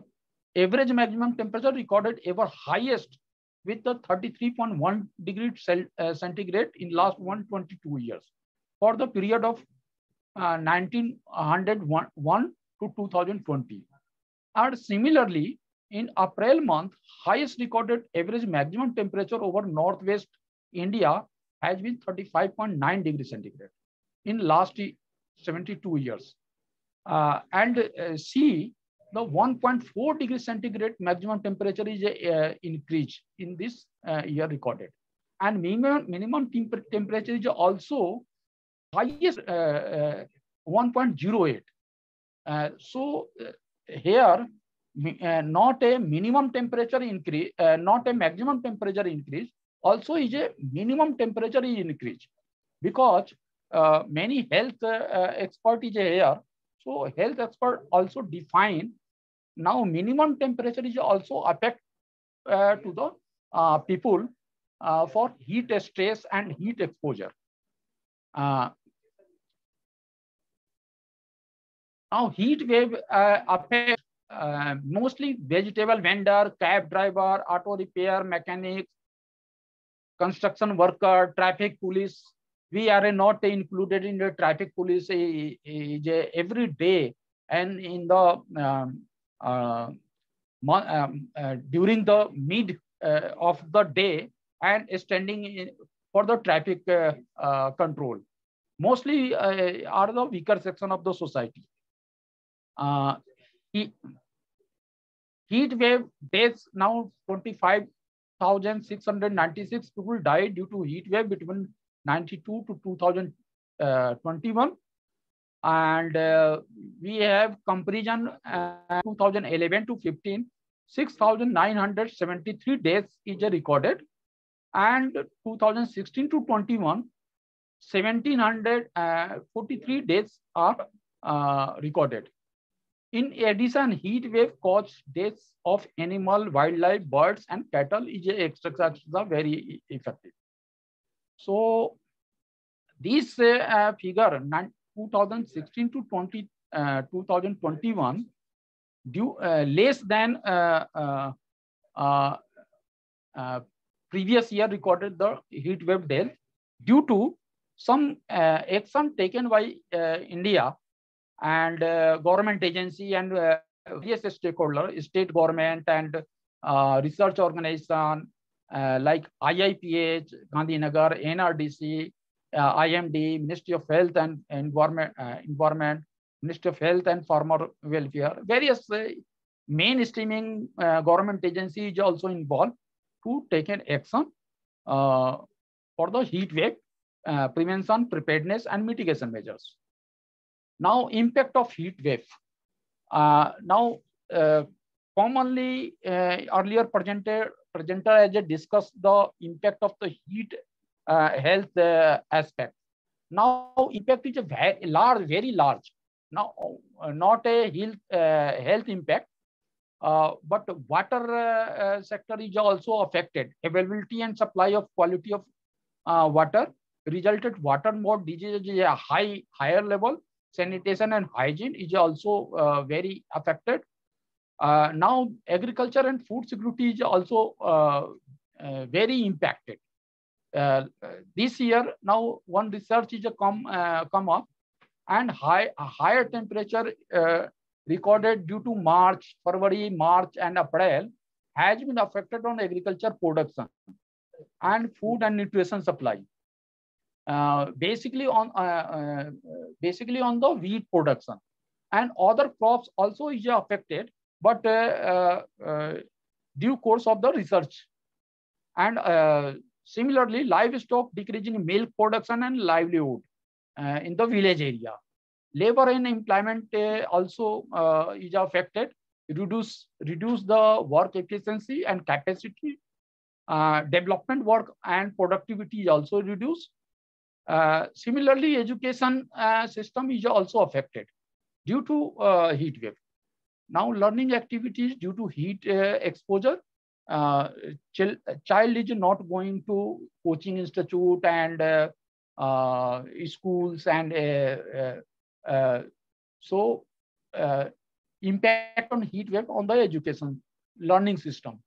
Speaker 6: average maximum temperature recorded ever highest with the 33.1 degree uh, centigrade in last 122 years for the period of uh, 1901 to 2020. And similarly, in April month, highest recorded average maximum temperature over northwest India has been 35.9 degrees centigrade in last 72 years. Uh, and uh, see the 1.4 degrees centigrade maximum temperature is uh, increase in this uh, year recorded. And minimum, minimum temp temperature is also highest uh, uh, 1.08. Uh, so here, not a minimum temperature increase, not a maximum temperature increase, also is a minimum temperature increase because uh, many health uh, expert is here. So health expert also define now minimum temperature is also affect uh, to the uh, people for heat stress and heat exposure. Now heat wave uh, affect uh, mostly vegetable vendor, cab driver, auto repair, mechanics, construction worker, traffic police. We are not included in the traffic police eh, eh, every day and in the um, uh, um, uh, during the mid uh, of the day and standing in, for the traffic uh, control. Mostly are the weaker section of the society. Uh, he, heat wave deaths now 25,696 people died due to heat wave between 92 to 2021 and uh, we have comparison uh, 2011 to 15 6973 deaths is recorded. And 2016 to 21 1743 deaths are uh, recorded in addition, heat wave caused deaths of animal, wildlife, birds, and cattle is a extractions are very effective. So this uh, figure, 2016 to 20, uh, 2021, due uh, less than uh, uh, uh, previous year recorded the heat wave death due to some action taken by India and uh, government agency and uh, various stakeholder, state government and uh, research organization like IIPH, Gandhinagar, NRDC, IMD, Ministry of Health and Environment, Environment, Ministry of Health and Farmer Welfare, various mainstreaming uh, government agency is also involved to take an action uh, for the heat wave uh, prevention, preparedness, and mitigation measures. Now, impact of heat wave. Uh, now, uh, commonly uh, earlier presenter presenter has discussed the impact of the heat uh, health uh, aspect. Now impact is a very large, very large. Now uh, not a health, health impact, but water sector is also affected. Availability and supply of quality of water resulted water more disease is a high higher level. Sanitation and hygiene is also uh, very affected. Uh, now agriculture and food security is also uh, very impacted. this year now one research is come come up and high higher temperature recorded due to March, February, March, and April has been affected on agriculture production and food and nutrition supply. Uh, basically on uh, uh, basically on the wheat production and other crops also is affected but uh, due course of the research and similarly livestock decreasing milk production and livelihood in the village area labor and employment also is affected, reduce, reduce the work efficiency and capacity. Uh, development work and productivity is also reduced. Similarly, education system is also affected due to heat wave. Now, learning activities due to heat exposure uh, child is not going to coaching institute and uh, uh, schools and uh, so uh, impact on heat wave on the education learning system.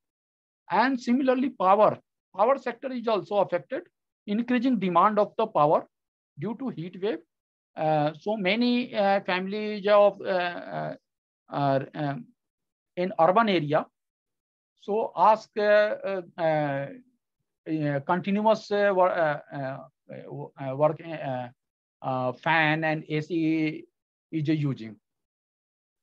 Speaker 6: And similarly, power. Power sector is also affected, increasing demand of the power due to heat wave. Uh, so many uh, families of uh, uh, um, in urban area so ask continuous work fan and AC is using.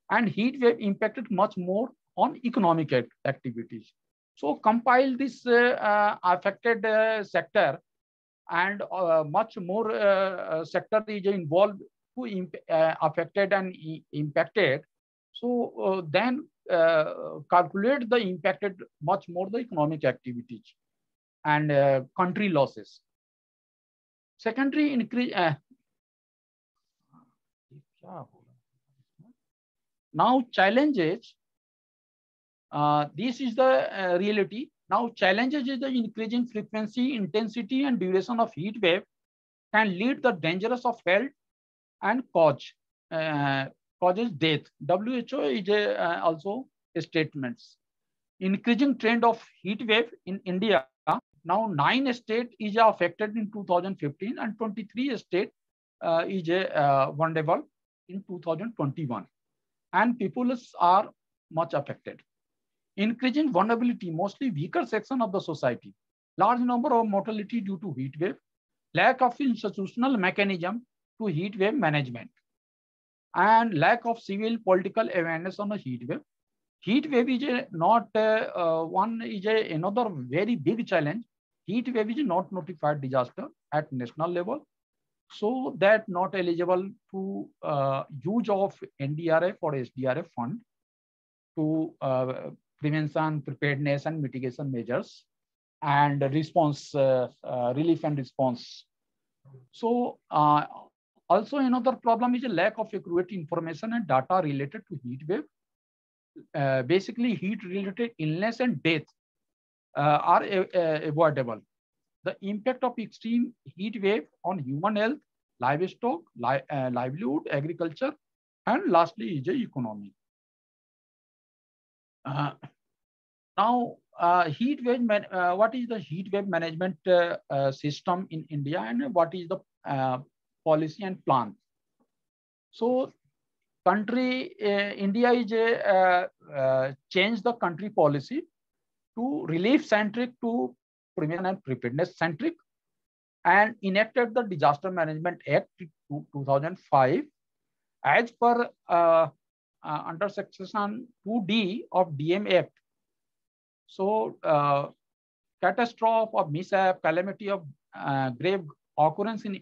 Speaker 6: And heat wave impacted much more on economic activities. So compile this uh, uh, affected sector and uh, much more uh, sector is involved who imp affected and impacted. So then calculate the impacted much more the economic activities and country losses. Secondary increase, now challenges, uh, this is the uh, reality. Now challenges is the increasing frequency, intensity and duration of heat wave can lead the dangerous of health and cause uh, causes death. WHO is uh, also statements. Increasing trend of heat wave in India. Now nine state is affected in 2015 and 23 state uh, is uh, vulnerable in 2021 and people are much affected. Increasing vulnerability, mostly weaker section of the society, large number of mortality due to heat wave, lack of institutional mechanism to heat wave management, and lack of civil political awareness on the heat wave. Heat wave is a not uh, uh, one is a, another very big challenge. Heat wave is not notified disaster at national level so that not eligible to uh, use of NDRF or SDRF fund to uh, prevention, preparedness and mitigation measures and response, uh, uh relief and response. So uh, also another problem is a lack of accurate information and data related to heat wave. Uh, basically heat related illness and death are avoidable the impact of extreme heat wave on human health, livestock, li uh, livelihood, agriculture, and lastly is the economy. Uh, now, uh, heat wave, uh, what is the heat wave management uh, uh, system in India and what is the policy and plan? So, country, India is a, the country policy to relief centric to prevention and preparedness centric and enacted the Disaster Management Act 2005 as per uh, uh, under section 2D of DM Act. So uh, catastrophe or mishap, calamity of uh, grave occurrence in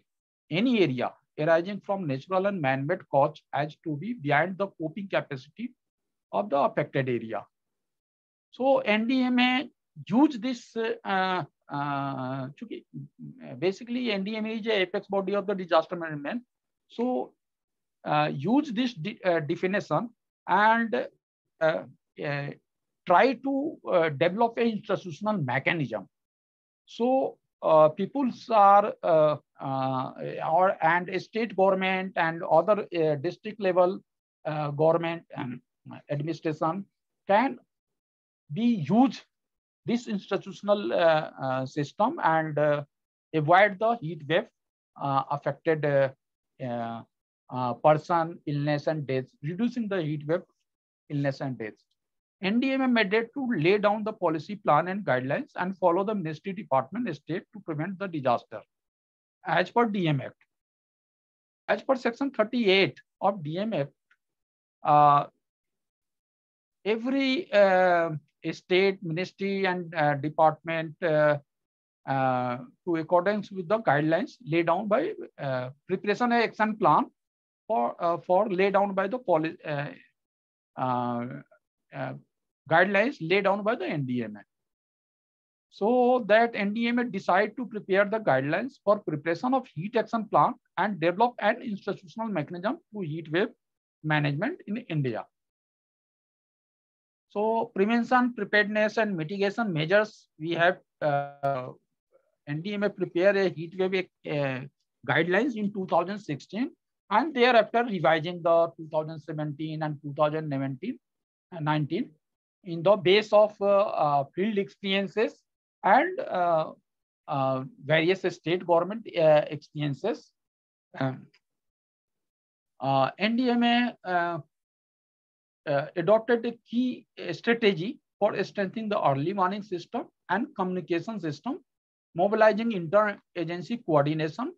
Speaker 6: any area arising from natural and man-made cause as to be beyond the coping capacity of the affected area. So NDMA use this uh, uh, basically NDMA is a apex body of the disaster management. So uh, use this de uh, definition and uh, uh, try to uh, develop an institutional mechanism. So uh, people are uh, uh, or and state government and other district level government and administration can be use this institutional uh, uh, system and uh, avoid the heat wave affected person illness and death, reducing the heat wave illness and death. NDMA mandate to lay down the policy plan and guidelines and follow the ministry department state to prevent the disaster. As per DM Act. As per section 38 of DM Act, uh, every uh, state, ministry, and uh, department uh, uh, to accordance with the guidelines laid down by uh, preparation action plan for for laid down by the policy guidelines laid down by the NDMA. So that NDMA decide to prepare the guidelines for preparation of heat action plan and develop an institutional mechanism to heat wave management in India. So prevention, preparedness, and mitigation measures, we have uh, NDMA prepare a heat wave uh, guidelines in 2016 and thereafter revising the 2017 and 2019 19 in the base of uh, uh, field experiences and uh, various state government experiences. Um, NDMA adopted a key strategy for strengthening the early warning system and communication system, mobilizing inter-agency coordination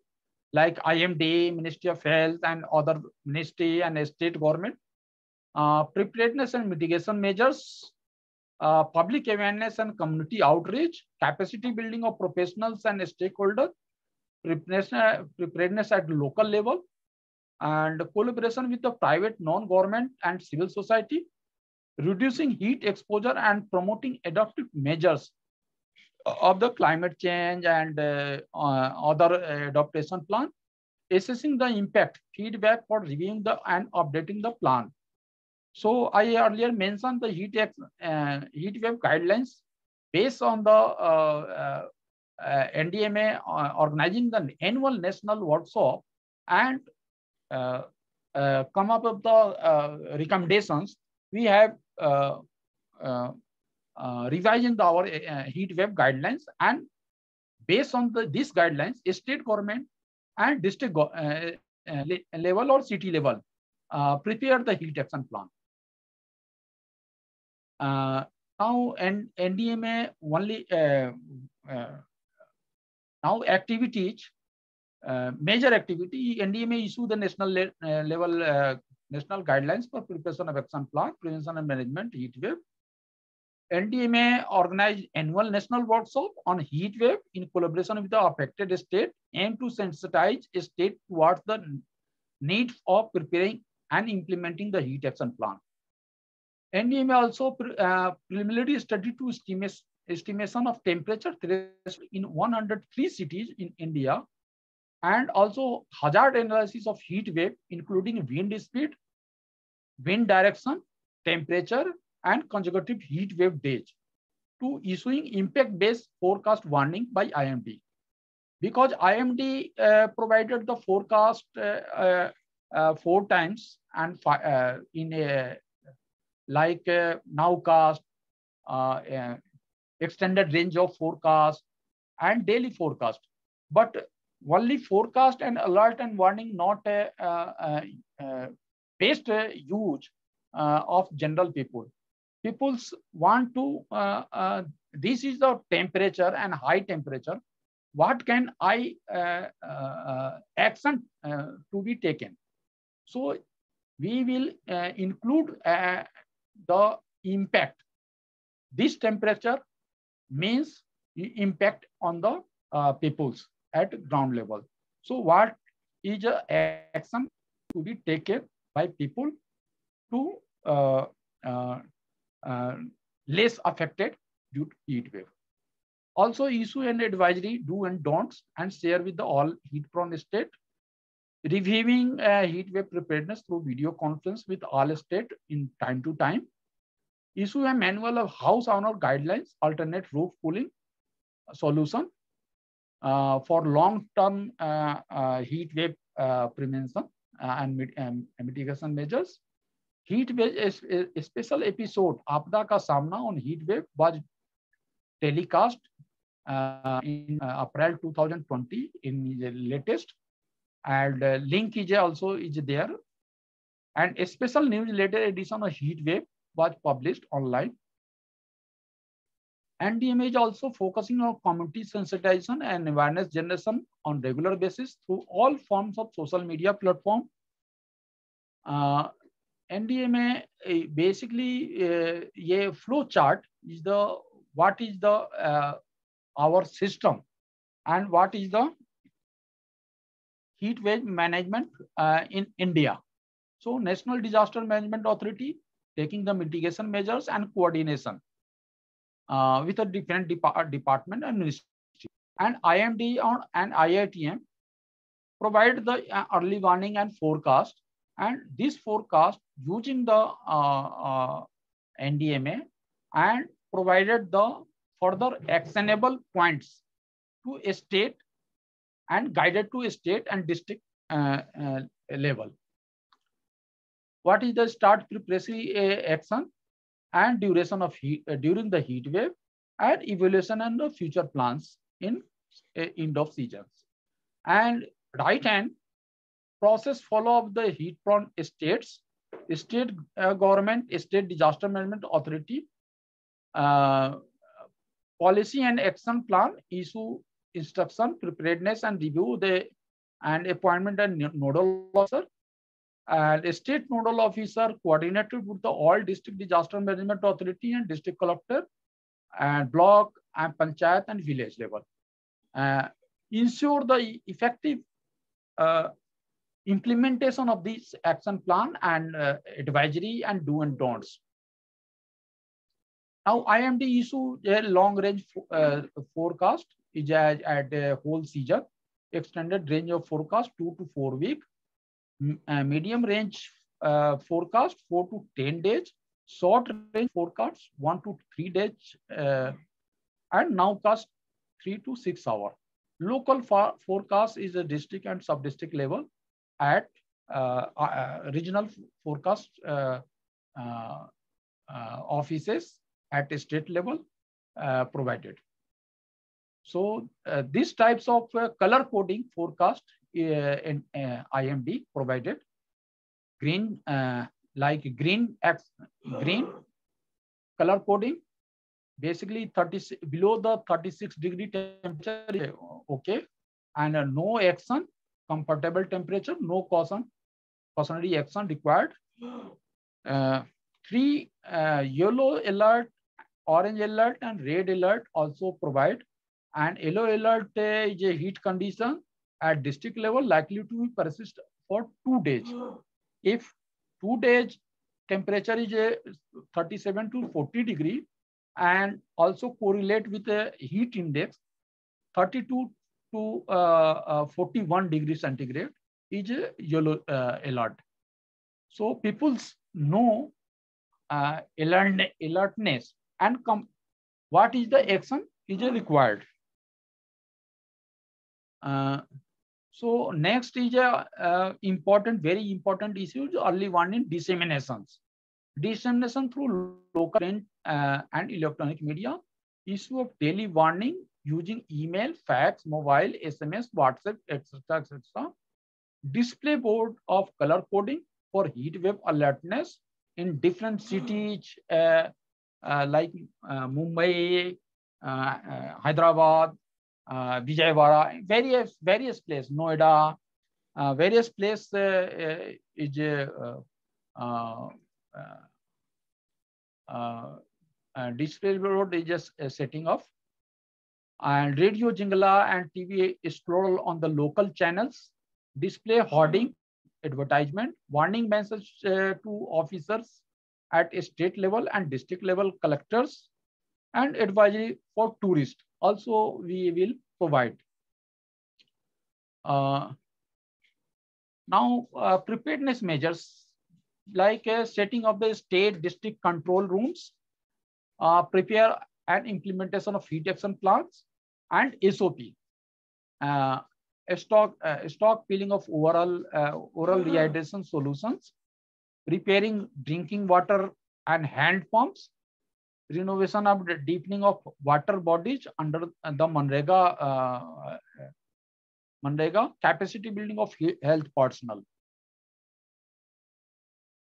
Speaker 6: like IMD, Ministry of Health, and other ministry and state government, uh, preparedness and mitigation measures, uh, public awareness and community outreach, capacity building of professionals and stakeholders, preparedness, uh, at local level, and collaboration with the private non-government and civil society, reducing heat exposure and promoting adaptive measures of the climate change and uh, uh, other adaptation plan, assessing the impact, feedback for reviewing the and updating the plan. So I earlier mentioned the heat, uh, heat wave guidelines based on the uh, uh, NDMA uh, organizing the annual national workshop and uh, uh, come up with the uh, recommendations, we have revising our heat wave guidelines and based on the, these guidelines, state government and district level or city level prepare the heat action plan. Uh, now and NDMA only uh, uh, now activities uh, major activity, NDMA issue the national le uh, level national guidelines for preparation of action plan, prevention and management heat wave. NDMA organized annual national workshop on heat wave in collaboration with the affected state aim to sensitize state towards the need of preparing and implementing the heat action plan. NDMA also pre uh, preliminary study to estimate, estimation of temperature threshold in 103 cities in India and also hazard analysis of heat wave, including wind speed, wind direction, temperature, and consecutive heat wave days to issuing impact-based forecast warning by IMD. Because IMD uh, provided the forecast uh, uh, uh four times and uh, in a like uh, nowcast, extended range of forecast, and daily forecast. But only forecast and alert and warning, not based use uh, of general people. People want to, uh, uh, this is the temperature and high temperature. What can I action to be taken? So we will include the impact. This temperature means impact on the uh, peoples at ground level. So what is a action to be taken by people to uh, uh, uh, less affected due to heat wave? Also issue and advisory do and don'ts and share with the all heat prone state. Reviewing uh, heat wave preparedness through video conference with all state in time to time. Issue a manual of house owner guidelines, alternate roof cooling solution uh, for long-term uh, uh, heat wave uh, prevention and, and mitigation measures. Heat wave, a, a special episode, Apda Ka Samna on heat wave was telecast uh, in uh, April 2020 in the latest and uh, link is also is there and a special newsletter edition of heat wave was published online NDMA is also focusing on community sensitization and awareness generation on regular basis through all forms of social media platform. Uh, NDMA uh, basically uh, a flow chart is the what is the uh, our system and what is the heat wave management uh, in India. So National Disaster Management Authority taking the mitigation measures and coordination uh, with a different dep department and ministry. And IMD on, and IITM provide the uh, early warning and forecast. And this forecast using the uh, uh NDMA and provided the further actionable points to state and guided to state and district uh, uh, level. What is the start preparatory action? and duration of heat uh, during the heat wave and evaluation and the future plans in uh, end of seasons. And right hand process follow up the heat prone states, state uh, government, state disaster management authority, uh, policy and action plan, issue instruction, preparedness and review the and appointment and nodal officer and state nodal officer coordinated with the all district disaster management authority and district collector and block and panchayat and village level. Uh, ensure the effective uh, implementation of this action plan and uh, advisory and do and don'ts. Now IMD issue a long range uh, forecast is at, a whole season, extended range of forecast two to four week uh, medium range uh, forecast 4 to 10 days, short range forecasts 1 to 3 days, uh, and nowcast 3 to 6 hour. Local forecast is a district and sub-district level at uh, uh, regional forecast offices at a state level provided. So these types of color coding forecast in uh, IMD provided. Green, uh, like green X, green color coding, basically 30 below the 36 degree temperature, okay, and uh, no action, comfortable temperature, no caution, cautionary action required. Uh, three uh, yellow alert, orange alert, and red alert also provide. And yellow alert uh, is a heat condition at district level likely to persist for two days. If two days temperature is a 37 to 40 degree and also correlate with a heat index 32 to uh, uh, 41 degree centigrade is a yellow uh, alert. So people's know uh, alert, alertness and come what is the action is required. Uh, so next is a uh, important, very important issue, early warning disseminations. Dissemination through local uh, and electronic media, issue of daily warning using email, fax, mobile, SMS, WhatsApp, etc., etc. Display board of color coding for heat wave alertness in different cities uh, uh, like uh, Mumbai, Hyderabad, uh, Vijayawada, various various places, Noida, uh, various places uh, uh, is uh, uh, uh, display road is just a setting of and radio jingla and TV scroll on the local channels, display hoarding, advertisement, warning message to officers at a state level and district level collectors, and advisory for tourists also we will provide. Uh, now, uh, preparedness measures like uh, setting of the state district control rooms, uh, prepare and implementation of heat action plans, and SOP. Uh, stock, uh, stock peeling of oral, uh, oral rehydration solutions, repairing drinking water and hand pumps, renovation of the deepening of water bodies under the Manrega, uh, Manrega capacity building of health personnel.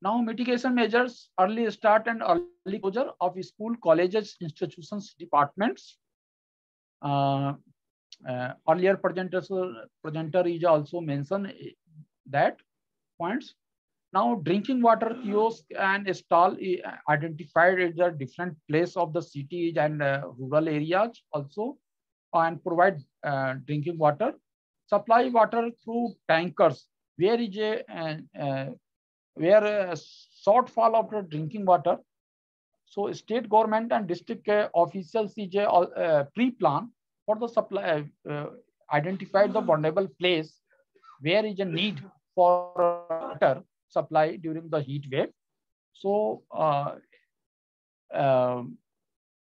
Speaker 6: Now mitigation measures, early start and early closure of school, colleges, institutions, departments. Uh, uh, earlier presenter, presenter is also mentioned that points. Now drinking water kiosk and stall identified at the different place of the cities and uh, rural areas also and provide uh, drinking water. Supply water through tankers where is a uh, where a shortfall of drinking water. So state government and district uh, officials is a uh, pre-plan for the supply, uh, identified the vulnerable place where is a need for water supply during the heat wave. So uh, uh,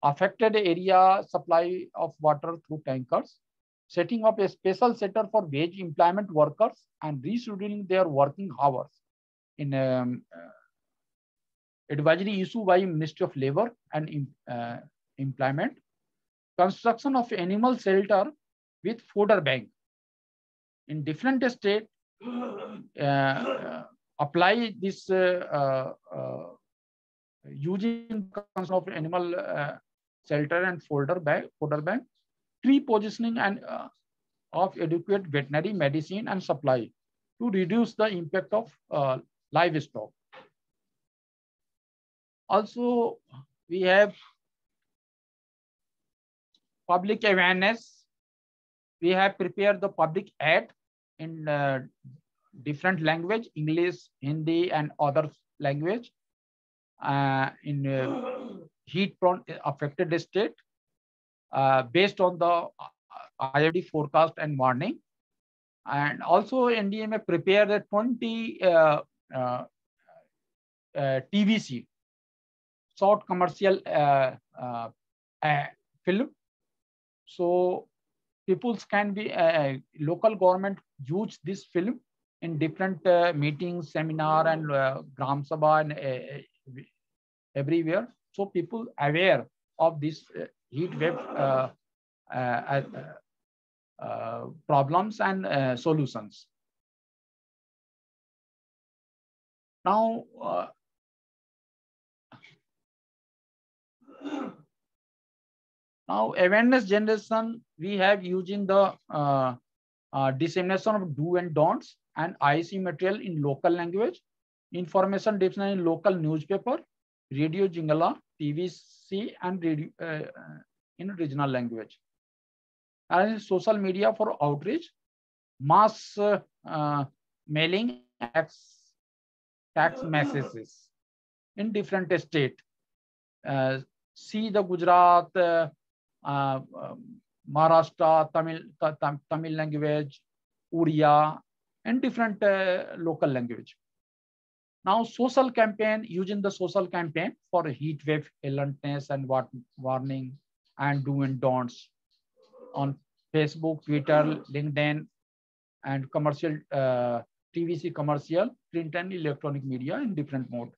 Speaker 6: affected area supply of water through tankers, setting up a special center for wage employment workers and rescheduling their working hours in um, uh, advisory issue by Ministry of Labor and uh, Employment, construction of animal shelter with fodder bank in different state, uh, apply this uh, uh, using of animal uh, shelter and folder bank, fodder bank, tree positioning and of adequate veterinary medicine and supply to reduce the impact of livestock. Also, we have public awareness. We have prepared the public ad in uh, different language, English, Hindi, and other language uh, in uh, <clears throat> heat-prone affected state uh, based on the IMD forecast and warning. And also NDMA prepared a 20 uh, uh, uh, TVC, short commercial film. So peoples can be, local government use this film in different uh, meetings, seminar, and uh, Gram Sabha and uh, everywhere. So people aware of this uh, heat wave uh, uh, problems and solutions. Now, now awareness generation, we have using the dissemination of do and don'ts and IC material in local language, information diffusion in local newspaper, radio jingala, TVC, and radio, uh, in regional language. And social media for outreach, mass uh, uh, mailing tax, tax messages in different state. Uh, see the Gujarat, uh, uh, Maharashtra, Tamil, Tamil language, Uriya, and different uh, local language. Now, social campaign, using the social campaign for heat wave alertness and what warning and do and don'ts on Facebook, Twitter, LinkedIn, and commercial uh, TVC commercial, print and electronic media in different mode.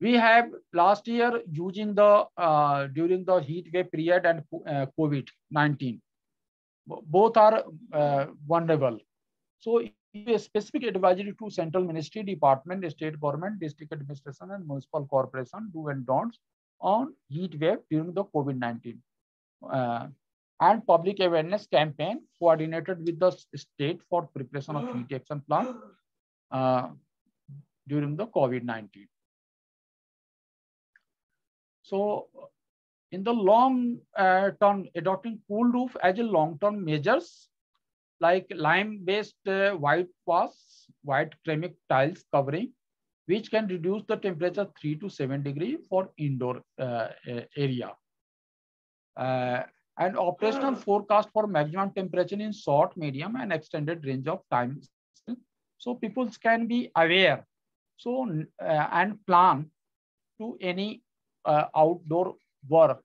Speaker 6: We have last year using the uh, during the heat wave period and uh, COVID-19 both are uh, vulnerable. So a specific advisory to central ministry, department, state government, district administration, and municipal corporation do and don'ts on heat wave during the COVID-19. Uh, and public awareness campaign coordinated with the state for preparation of heat action plan uh, during the COVID-19. So in the long uh, term, adopting cool roof as a long-term measures like lime-based uh, white was, white ceramic tiles covering, which can reduce the temperature 3 to 7 degree for indoor uh, area. uh, and operational forecast for maximum temperature in short, medium, and extended range of time. So people can be aware so uh, and plan to any uh, outdoor work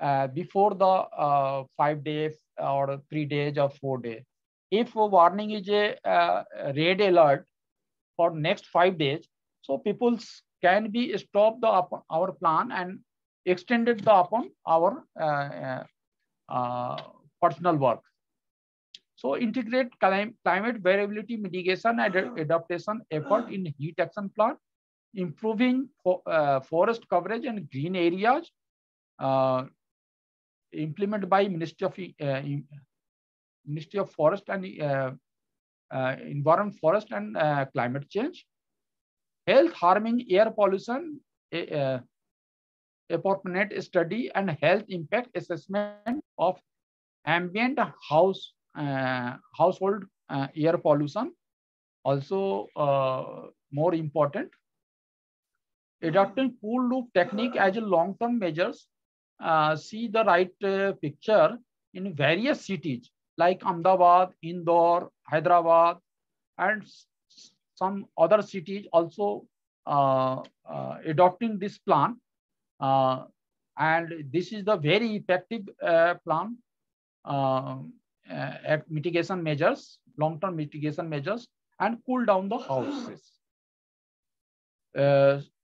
Speaker 6: uh, before the uh, five days or three days or four days. If a warning is a uh, red alert for next five days, so people can be stopped the our plan and extended the upon our uh, uh, personal work. So integrate climate variability mitigation and adaptation effort in heat action plan, improving for, uh, forest coverage and green areas, uh, implemented by Ministry of uh, Ministry of Forest and uh, uh, Environment, Forest and Climate Change. Health harming air pollution, appropriate study and health impact assessment of ambient house uh, household uh, air pollution also uh, more important adopting cool roof technique as a long-term measures uh, see the right uh, picture in various cities like Ahmedabad, Indore, Hyderabad, and some other cities also uh, adopting this plan. and this is the very effective plan uh, mitigation measures, long-term mitigation measures, and cool down the houses.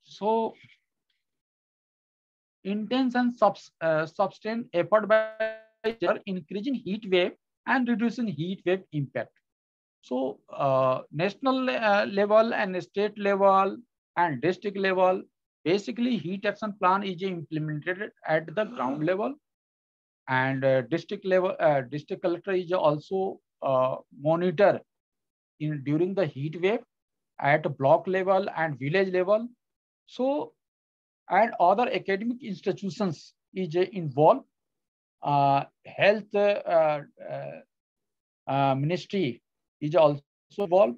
Speaker 6: So intense and sub, uh, sustained effort by increasing heat wave and reducing heat wave impact. So uh, national uh, level and state level and district level, basically heat action plan is implemented at the ground level and uh, district level uh, district collector is also uh, monitor in during the heat wave at block level and village level so and other academic institutions is involved uh, health uh, uh, ministry is also involved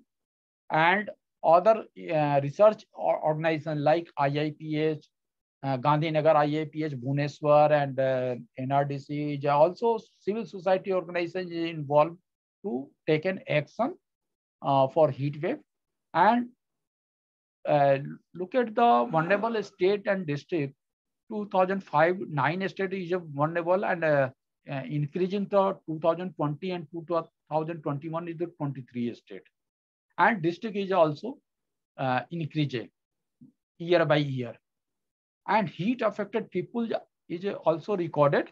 Speaker 6: and other research organizations like IIPH, uh, Gandhinagar IIPH, Bhubaneswar, and uh, NRDC. Also, civil society organizations involved to take an action uh, for heat wave. And uh, look at the vulnerable state and district. 2005, nine state is vulnerable and uh, uh, increasing to 2020 and 2021 is the 23 state. And district is also uh, increasing year by year and heat affected people is also recorded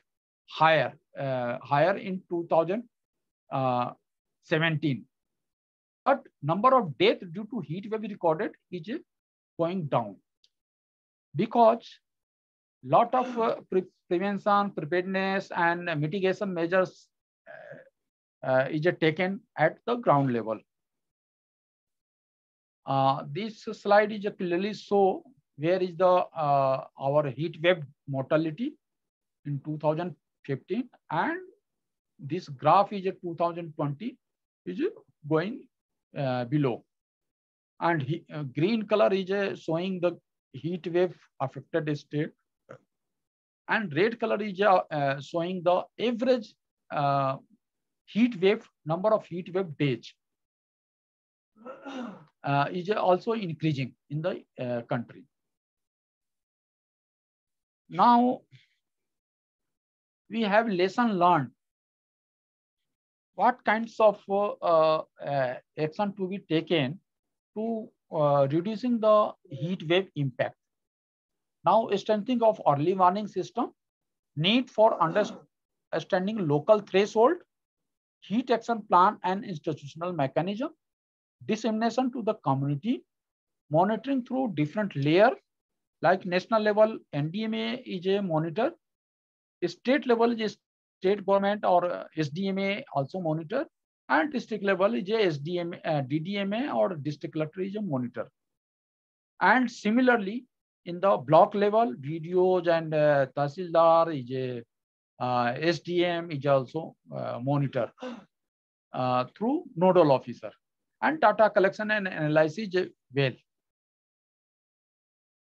Speaker 6: higher, uh, higher in 2017. But number of death due to heat wave recorded is going down because lot of uh, pre prevention, preparedness, and mitigation measures uh, uh, is taken at the ground level. Uh, this slide is clearly show where is the uh, our heat wave mortality in 2015 and this graph is 2020 is going uh, below. And he, uh, green color is uh, showing the heat wave affected state. And red color is uh, uh, showing the average heat wave number of heat wave days is also increasing in the country. Now, we have lesson learned. What kinds of uh, uh, action to be taken to uh, reducing the heat wave impact. Now, strengthening of early warning system, need for understanding local threshold, heat action plan and institutional mechanism, dissemination to the community, monitoring through different layer like national level, NDMA is a monitor. State level is state government or uh, SDMA also monitor. And district level is a SDMA, uh, DDMA or district collector is a monitor. And similarly, in the block level, BDOs and uh, Tahsildar is a uh, SDM is also uh, monitor uh, through nodal officer. And data collection and analysis well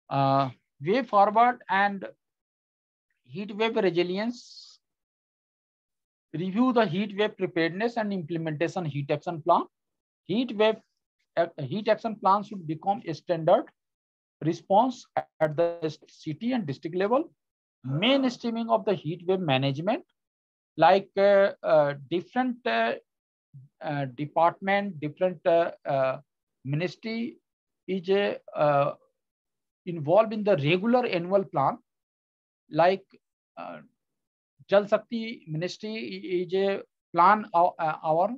Speaker 6: uh, way forward and heat wave resilience, review the heat wave preparedness and implementation heat action plan. Heat wave uh, heat action plan should become a standard response at the city and district level. Mainstreaming of the heat wave management, like uh, uh, different uh, uh, department, different uh, ministry is involved in the regular annual plan like Jal Shakti ministry is a plan our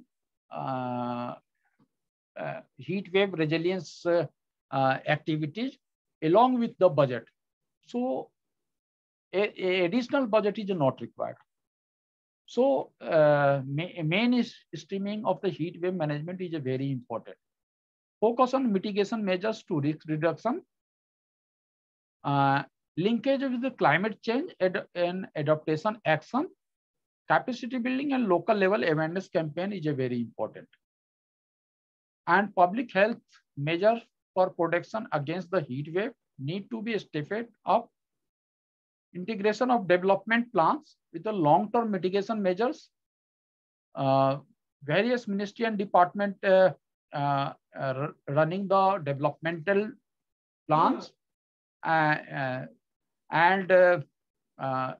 Speaker 6: heat wave resilience activities along with the budget so additional budget is not required so mainstreaming of the heat wave management is a very important focus on mitigation measures to risk reduction linkage with the climate change and adaptation action, capacity building and local level awareness campaign is a very important. And public health measures for protection against the heat wave need to be stepped up. Integration of development plans with the long-term mitigation measures. Uh, various ministry and department uh, uh, running the developmental plans uh, uh, and uh, uh,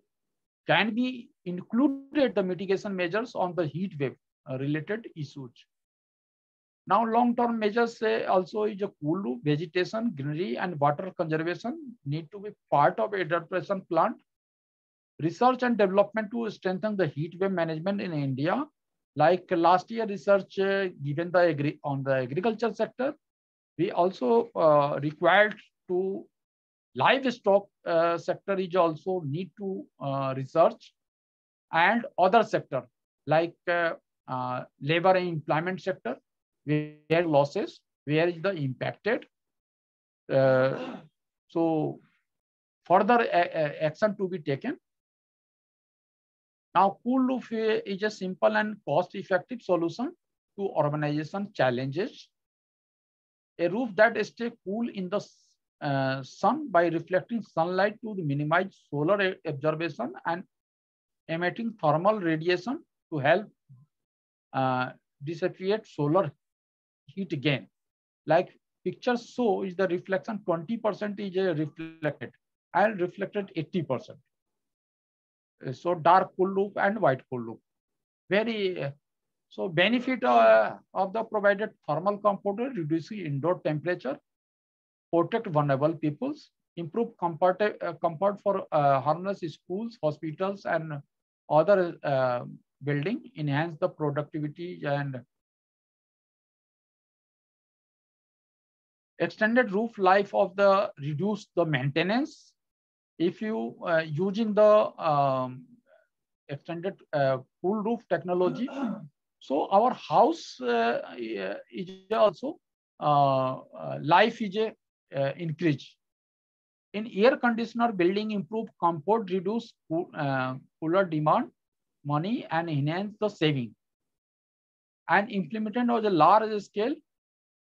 Speaker 6: can be included the mitigation measures on the heat wave uh, related issues. Now, long-term measures also is a cool roof, vegetation, greenery, and water conservation need to be part of adaptation plan. Research and development to strengthen the heat wave management in India. Like last year research given the agri on the agriculture sector, we also uh, required to livestock uh, sector is also need to uh, research and other sector like uh, uh, labor and employment sector where losses where is the impacted uh, so further action to be taken. Now cool roof is a simple and cost effective solution to urbanization challenges. A roof that stay cool in the uh, sun by reflecting sunlight to minimize solar absorption and emitting thermal radiation to help uh, dissipate solar heat gain. Like pictures show is the reflection 20% is reflected and reflected 80%. Uh, so dark cool roof and white cool roof. Very, uh, so benefit uh, of the provided thermal comfort reducing indoor temperature protect vulnerable peoples, improve comfort, uh, comfort for uh, harness schools, hospitals, and other uh, building, enhance the productivity and extended roof life of the reduce the maintenance. If you uh, using the um, extended uh, cool roof technology, so our house uh, is also life is a uh, increase. In air conditioner building, improve comfort, reduce uh, cooler demand, money, and enhance the saving. And implemented on a large scale,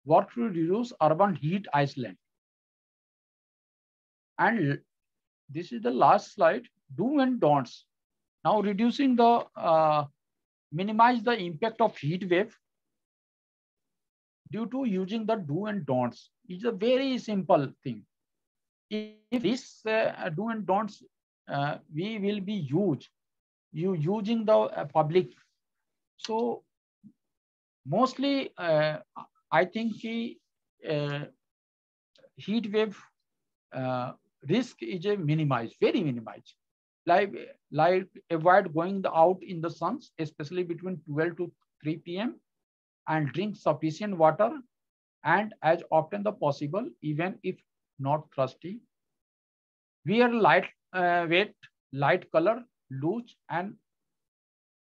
Speaker 6: work to reduce urban heat island. And this is the last slide, do and don'ts. Now reducing the, uh, minimize the impact of heat wave due to using the do and don'ts. It's a very simple thing. If this uh, do and don'ts, uh, we will be huge. You using the uh, public. So mostly, uh, I think he, uh, heat wave uh, risk is a minimized, very minimized. Like, like avoid going out in the suns, especially between 12 to 3 p.m and drink sufficient water and as often the possible, even if not thirsty. Wear light uh, weight, light color, loose and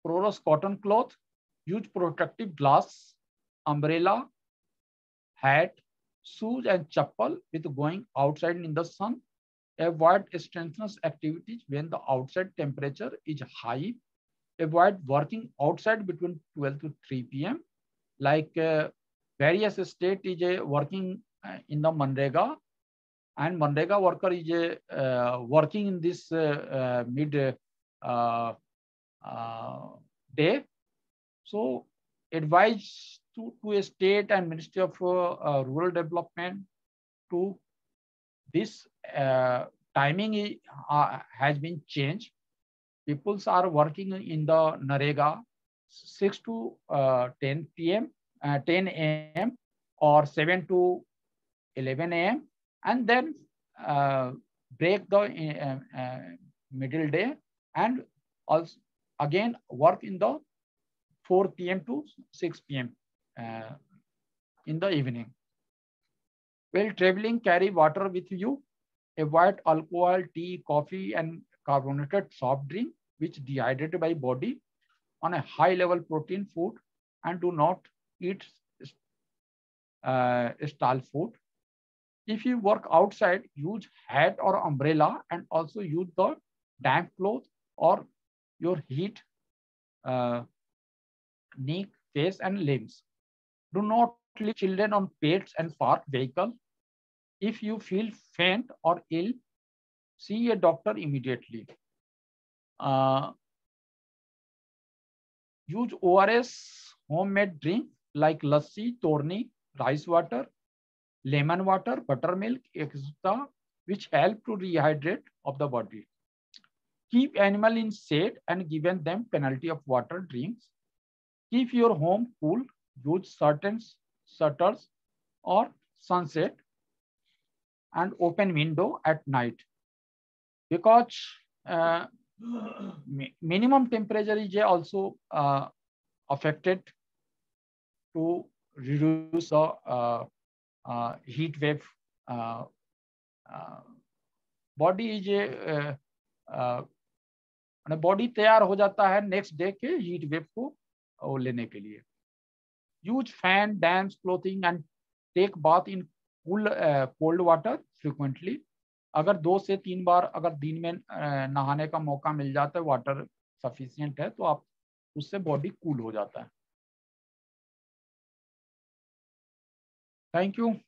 Speaker 6: porous cotton cloth. Use protective glass, umbrella, hat, shoes and chappal with going outside in the sun. Avoid strenuous activities when the outside temperature is high. Avoid working outside between 12 to 3 p.m like uh, various state is uh, working uh, in the Manrega and Manrega worker is uh, uh, working in this uh, uh mid uh, day. So advise to, to a state and Ministry of Rural Development to this timing has been changed. Peoples are working in the Narega 6 to 10 p.m., 10 a.m. or 7 to 11 a.m. and then uh, break the uh, uh, middle day and also again work in the 4 p.m. to 6 p.m. Uh, in the evening. While traveling, carry water with you. Avoid alcohol, tea, coffee, and carbonated soft drink, which dehydrated by body on a high level protein food and do not eat uh, stall food. If you work outside, use hat or umbrella and also use the damp cloth or your heat uh, neck, face and limbs. Do not leave children on pets and park vehicle. If you feel faint or ill, see a doctor immediately. Uh, use ORS homemade drink like lassi, torani, rice water, lemon water, buttermilk, etc., which help to rehydrate of the body. Keep animal in shade and given them penalty of water drinks. Keep your home cool. Use certain shutters or sunset and open window at night because uh, minimum temperature is also uh, affected to reduce the uh, heat wave body J body तैयार हो जाता है next day के heat wave को लेने के लिए। Use fan damps clothing and take bath in cool cold water frequently अगर दो से तीन बार अगर दिन में नहाने का मौका मिल जाता है वाटर सफिशियंट है तो आप उससे बॉडी कूल हो जाता है। Thank you.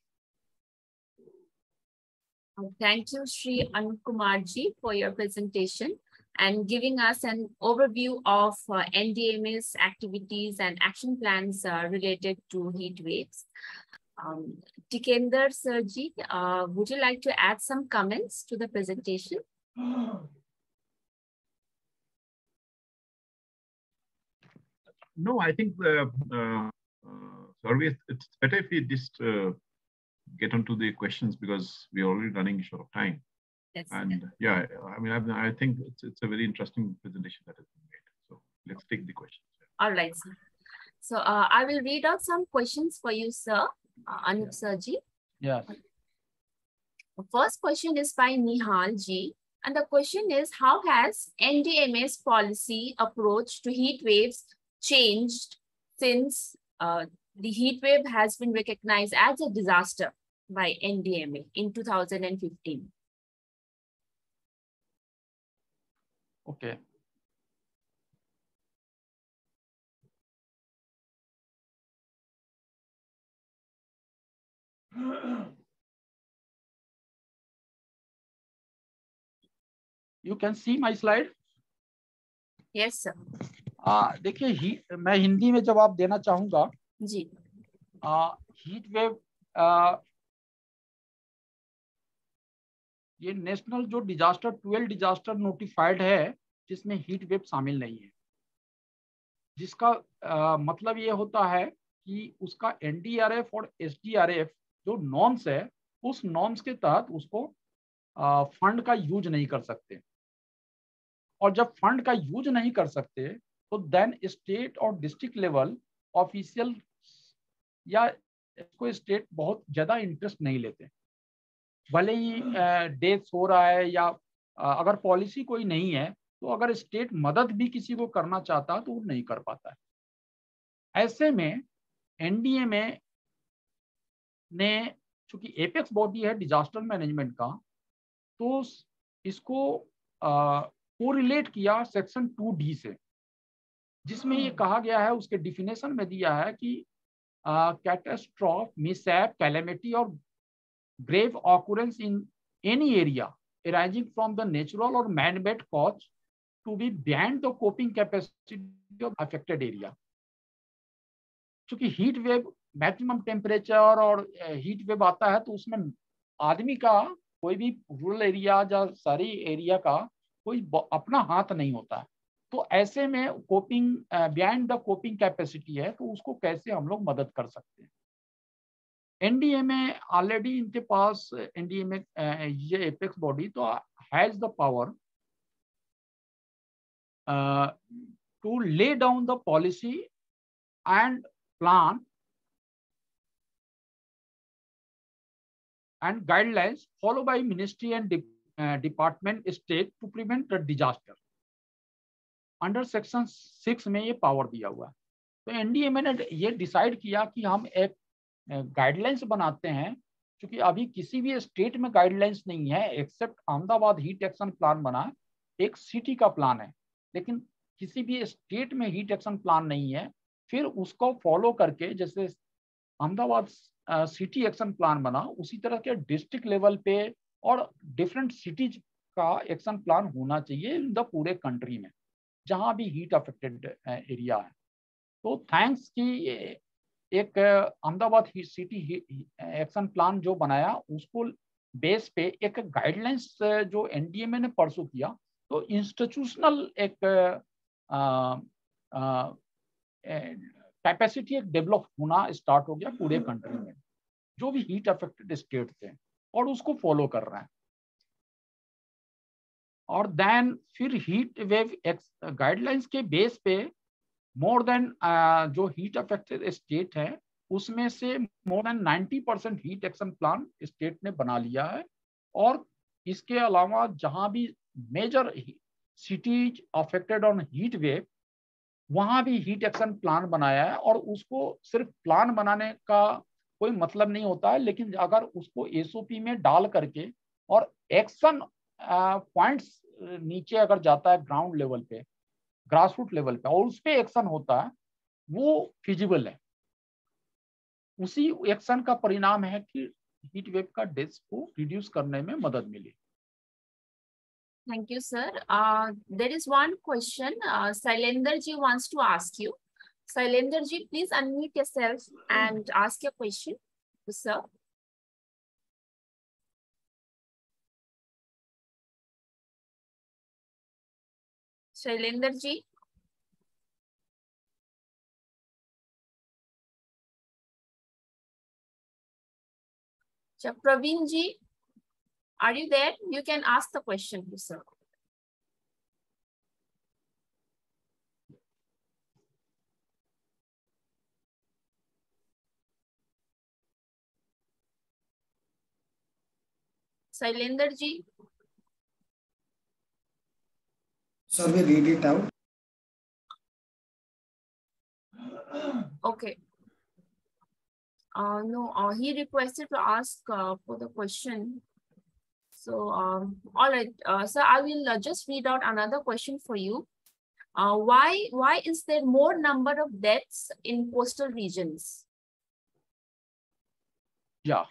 Speaker 1: Um, thank you, Sri anukumarji, for your presentation and giving us an overview of uh, NDMA's activities and action plans uh, related to heat waves. Um, Tikender Sirji, uh, would you like to add some comments to the presentation?
Speaker 4: No, I think the, it's better if we just uh, get onto the questions because we're already running short of time.
Speaker 1: Yes.
Speaker 4: And yeah, I mean, I, I think it's, it's a very interesting presentation that has been made. So let's take the questions.
Speaker 1: All right, sir. So uh, I will read out some questions for you, sir, uh, Anup yeah. Sirji.
Speaker 6: Yes.
Speaker 1: The first question is by Nihal Ji. And the question is, how has NDMA's policy approach to heat waves changed since uh, the heat wave has been recognized as a disaster by NDMA in 2015.
Speaker 6: Okay. You can see my slide.
Speaker 1: Yes, sir.
Speaker 6: आ, देखिए ही मैं हिंदी में जवाब देना चाहूंगा
Speaker 1: जी।
Speaker 6: Heat wave ये national जो disaster twelve disaster notified है जिसमें हीट वेव शामिल नहीं है। जिसका आ, मतलब ये होता है कि उसका एनडीआरएफ और एसडीआरएफ जो नॉर्म्स है उस नॉर्म्स के तहत उसको आ, फंड का यूज़ नहीं कर सकते। और जब फंड का यूज़ नहीं कर सकते तो देन स्टेट और डिस्ट्रिक्ट लेवल ऑफिशियल या इसको स्टेट बहुत ज़्यादा इंटरेस्ट नहीं लेते भले ही डेथ हो रहा है या अगर पॉलिसी कोई नहीं है तो अगर स्टेट मदद भी किसी को करना चाहता तो वो नहीं कर पाता है। ऐसे में एनडीए में ने, चूँकि एपेक्स बॉडी है डिजास्टर मैनेजमेंट का तो इसको कोरिलेट किया सेक्शन टू डी से। जिसमें ये कहा गया है उसके डिफिनेशन में दिया है कि कैटेस्ट्रॉफ मिसैप कैलेमिटी और grave occurrence in any area arising from the natural or man-made cause to be beyond the coping capacity of affected area. क्योंकि हीट वेव मैक्सिमम टेम्परेचर और हीट वेव आता है तो उसमें आदमी का कोई भी रूरल एरिया या शहरी एरिया का कोई अपना हाथ नहीं होता है तो ऐसे में coping beyond the coping capacity है तो उसको कैसे हम लोग मदद कर सकते हैं एनडीए में ऑलरेडी इनके पास एनडीए में ये एपेक्स बॉडी तो has the power to lay down the policy and plan and guidelines followed by ministry and de uh, department state to prevent disaster. Under section six में ये power दिया हुआ है। तो एनडीए ने ये डिसाइड किया कि हम एक गाइडलाइंस बनाते हैं, क्योंकि अभी किसी भी स्टेट में गाइडलाइंस नहीं है except Ahmedabad heat action plan बना, एक सिटी का प्लान है। लेकिन किसी भी स्टेट में हीट एक्शन प्लान नहीं है, फिर उसको फॉलो करके जैसे अहमदाबाद सिटी एक्शन प्लान बना, उसी तरह के डिस्ट्रिक्ट लेवल पे और डिफरेंट सिटीज़ का एक्शन प्लान होना चाहिए इन द पूरे कंट्री में। जहाँ भी हीट अफेक्टेड एरिया है। तो थैंक्स की एक अहमदाबाद सिटी एक्शन प्लान जो बनाया, उसको बेस पे एक गाइडलाइंस जो एनडीएमए ने परसू किया तो इंस्टीट्यूशनल एक कैपेसिटी एक डेवलप होना स्टार्ट हो गया पूरे कंट्री में। जो भी हीट अफेक्टेड स्टेट थे, और उसको फॉलो कर रहे हैं। और देन फिर हीट वेव गाइडलाइंस के बेस पे मोर देन जो हीट अफेक्टेड स्टेट है, उसमें से more than 90 percent heat action plan state ने बना लिया है। और इसके अलावा जहाँ भी major cities affected on heat wave वहाँ भी हीट एक्शन प्लान बनाया है और उसको सिर्फ़ प्लान बनाने का कोई मतलब नहीं होता है, लेकिन अगर उसको एसओपी में डाल करके और एक्शन पॉइंट्स नीचे अगर जाता है ग्राउंड लेवल पे ग्रास रूट लेवल पे और उस पर एक्शन होता है वो फिजिबल है उसी एक्शन का परिणाम है कि हीट वेव का डेथ को रिड्यूस करने में मदद मिली
Speaker 1: sir. Uh, there is one question uh, Sailendra ji wants to ask you. Sailendra ji, please unmute yourself and ask your question to sir. Shailendra ji. अच्छा, Praveen ji are you there you can ask the question sir Shailendra ji
Speaker 3: Sir, we read it out.
Speaker 1: Okay. Uh, no, uh, he requested to ask uh, for the question. So, um, all right, uh, so I will uh, just read out another question for you. Uh, why, why is there more number of deaths in coastal regions?
Speaker 6: Yeah.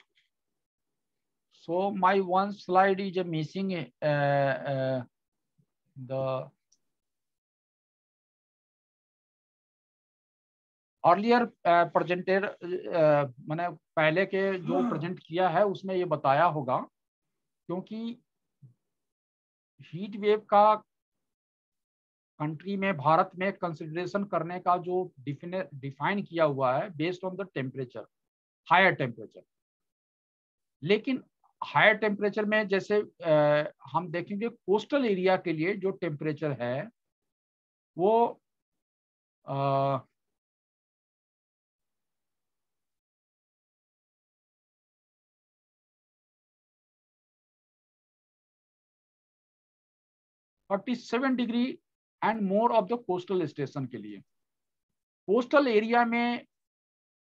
Speaker 6: So my one slide is missing uh, uh, the earlier presented मैंने पहले के जो present किया है उसमें ये बताया होगा क्योंकि हीट वेव का कंट्री में भारत में कंसिडरेशन करने का जो डिफाइन किया हुआ है based on the temperature higher temperature लेकिन हायर टेम्परेचर में जैसे आ, हम देखेंगे कोस्टल एरिया के लिए जो टेम्परेचर है वो आ, thirty seven degree and more of the coastal station के लिए। कोस्टल एरिया में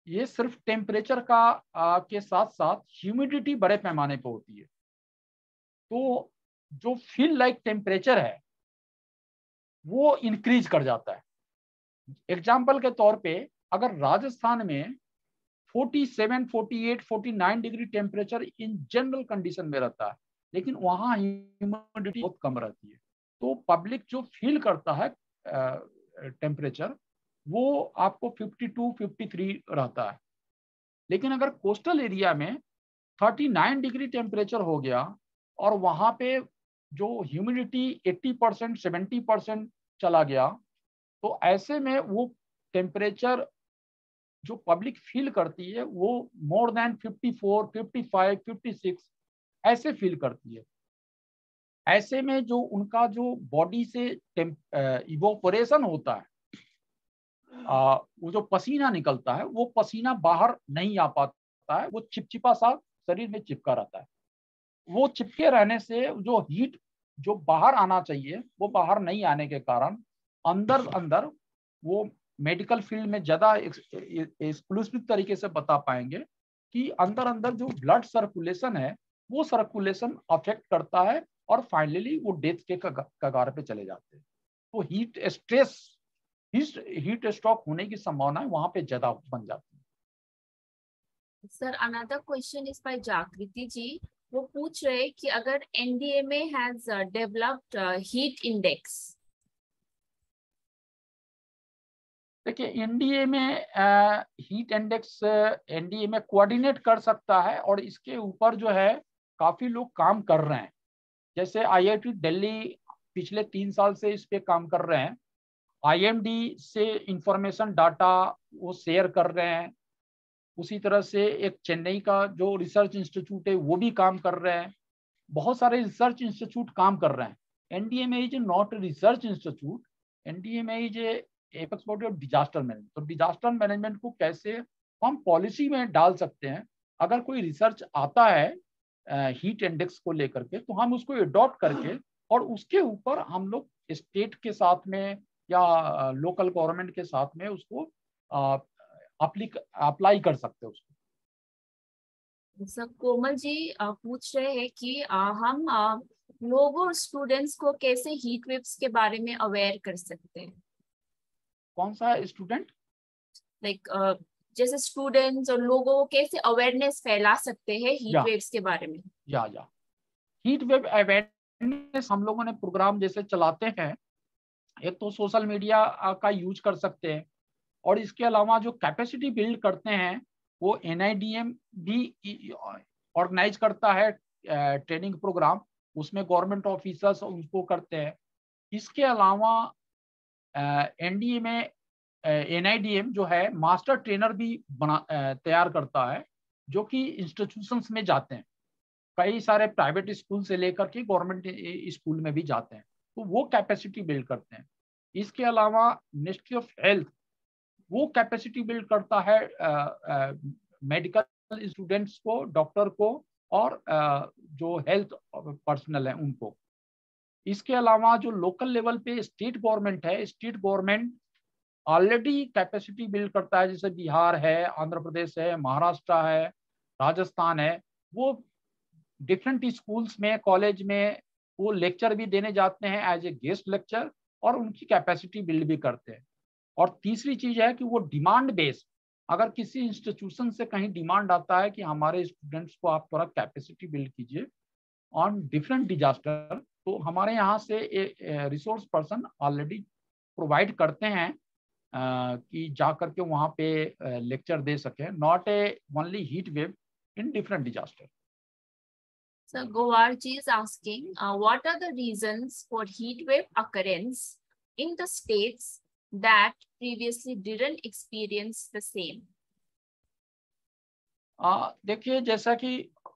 Speaker 6: ये सिर्फ़ टेम्परेचर का आ, के साथ साथ ह्यूमिडिटी बड़े पैमाने पर होती है। तो जो फील लाइक टेम्परेचर है वो इंक्रीज कर जाता है। एग्ज़ाम्पल के तौर पे अगर राजस्थान में 47, 48, 49 degree temperature in general condition में रहता है लेकिन वहाँ ह्यूमिडिटी बहुत कम रहती है। तो पब्लिक जो फील करता है टेम्परेचर वो आपको 52 53 रहता है। लेकिन अगर कोस्टल एरिया में 39 डिग्री टेम्परेचर हो गया और वहाँ पे जो ह्यूमिडिटी 80 परसेंट सेवेंटी परसेंट चला गया तो ऐसे में वो टेम्परेचर जो पब्लिक फील करती है वो मोर देन 54, 55, 56 ऐसे फील करती है। ऐसे में जो उनका जो बॉडी से इवोपरेशन होता है आ, वो जो पसीना निकलता है वो पसीना बाहर नहीं आ पाता है वो चिपचिपा सा शरीर में चिपका रहता है। वो चिपके रहने से जो हीट जो बाहर आना चाहिए वो बाहर नहीं आने के कारण अंदर अंदर वो मेडिकल फ़ील्ड में ज़्यादा एक्सक्लूसिव तरीके से बता पाएँगे कि अंदर अंदर जो ब्लड सर्कुलेशन है वो सर्कुलेशन अफेक्ट करता है और फाइनली वो डेथ के कगार पे चले जाते हैं। तो हीट स्ट्रेस हीट स्ट्रोक होने की संभावना वहाँ पे ज़्यादा बन जाती है।
Speaker 1: Sir another question is by Jagriti ji वो पूछ रहे कि अगर NDMA has developed heat index
Speaker 6: देखिए एनडीए में हीट इंडेक्स एनडीए में कोऑर्डिनेट कर सकता है और इसके ऊपर जो है काफ़ी लोग काम कर रहे हैं। जैसे आईआईटी दिल्ली पिछले तीन साल से इस पे काम कर रहे हैं। आईएमडी से इंफॉर्मेशन डाटा वो शेयर कर रहे हैं। उसी तरह से एक चेन्नई का जो रिसर्च इंस्टीट्यूट है, वो भी काम कर रहे हैं। बहुत सारे रिसर्च इंस्टीट्यूट काम कर रहे हैं। NDMA is not research institute NDMA is apex body of disaster management तो डिजास्टर मैनेजमेंट को कैसे हम पॉलिसी में डाल सकते हैं? अगर कोई रिसर्च आता है हीट इंडेक्स को लेकर के तो हम उसको अडॉप्ट करके और उसके ऊपर हम लोग स्टेट के साथ में या लोकल गवर्नमेंट के साथ में उसको अप्लाई कर सकते हैं उसको।
Speaker 1: सर कोमल जी पूछ रहे हैं कि हम लोगों और स्टूडेंट्स को कैसे हीट वेव्स के बारे में अवेयर कर सकते हैं?
Speaker 6: कौन सा स्टूडेंट
Speaker 1: लाइक जैसे स्टूडेंट्स और लोगों को कैसे अवेयरनेस फैला सकते हैं हीट वेव्स के बारे में?
Speaker 6: या या हीट वेव अवेयरनेस हम लोगों ने प्रोग्राम जैसे चलाते हैं एक तो सोशल मीडिया का यूज़ कर सकते हैं और इसके अलावा जो कैपेसिटी बिल्ड करते हैं वो एनआईडीएम भी ऑर्गेनाइज करता है ट्रेनिंग प्रोग्राम उसमें गवर्नमेंट ऑफिसर्स उनको करते हैं। इसके अलावा एनडीए में एनआईडीएम जो है मास्टर ट्रेनर भी बना तैयार करता है जो कि इंस्टीट्यूशंस में जाते हैं। कई सारे प्राइवेट स्कूल से लेकर के गवर्नमेंट स्कूल में भी जाते हैं। तो वो कैपेसिटी बिल्ड करते हैं। इसके अलावा मिनिस्ट्री ऑफ़ हेल्थ वो कैपेसिटी बिल्ड करता है मेडिकल स्टूडेंट्स को डॉक्टर को और आ, जो हेल्थ पर्सनल है उनको। इसके अलावा जो लोकल लेवल पे स्टेट गवर्नमेंट है state government already capacity build करता है, जैसे बिहार है, आंध्र प्रदेश है, महाराष्ट्र है, राजस्थान है, वो डिफरेंट स्कूल्स में कॉलेज में वो लेक्चर भी देने जाते हैं एज ए गेस्ट लेक्चर और उनकी कैपेसिटी बिल्ड भी करते हैं। और तीसरी चीज़ है कि वो डिमांड बेस्ड अगर किसी इंस्टीट्यूशन से कहीं डिमांड आता है कि हमारे स्टूडेंट्स को आप थोड़ा कैपेसिटी बिल्ड कीजिए ऑन डिफरेंट डिजास्टर तो हमारे यहाँ से रिसोर्स पर्सन ऑलरेडी प्रोवाइड करते हैं कि जा करके वहाँ पे लेक्चर दे सके not a only heat wave in different disaster
Speaker 1: So Gowarji is asking, uh, what are the reasons for heat wave occurrence in the states that previously didn't experience the same?
Speaker 6: देखिए जैसा कि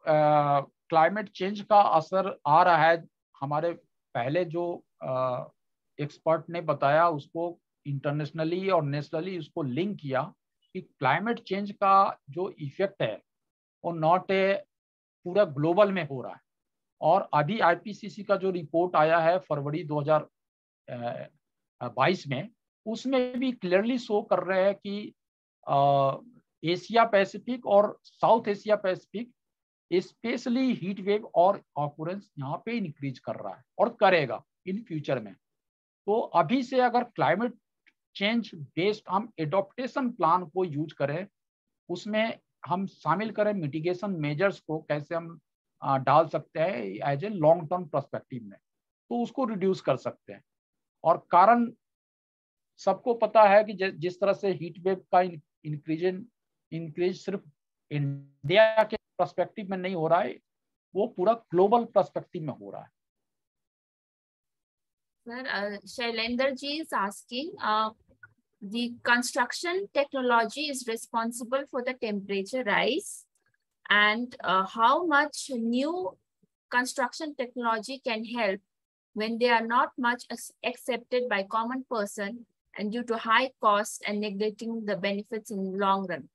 Speaker 6: climate change का असर आ रहा है हमारे पहले जो एक्सपर्ट ने बताया उसको इंटरनेशनली और नेशनली उसको लिंक किया कि क्लाइमेट चेंज का जो इफ़ेक्ट है, वो नॉट ए पूरा ग्लोबल में हो रहा है। और अभी आईपीसीसी का जो रिपोर्ट आया है फरवरी 2022 में, उसमें भी क्लियरली शो कर रहे हैं कि एशिया पैसिफिक और South Asia Pacific specially heat wave और ऑकुरेंस यहाँ पे इंक्रीज कर रहा है और करेगा इन फ्यूचर में। तो अभी से अगर क्लाइमेट चेंज बेस्ड हम एडोप्टेशन प्लान को यूज़ करें उसमें हम शामिल करें मिटिगेशन मेजर्स को कैसे हम डाल सकते हैं as a long term perspective में तो उसको रिड्यूस कर सकते हैं। और कारण सबको पता है कि जिस तरह से हीट वेव का इंक्रीज इंक्रीज सिर्फ़ इंडिया के परस्पेक्टिव में नहीं हो रहा है वो पूरा ग्लोबल परस्पेक्टिव में हो रहा है।
Speaker 1: Sir, uh, Shailendra ji is uh, the construction technology is responsible for the temperature rise and uh, how much new construction technology can help when they are not much accepted by common person and due to high cost and neglecting the benefits in long run.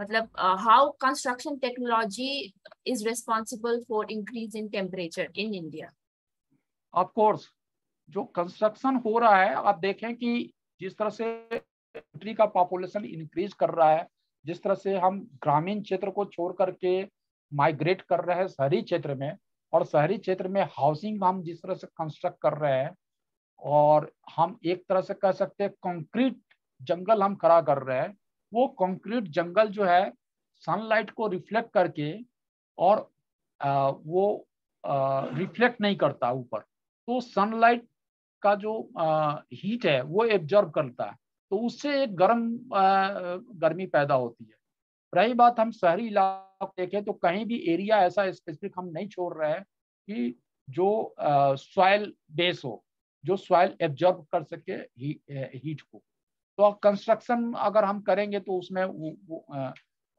Speaker 1: matlab uh, how construction technology is responsible for increase in temperature in India?
Speaker 6: Of course, जो construction हो रहा है आप देखें कि जिस तरह से कंट्री का पॉपुलेशन इंक्रीज कर रहा है जिस तरह से हम ग्रामीण क्षेत्र को छोड़ करके माइग्रेट कर रहे हैं शहरी क्षेत्र में और शहरी क्षेत्र में हाउसिंग हम जिस तरह से कंस्ट्रक्ट कर रहे हैं और हम एक तरह से कह सकते हैं कंक्रीट जंगल हम खड़ा कर रहे हैं वो कंक्रीट जंगल जो है सनलाइट को रिफ्लेक्ट करके और आ, वो रिफ्लेक्ट नहीं करता ऊपर। तो सनलाइट का जो हीट है वो एब्जॉर्ब करता है। तो उससे एक गर्म गर्मी पैदा होती है। रही बात हम शहरी इलाके देखें तो कहीं भी एरिया ऐसा स्पेसिफिक हम नहीं छोड़ रहे हैं कि जो सॉयल बेस हो जो सॉयल एब्जॉर्ब कर सके ही, हीट को। तो कंस्ट्रक्शन अगर हम करेंगे तो उसमें वो वो,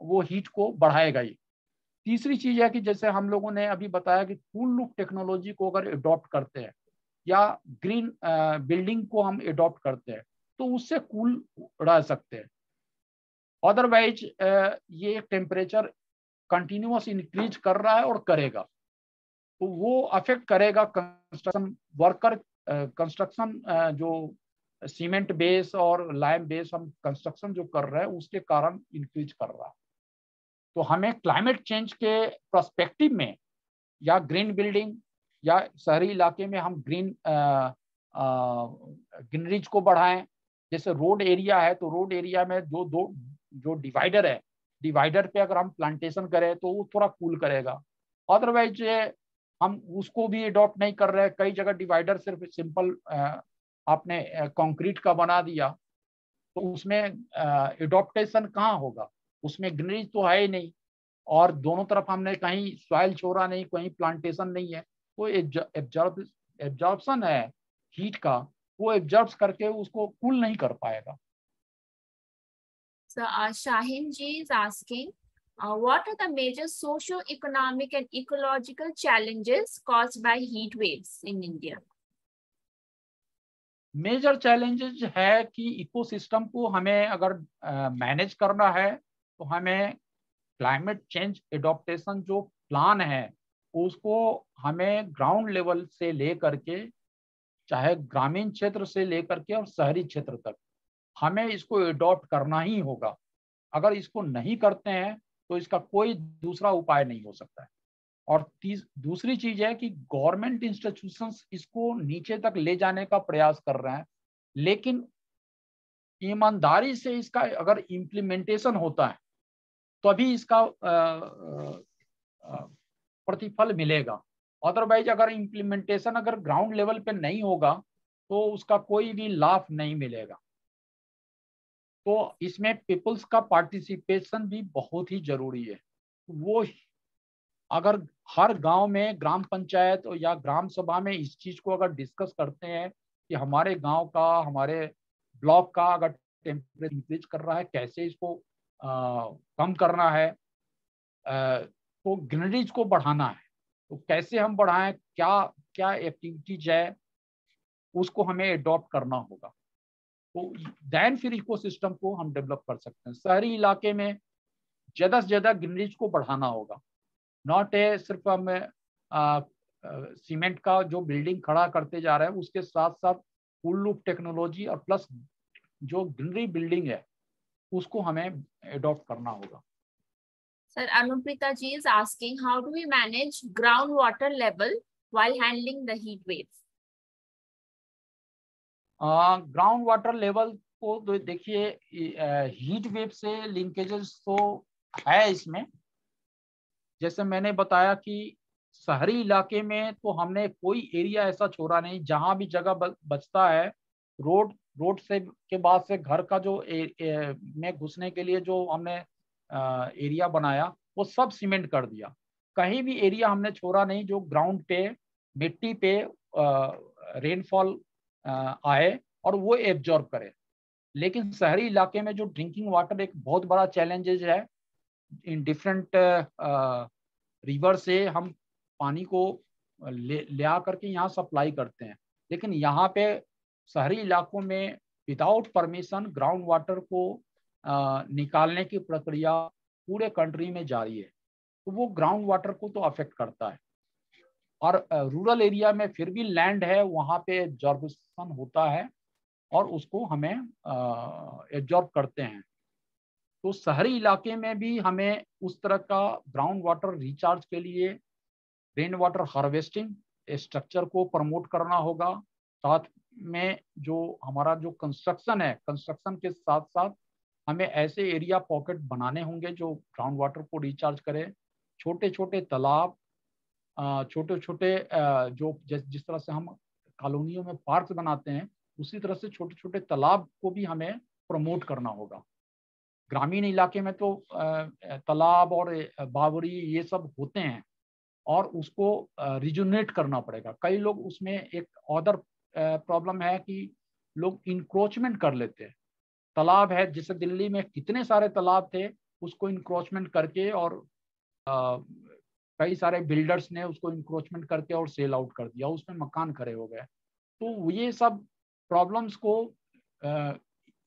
Speaker 6: वो हीट को बढ़ाएगा ही। तीसरी चीज़ है कि जैसे हम लोगों ने अभी बताया कि कूल लुक टेक्नोलॉजी को अगर अडॉप्ट करते हैं या ग्रीन बिल्डिंग को हम अडॉप्ट करते हैं तो उससे कूल रह सकते हैं। अदरवाइज़ ये टेम्परेचर कंटिन्यूस इंक्रीज कर रहा है और करेगा। तो वो अफेक्ट करेगा कंस्ट्रक्शन वर्कर कंस्ट्रक्शन जो सीमेंट बेस और लाइम बेस हम कंस्ट्रक्शन जो कर रहे हैं, उसके कारण इंक्रीज कर रहा है। तो हमें क्लाइमेट चेंज के प्रस्पेक्टिव में या ग्रीन बिल्डिंग या शहरी इलाके में हम ग्रीन ग्रीनरीज को बढ़ाएँ। जैसे रोड एरिया है तो रोड एरिया में जो दो, जो डिवाइडर है, डिवाइडर पे अगर हम प्लांटेशन करें तो वो थोड़ा कूल करेगा। अदरवाइज़ हम उसको भी अडॉप्ट नहीं कर रहे। कई जगह डिवाइडर सिर्फ़ सिंपल आपने कंक्रीट का बना दिया। तो उसमें एडोप्टेशन कहाँ होगा? उसमें ग्रीनरी तो है ही नहीं। और दोनों तरफ़ हमने कहीं सॉइल छोड़ा नहीं, कहीं प्लांटेशन नहीं है। वो एब्जॉर्बन है हीट का वो एब्जॉर्ब करके उसको कूल नहीं कर पाएगा। मेजर चैलेंजेस है कि इकोसिस्टम को हमें अगर मैनेज uh, करना है तो हमें क्लाइमेट चेंज एडोप्टेशन जो प्लान है उसको हमें ग्राउंड लेवल से लेकर के, चाहे ग्रामीण क्षेत्र से लेकर के और शहरी क्षेत्र तक, हमें इसको एडॉप्ट करना ही होगा। अगर इसको नहीं करते हैं तो इसका कोई दूसरा उपाय नहीं हो सकता है। और दूसरी चीज़ है कि गवर्नमेंट इंस्टीट्यूशन इसको नीचे तक ले जाने का प्रयास कर रहे हैं, लेकिन ईमानदारी से इसका अगर इम्प्लीमेंटेशन होता है, तभी तो इसका प्रतिफल मिलेगा। अदरवाइज़ अगर इम्प्लीमेंटेशन अगर ग्राउंड लेवल पे नहीं होगा तो उसका कोई भी लाभ नहीं मिलेगा। तो इसमें पीपल्स का पार्टिसिपेशन भी बहुत ही ज़रूरी है। वो अगर हर गाँव में ग्राम पंचायत या ग्राम सभा में इस चीज़ को अगर डिस्कस करते हैं कि हमारे गाँव का हमारे ब्लॉक का अगर टेम्परेचर इंक्रीज कर रहा है कैसे इसको आ, कम करना है आ, तो ग्रीनरीज को बढ़ाना है। तो कैसे हम बढ़ाएँ, क्या क्या एक्टिविटीज़ है, उसको हमें एडॉप्ट करना होगा। तो दैन फिर इकोसिस्टम को हम डेवलप कर सकते हैं। शहरी इलाके में ज़्यादा से ज़्यादा ग्रीनरीज को बढ़ाना होगा। नॉट ए सिर्फ़ हम सीमेंट का जो बिल्डिंग खड़ा करते जा रहे हैं, उसके साथ साथ फुल लूप टेक्नोलॉजी और प्लस जो ग्रीनरी बिल्डिंग है, उसको हमें एडॉप्ट करना होगा।
Speaker 1: Sir, Anuprita ji is asking, how do we manage groundwater level while handling the heat waves?
Speaker 6: Ground water level को तो देखिए हीट वेव से लिंकेजेस तो है इसमें जैसे मैंने बताया कि शहरी इलाके में तो हमने कोई एरिया ऐसा छोड़ा नहीं जहाँ भी जगह बचता है रोड रोड से के बाद से घर का जो ए, ए, में घुसने के लिए जो हमने एरिया बनाया, वो सब सीमेंट कर दिया। कहीं भी एरिया हमने छोड़ा नहीं, जो ग्राउंड पे, मिट्टी पे रेनफॉल आए और वो एब्जॉर्ब करे। लेकिन शहरी इलाके में जो ड्रिंकिंग वाटर एक बहुत बड़ा चैलेंजेज है, इन डिफरेंट रिवर से हम पानी को ले ले आ करके यहाँ सप्लाई करते हैं। लेकिन यहाँ पे शहरी इलाकों में विदाउट परमिशन ग्राउंड वाटर को निकालने की प्रक्रिया पूरे कंट्री में जारी है तो वो ग्राउंड वाटर को तो अफेक्ट करता है। और रूरल एरिया में फिर भी लैंड है, वहाँ पे एब्जॉर्बेशन होता है और उसको हमें एब्जॉर्ब करते हैं। तो शहरी इलाके में भी हमें उस तरह का ग्राउंड वाटर रिचार्ज के लिए रेन वाटर हार्वेस्टिंग स्ट्रक्चर को प्रमोट करना होगा। साथ में जो हमारा जो कंस्ट्रक्शन है कंस्ट्रक्शन के साथ साथ हमें ऐसे एरिया पॉकेट बनाने होंगे जो ग्राउंड वाटर को रिचार्ज करें। छोटे छोटे तालाब छोटे छोटे जो जिस तरह से हम कॉलोनियों में पार्क बनाते हैं, उसी तरह से छोटे छोटे तालाब को भी हमें प्रमोट करना होगा। ग्रामीण इलाके में तो तालाब और बावरी ये सब होते हैं और उसको रिजोनेट करना पड़ेगा। कई लोग उसमें एक अदर प्रॉब्लम है कि लोग इंक्रोचमेंट कर लेते हैं। तालाब है जैसे दिल्ली में कितने सारे तालाब थे उसको इंक्रोचमेंट करके और कई सारे बिल्डर्स ने उसको इंक्रोचमेंट करके और सेल आउट कर दिया उसमें मकान खड़े हो गए। तो ये सब प्रॉब्लम्स को आ,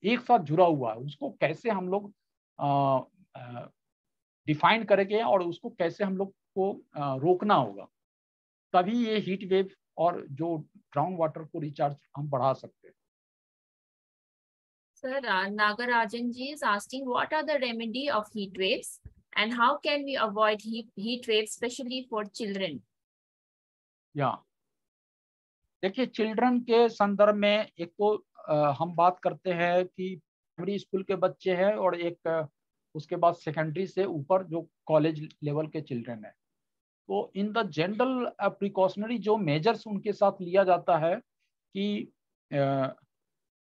Speaker 6: एक साथ जुड़ा हुआ है उसको कैसे हम लोग डिफाइन करेंगे और उसको कैसे हम लोग को आ, रोकना होगा। तभी ये हीट वेव और जो ग्राउंड वाटर को रिचार्ज हम बढ़ा सकते हैं।
Speaker 1: Sir, uh, Nagarajan ji is asking what are the remedy of heat waves and how can we avoid heat, heat waves especially for children?
Speaker 6: या देखिए चिल्ड्रन के संदर्भ में एक तो आ, हम बात करते हैं कि प्राइमरी स्कूल के बच्चे हैं और एक उसके बाद सेकेंडरी से ऊपर जो कॉलेज लेवल के चिल्ड्रन है तो इन द जनरल प्रिकॉशनरी जो मेजर्स उनके साथ लिया जाता है कि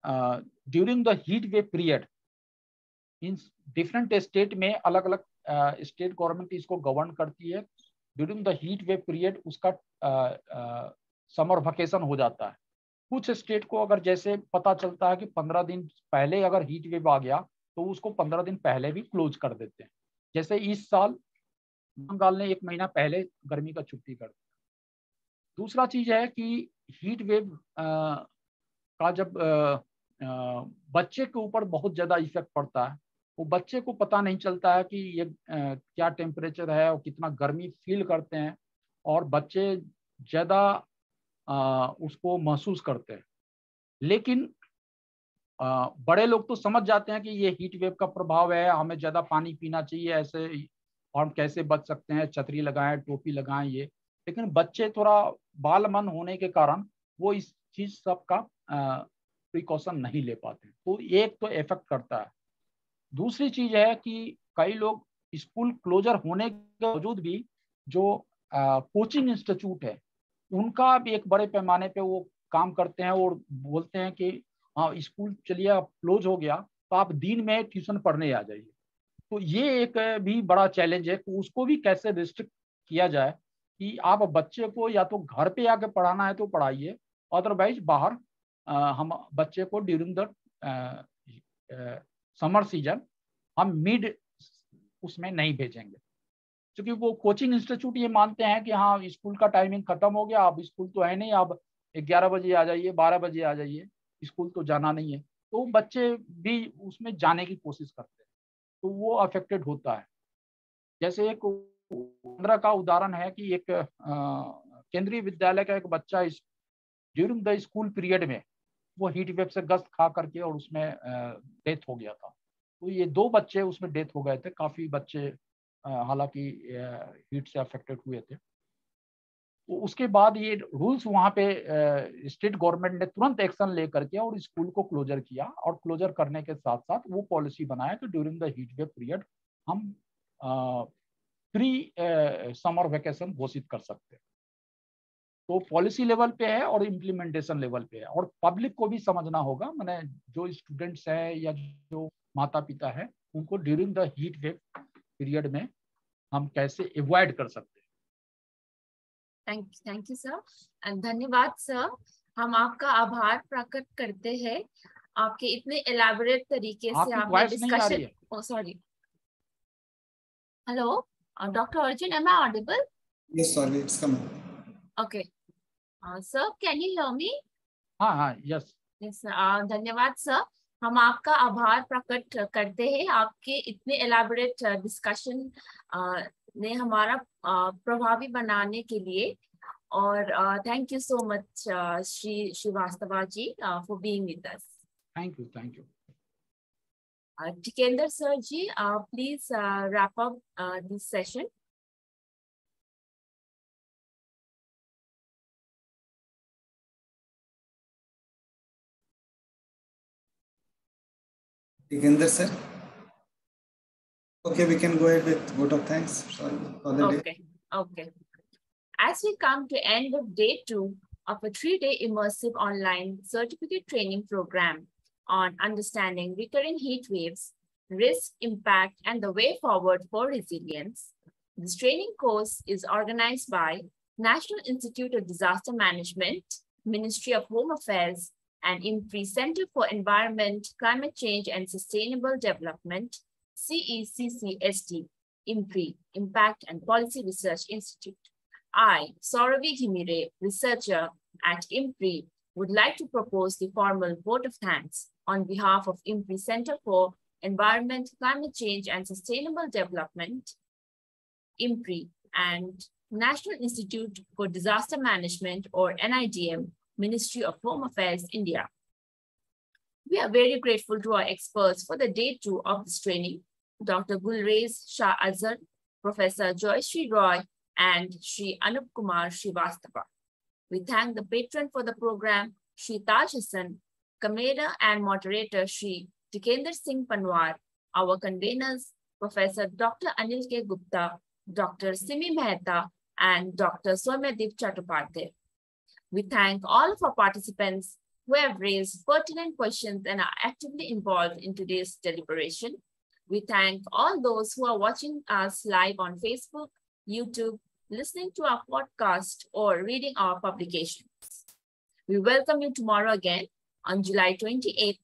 Speaker 6: during the heat wave period in different state में अलग अलग स्टेट गवर्नमेंट इसको गवर्न करती है। During the heat wave period उसका समर वेकेशन हो जाता है। कुछ स्टेट को अगर जैसे पता चलता है कि पंद्रह दिन पहले अगर हीट वेव आ गया तो उसको पंद्रह दिन पहले भी क्लोज कर देते हैं। जैसे इस साल बंगाल ने एक महीना पहले गर्मी का छुट्टी कर दिया। दूसरा चीज़ है कि हीट वेव आ, का जब आ, आ, बच्चे के ऊपर बहुत ज़्यादा इफ़ेक्ट पड़ता है। वो बच्चे को पता नहीं चलता है कि ये क्या टेम्परेचर है और कितना गर्मी फील करते हैं और बच्चे ज़्यादा उसको महसूस करते हैं। लेकिन बड़े लोग तो समझ जाते हैं कि ये हीट वेव का प्रभाव है, हमें ज़्यादा पानी पीना चाहिए, ऐसे और हम कैसे बच सकते हैं, छतरी लगाएँ, टोपी लगाएँ, ये। लेकिन बच्चे थोड़ा बाल मन होने के कारण वो इस चीज़ सब का प्रिकॉशन नहीं ले पाते। तो एक तो इफ़ेक्ट करता है। दूसरी चीज़ है कि कई लोग स्कूल क्लोजर होने के बावजूद भी जो कोचिंग इंस्टीट्यूट है, उनका भी एक बड़े पैमाने पे वो काम करते हैं और बोलते हैं कि हाँ स्कूल चलिए क्लोज हो गया तो आप दिन में ट्यूशन पढ़ने आ जाइए। तो ये एक भी बड़ा चैलेंज है कि उसको भी कैसे रिस्ट्रिक्ट किया जाए कि आप बच्चे को या तो घर पे आके पढ़ाना है तो पढ़ाइए अदरवाइज़ बाहर हम बच्चे को ड्यूरिंग द समर सीज़न हम मिड उसमें नहीं भेजेंगे। क्योंकि वो कोचिंग इंस्टीट्यूट ये मानते हैं कि हाँ स्कूल का टाइमिंग खत्म हो गया, अब स्कूल तो है नहीं, अब ग्यारह बजे आ जाइए, बारह बजे आ जाइए स्कूल तो जाना नहीं है। तो बच्चे भी उसमें जाने की कोशिश करते हैं। तो वो अफेक्टेड होता है। जैसे एक पंद्रह का उदाहरण है कि एक केंद्रीय विद्यालय का एक बच्चा ड्यूरिंग द स्कूल पीरियड में वो हीट वेव से गस्त खा करके और उसमें डेथ हो गया था। तो ये दो बच्चे उसमें डेथ हो गए थे। काफ़ी बच्चे हालाँकि हीट से अफेक्टेड हुए थे। उसके बाद ये रूल्स वहाँ पे स्टेट गवर्नमेंट ने तुरंत एक्शन ले करके और स्कूल को क्लोजर किया और क्लोजर करने के साथ साथ वो पॉलिसी बनाया कि during the heat wave period हम प्री समर वेकेशन घोषित कर सकते हैं। तो पॉलिसी लेवल पे है और इम्प्लीमेंटेशन लेवल पे है। और पब्लिक को भी समझना होगा। मैंने जो स्टूडेंट्स है या जो माता पिता है उनको during the heat wave period में हम कैसे अवॉइड कर सकते
Speaker 1: हैं। थैंक थैंक यू सर धन्यवाद सर हम आपका आभार प्रकट करते हैं। आपके इतने एलाबोरेट तरीके से आपने discussion sorry hello doctor Arjun am I audible
Speaker 3: yes sorry it's coming.
Speaker 1: Okay. Uh, can you hear me?
Speaker 6: हाँ हाँ यस
Speaker 1: यस धन्यवाद सर हम आपका आभार प्रकट करते हैं। आपके इतने एलाबोरेट डिस्कशन ने हमारा प्रभावी बनाने के लिए। और thank you so much Shri Srivastava ji for being with us
Speaker 6: thank you thank you
Speaker 1: Tikender sir ji, uh, please uh, wrap up uh, this session.
Speaker 3: Tikender sir. Okay, we can go ahead with vote of thanks. Sorry for the
Speaker 1: okay.
Speaker 3: day.
Speaker 1: Okay. As we come to end of day two of a three-day immersive online certificate training program on understanding recurring heat waves, risk, impact, and the way forward for resilience, this training course is organized by National Institute of Disaster Management, Ministry of Home Affairs, and IMPRI Center for Environment, Climate Change, and Sustainable Development, CECCSD, IMPRI, Impact and Policy Research Institute. I, Sauravi Ghimire, researcher at IMPRI, would like to propose the formal vote of thanks on behalf of IMPRI Center for Environment, Climate Change, and Sustainable Development, IMPRI, and National Institute for Disaster Management, or NIDM, Ministry of Home Affairs, India. We are very grateful to our experts for the day two of this training, Dr. Gulrez Shah Azhar, Professor Joyashree Roy, and Sri Anup Kumar Srivastava. We thank the patron for the program, Sri Taj Hassan, and moderator, Sri Tikender Singh Panwar, our conveners, Professor Dr. Anil K. Gupta, Dr. Simi Mehta, and Dr. Soumyadip Chattopadhyay. We thank all of our participants who have raised pertinent questions and are actively involved in today's deliberation. We thank all those who are watching us live on Facebook, YouTube, listening to our podcast, or reading our publications. We welcome you tomorrow again on July 28th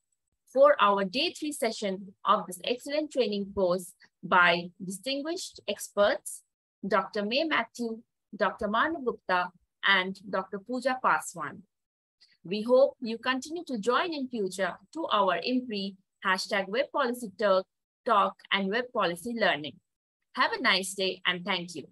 Speaker 1: for our day three session of this excellent training course by distinguished experts, Dr. May Matthew, Dr. Manu Gupta, and Dr. Pooja Paswan. We hope you continue to join in future to our IMPRI hashtag web policy talk, talk and web policy learning. Have a nice day and thank you.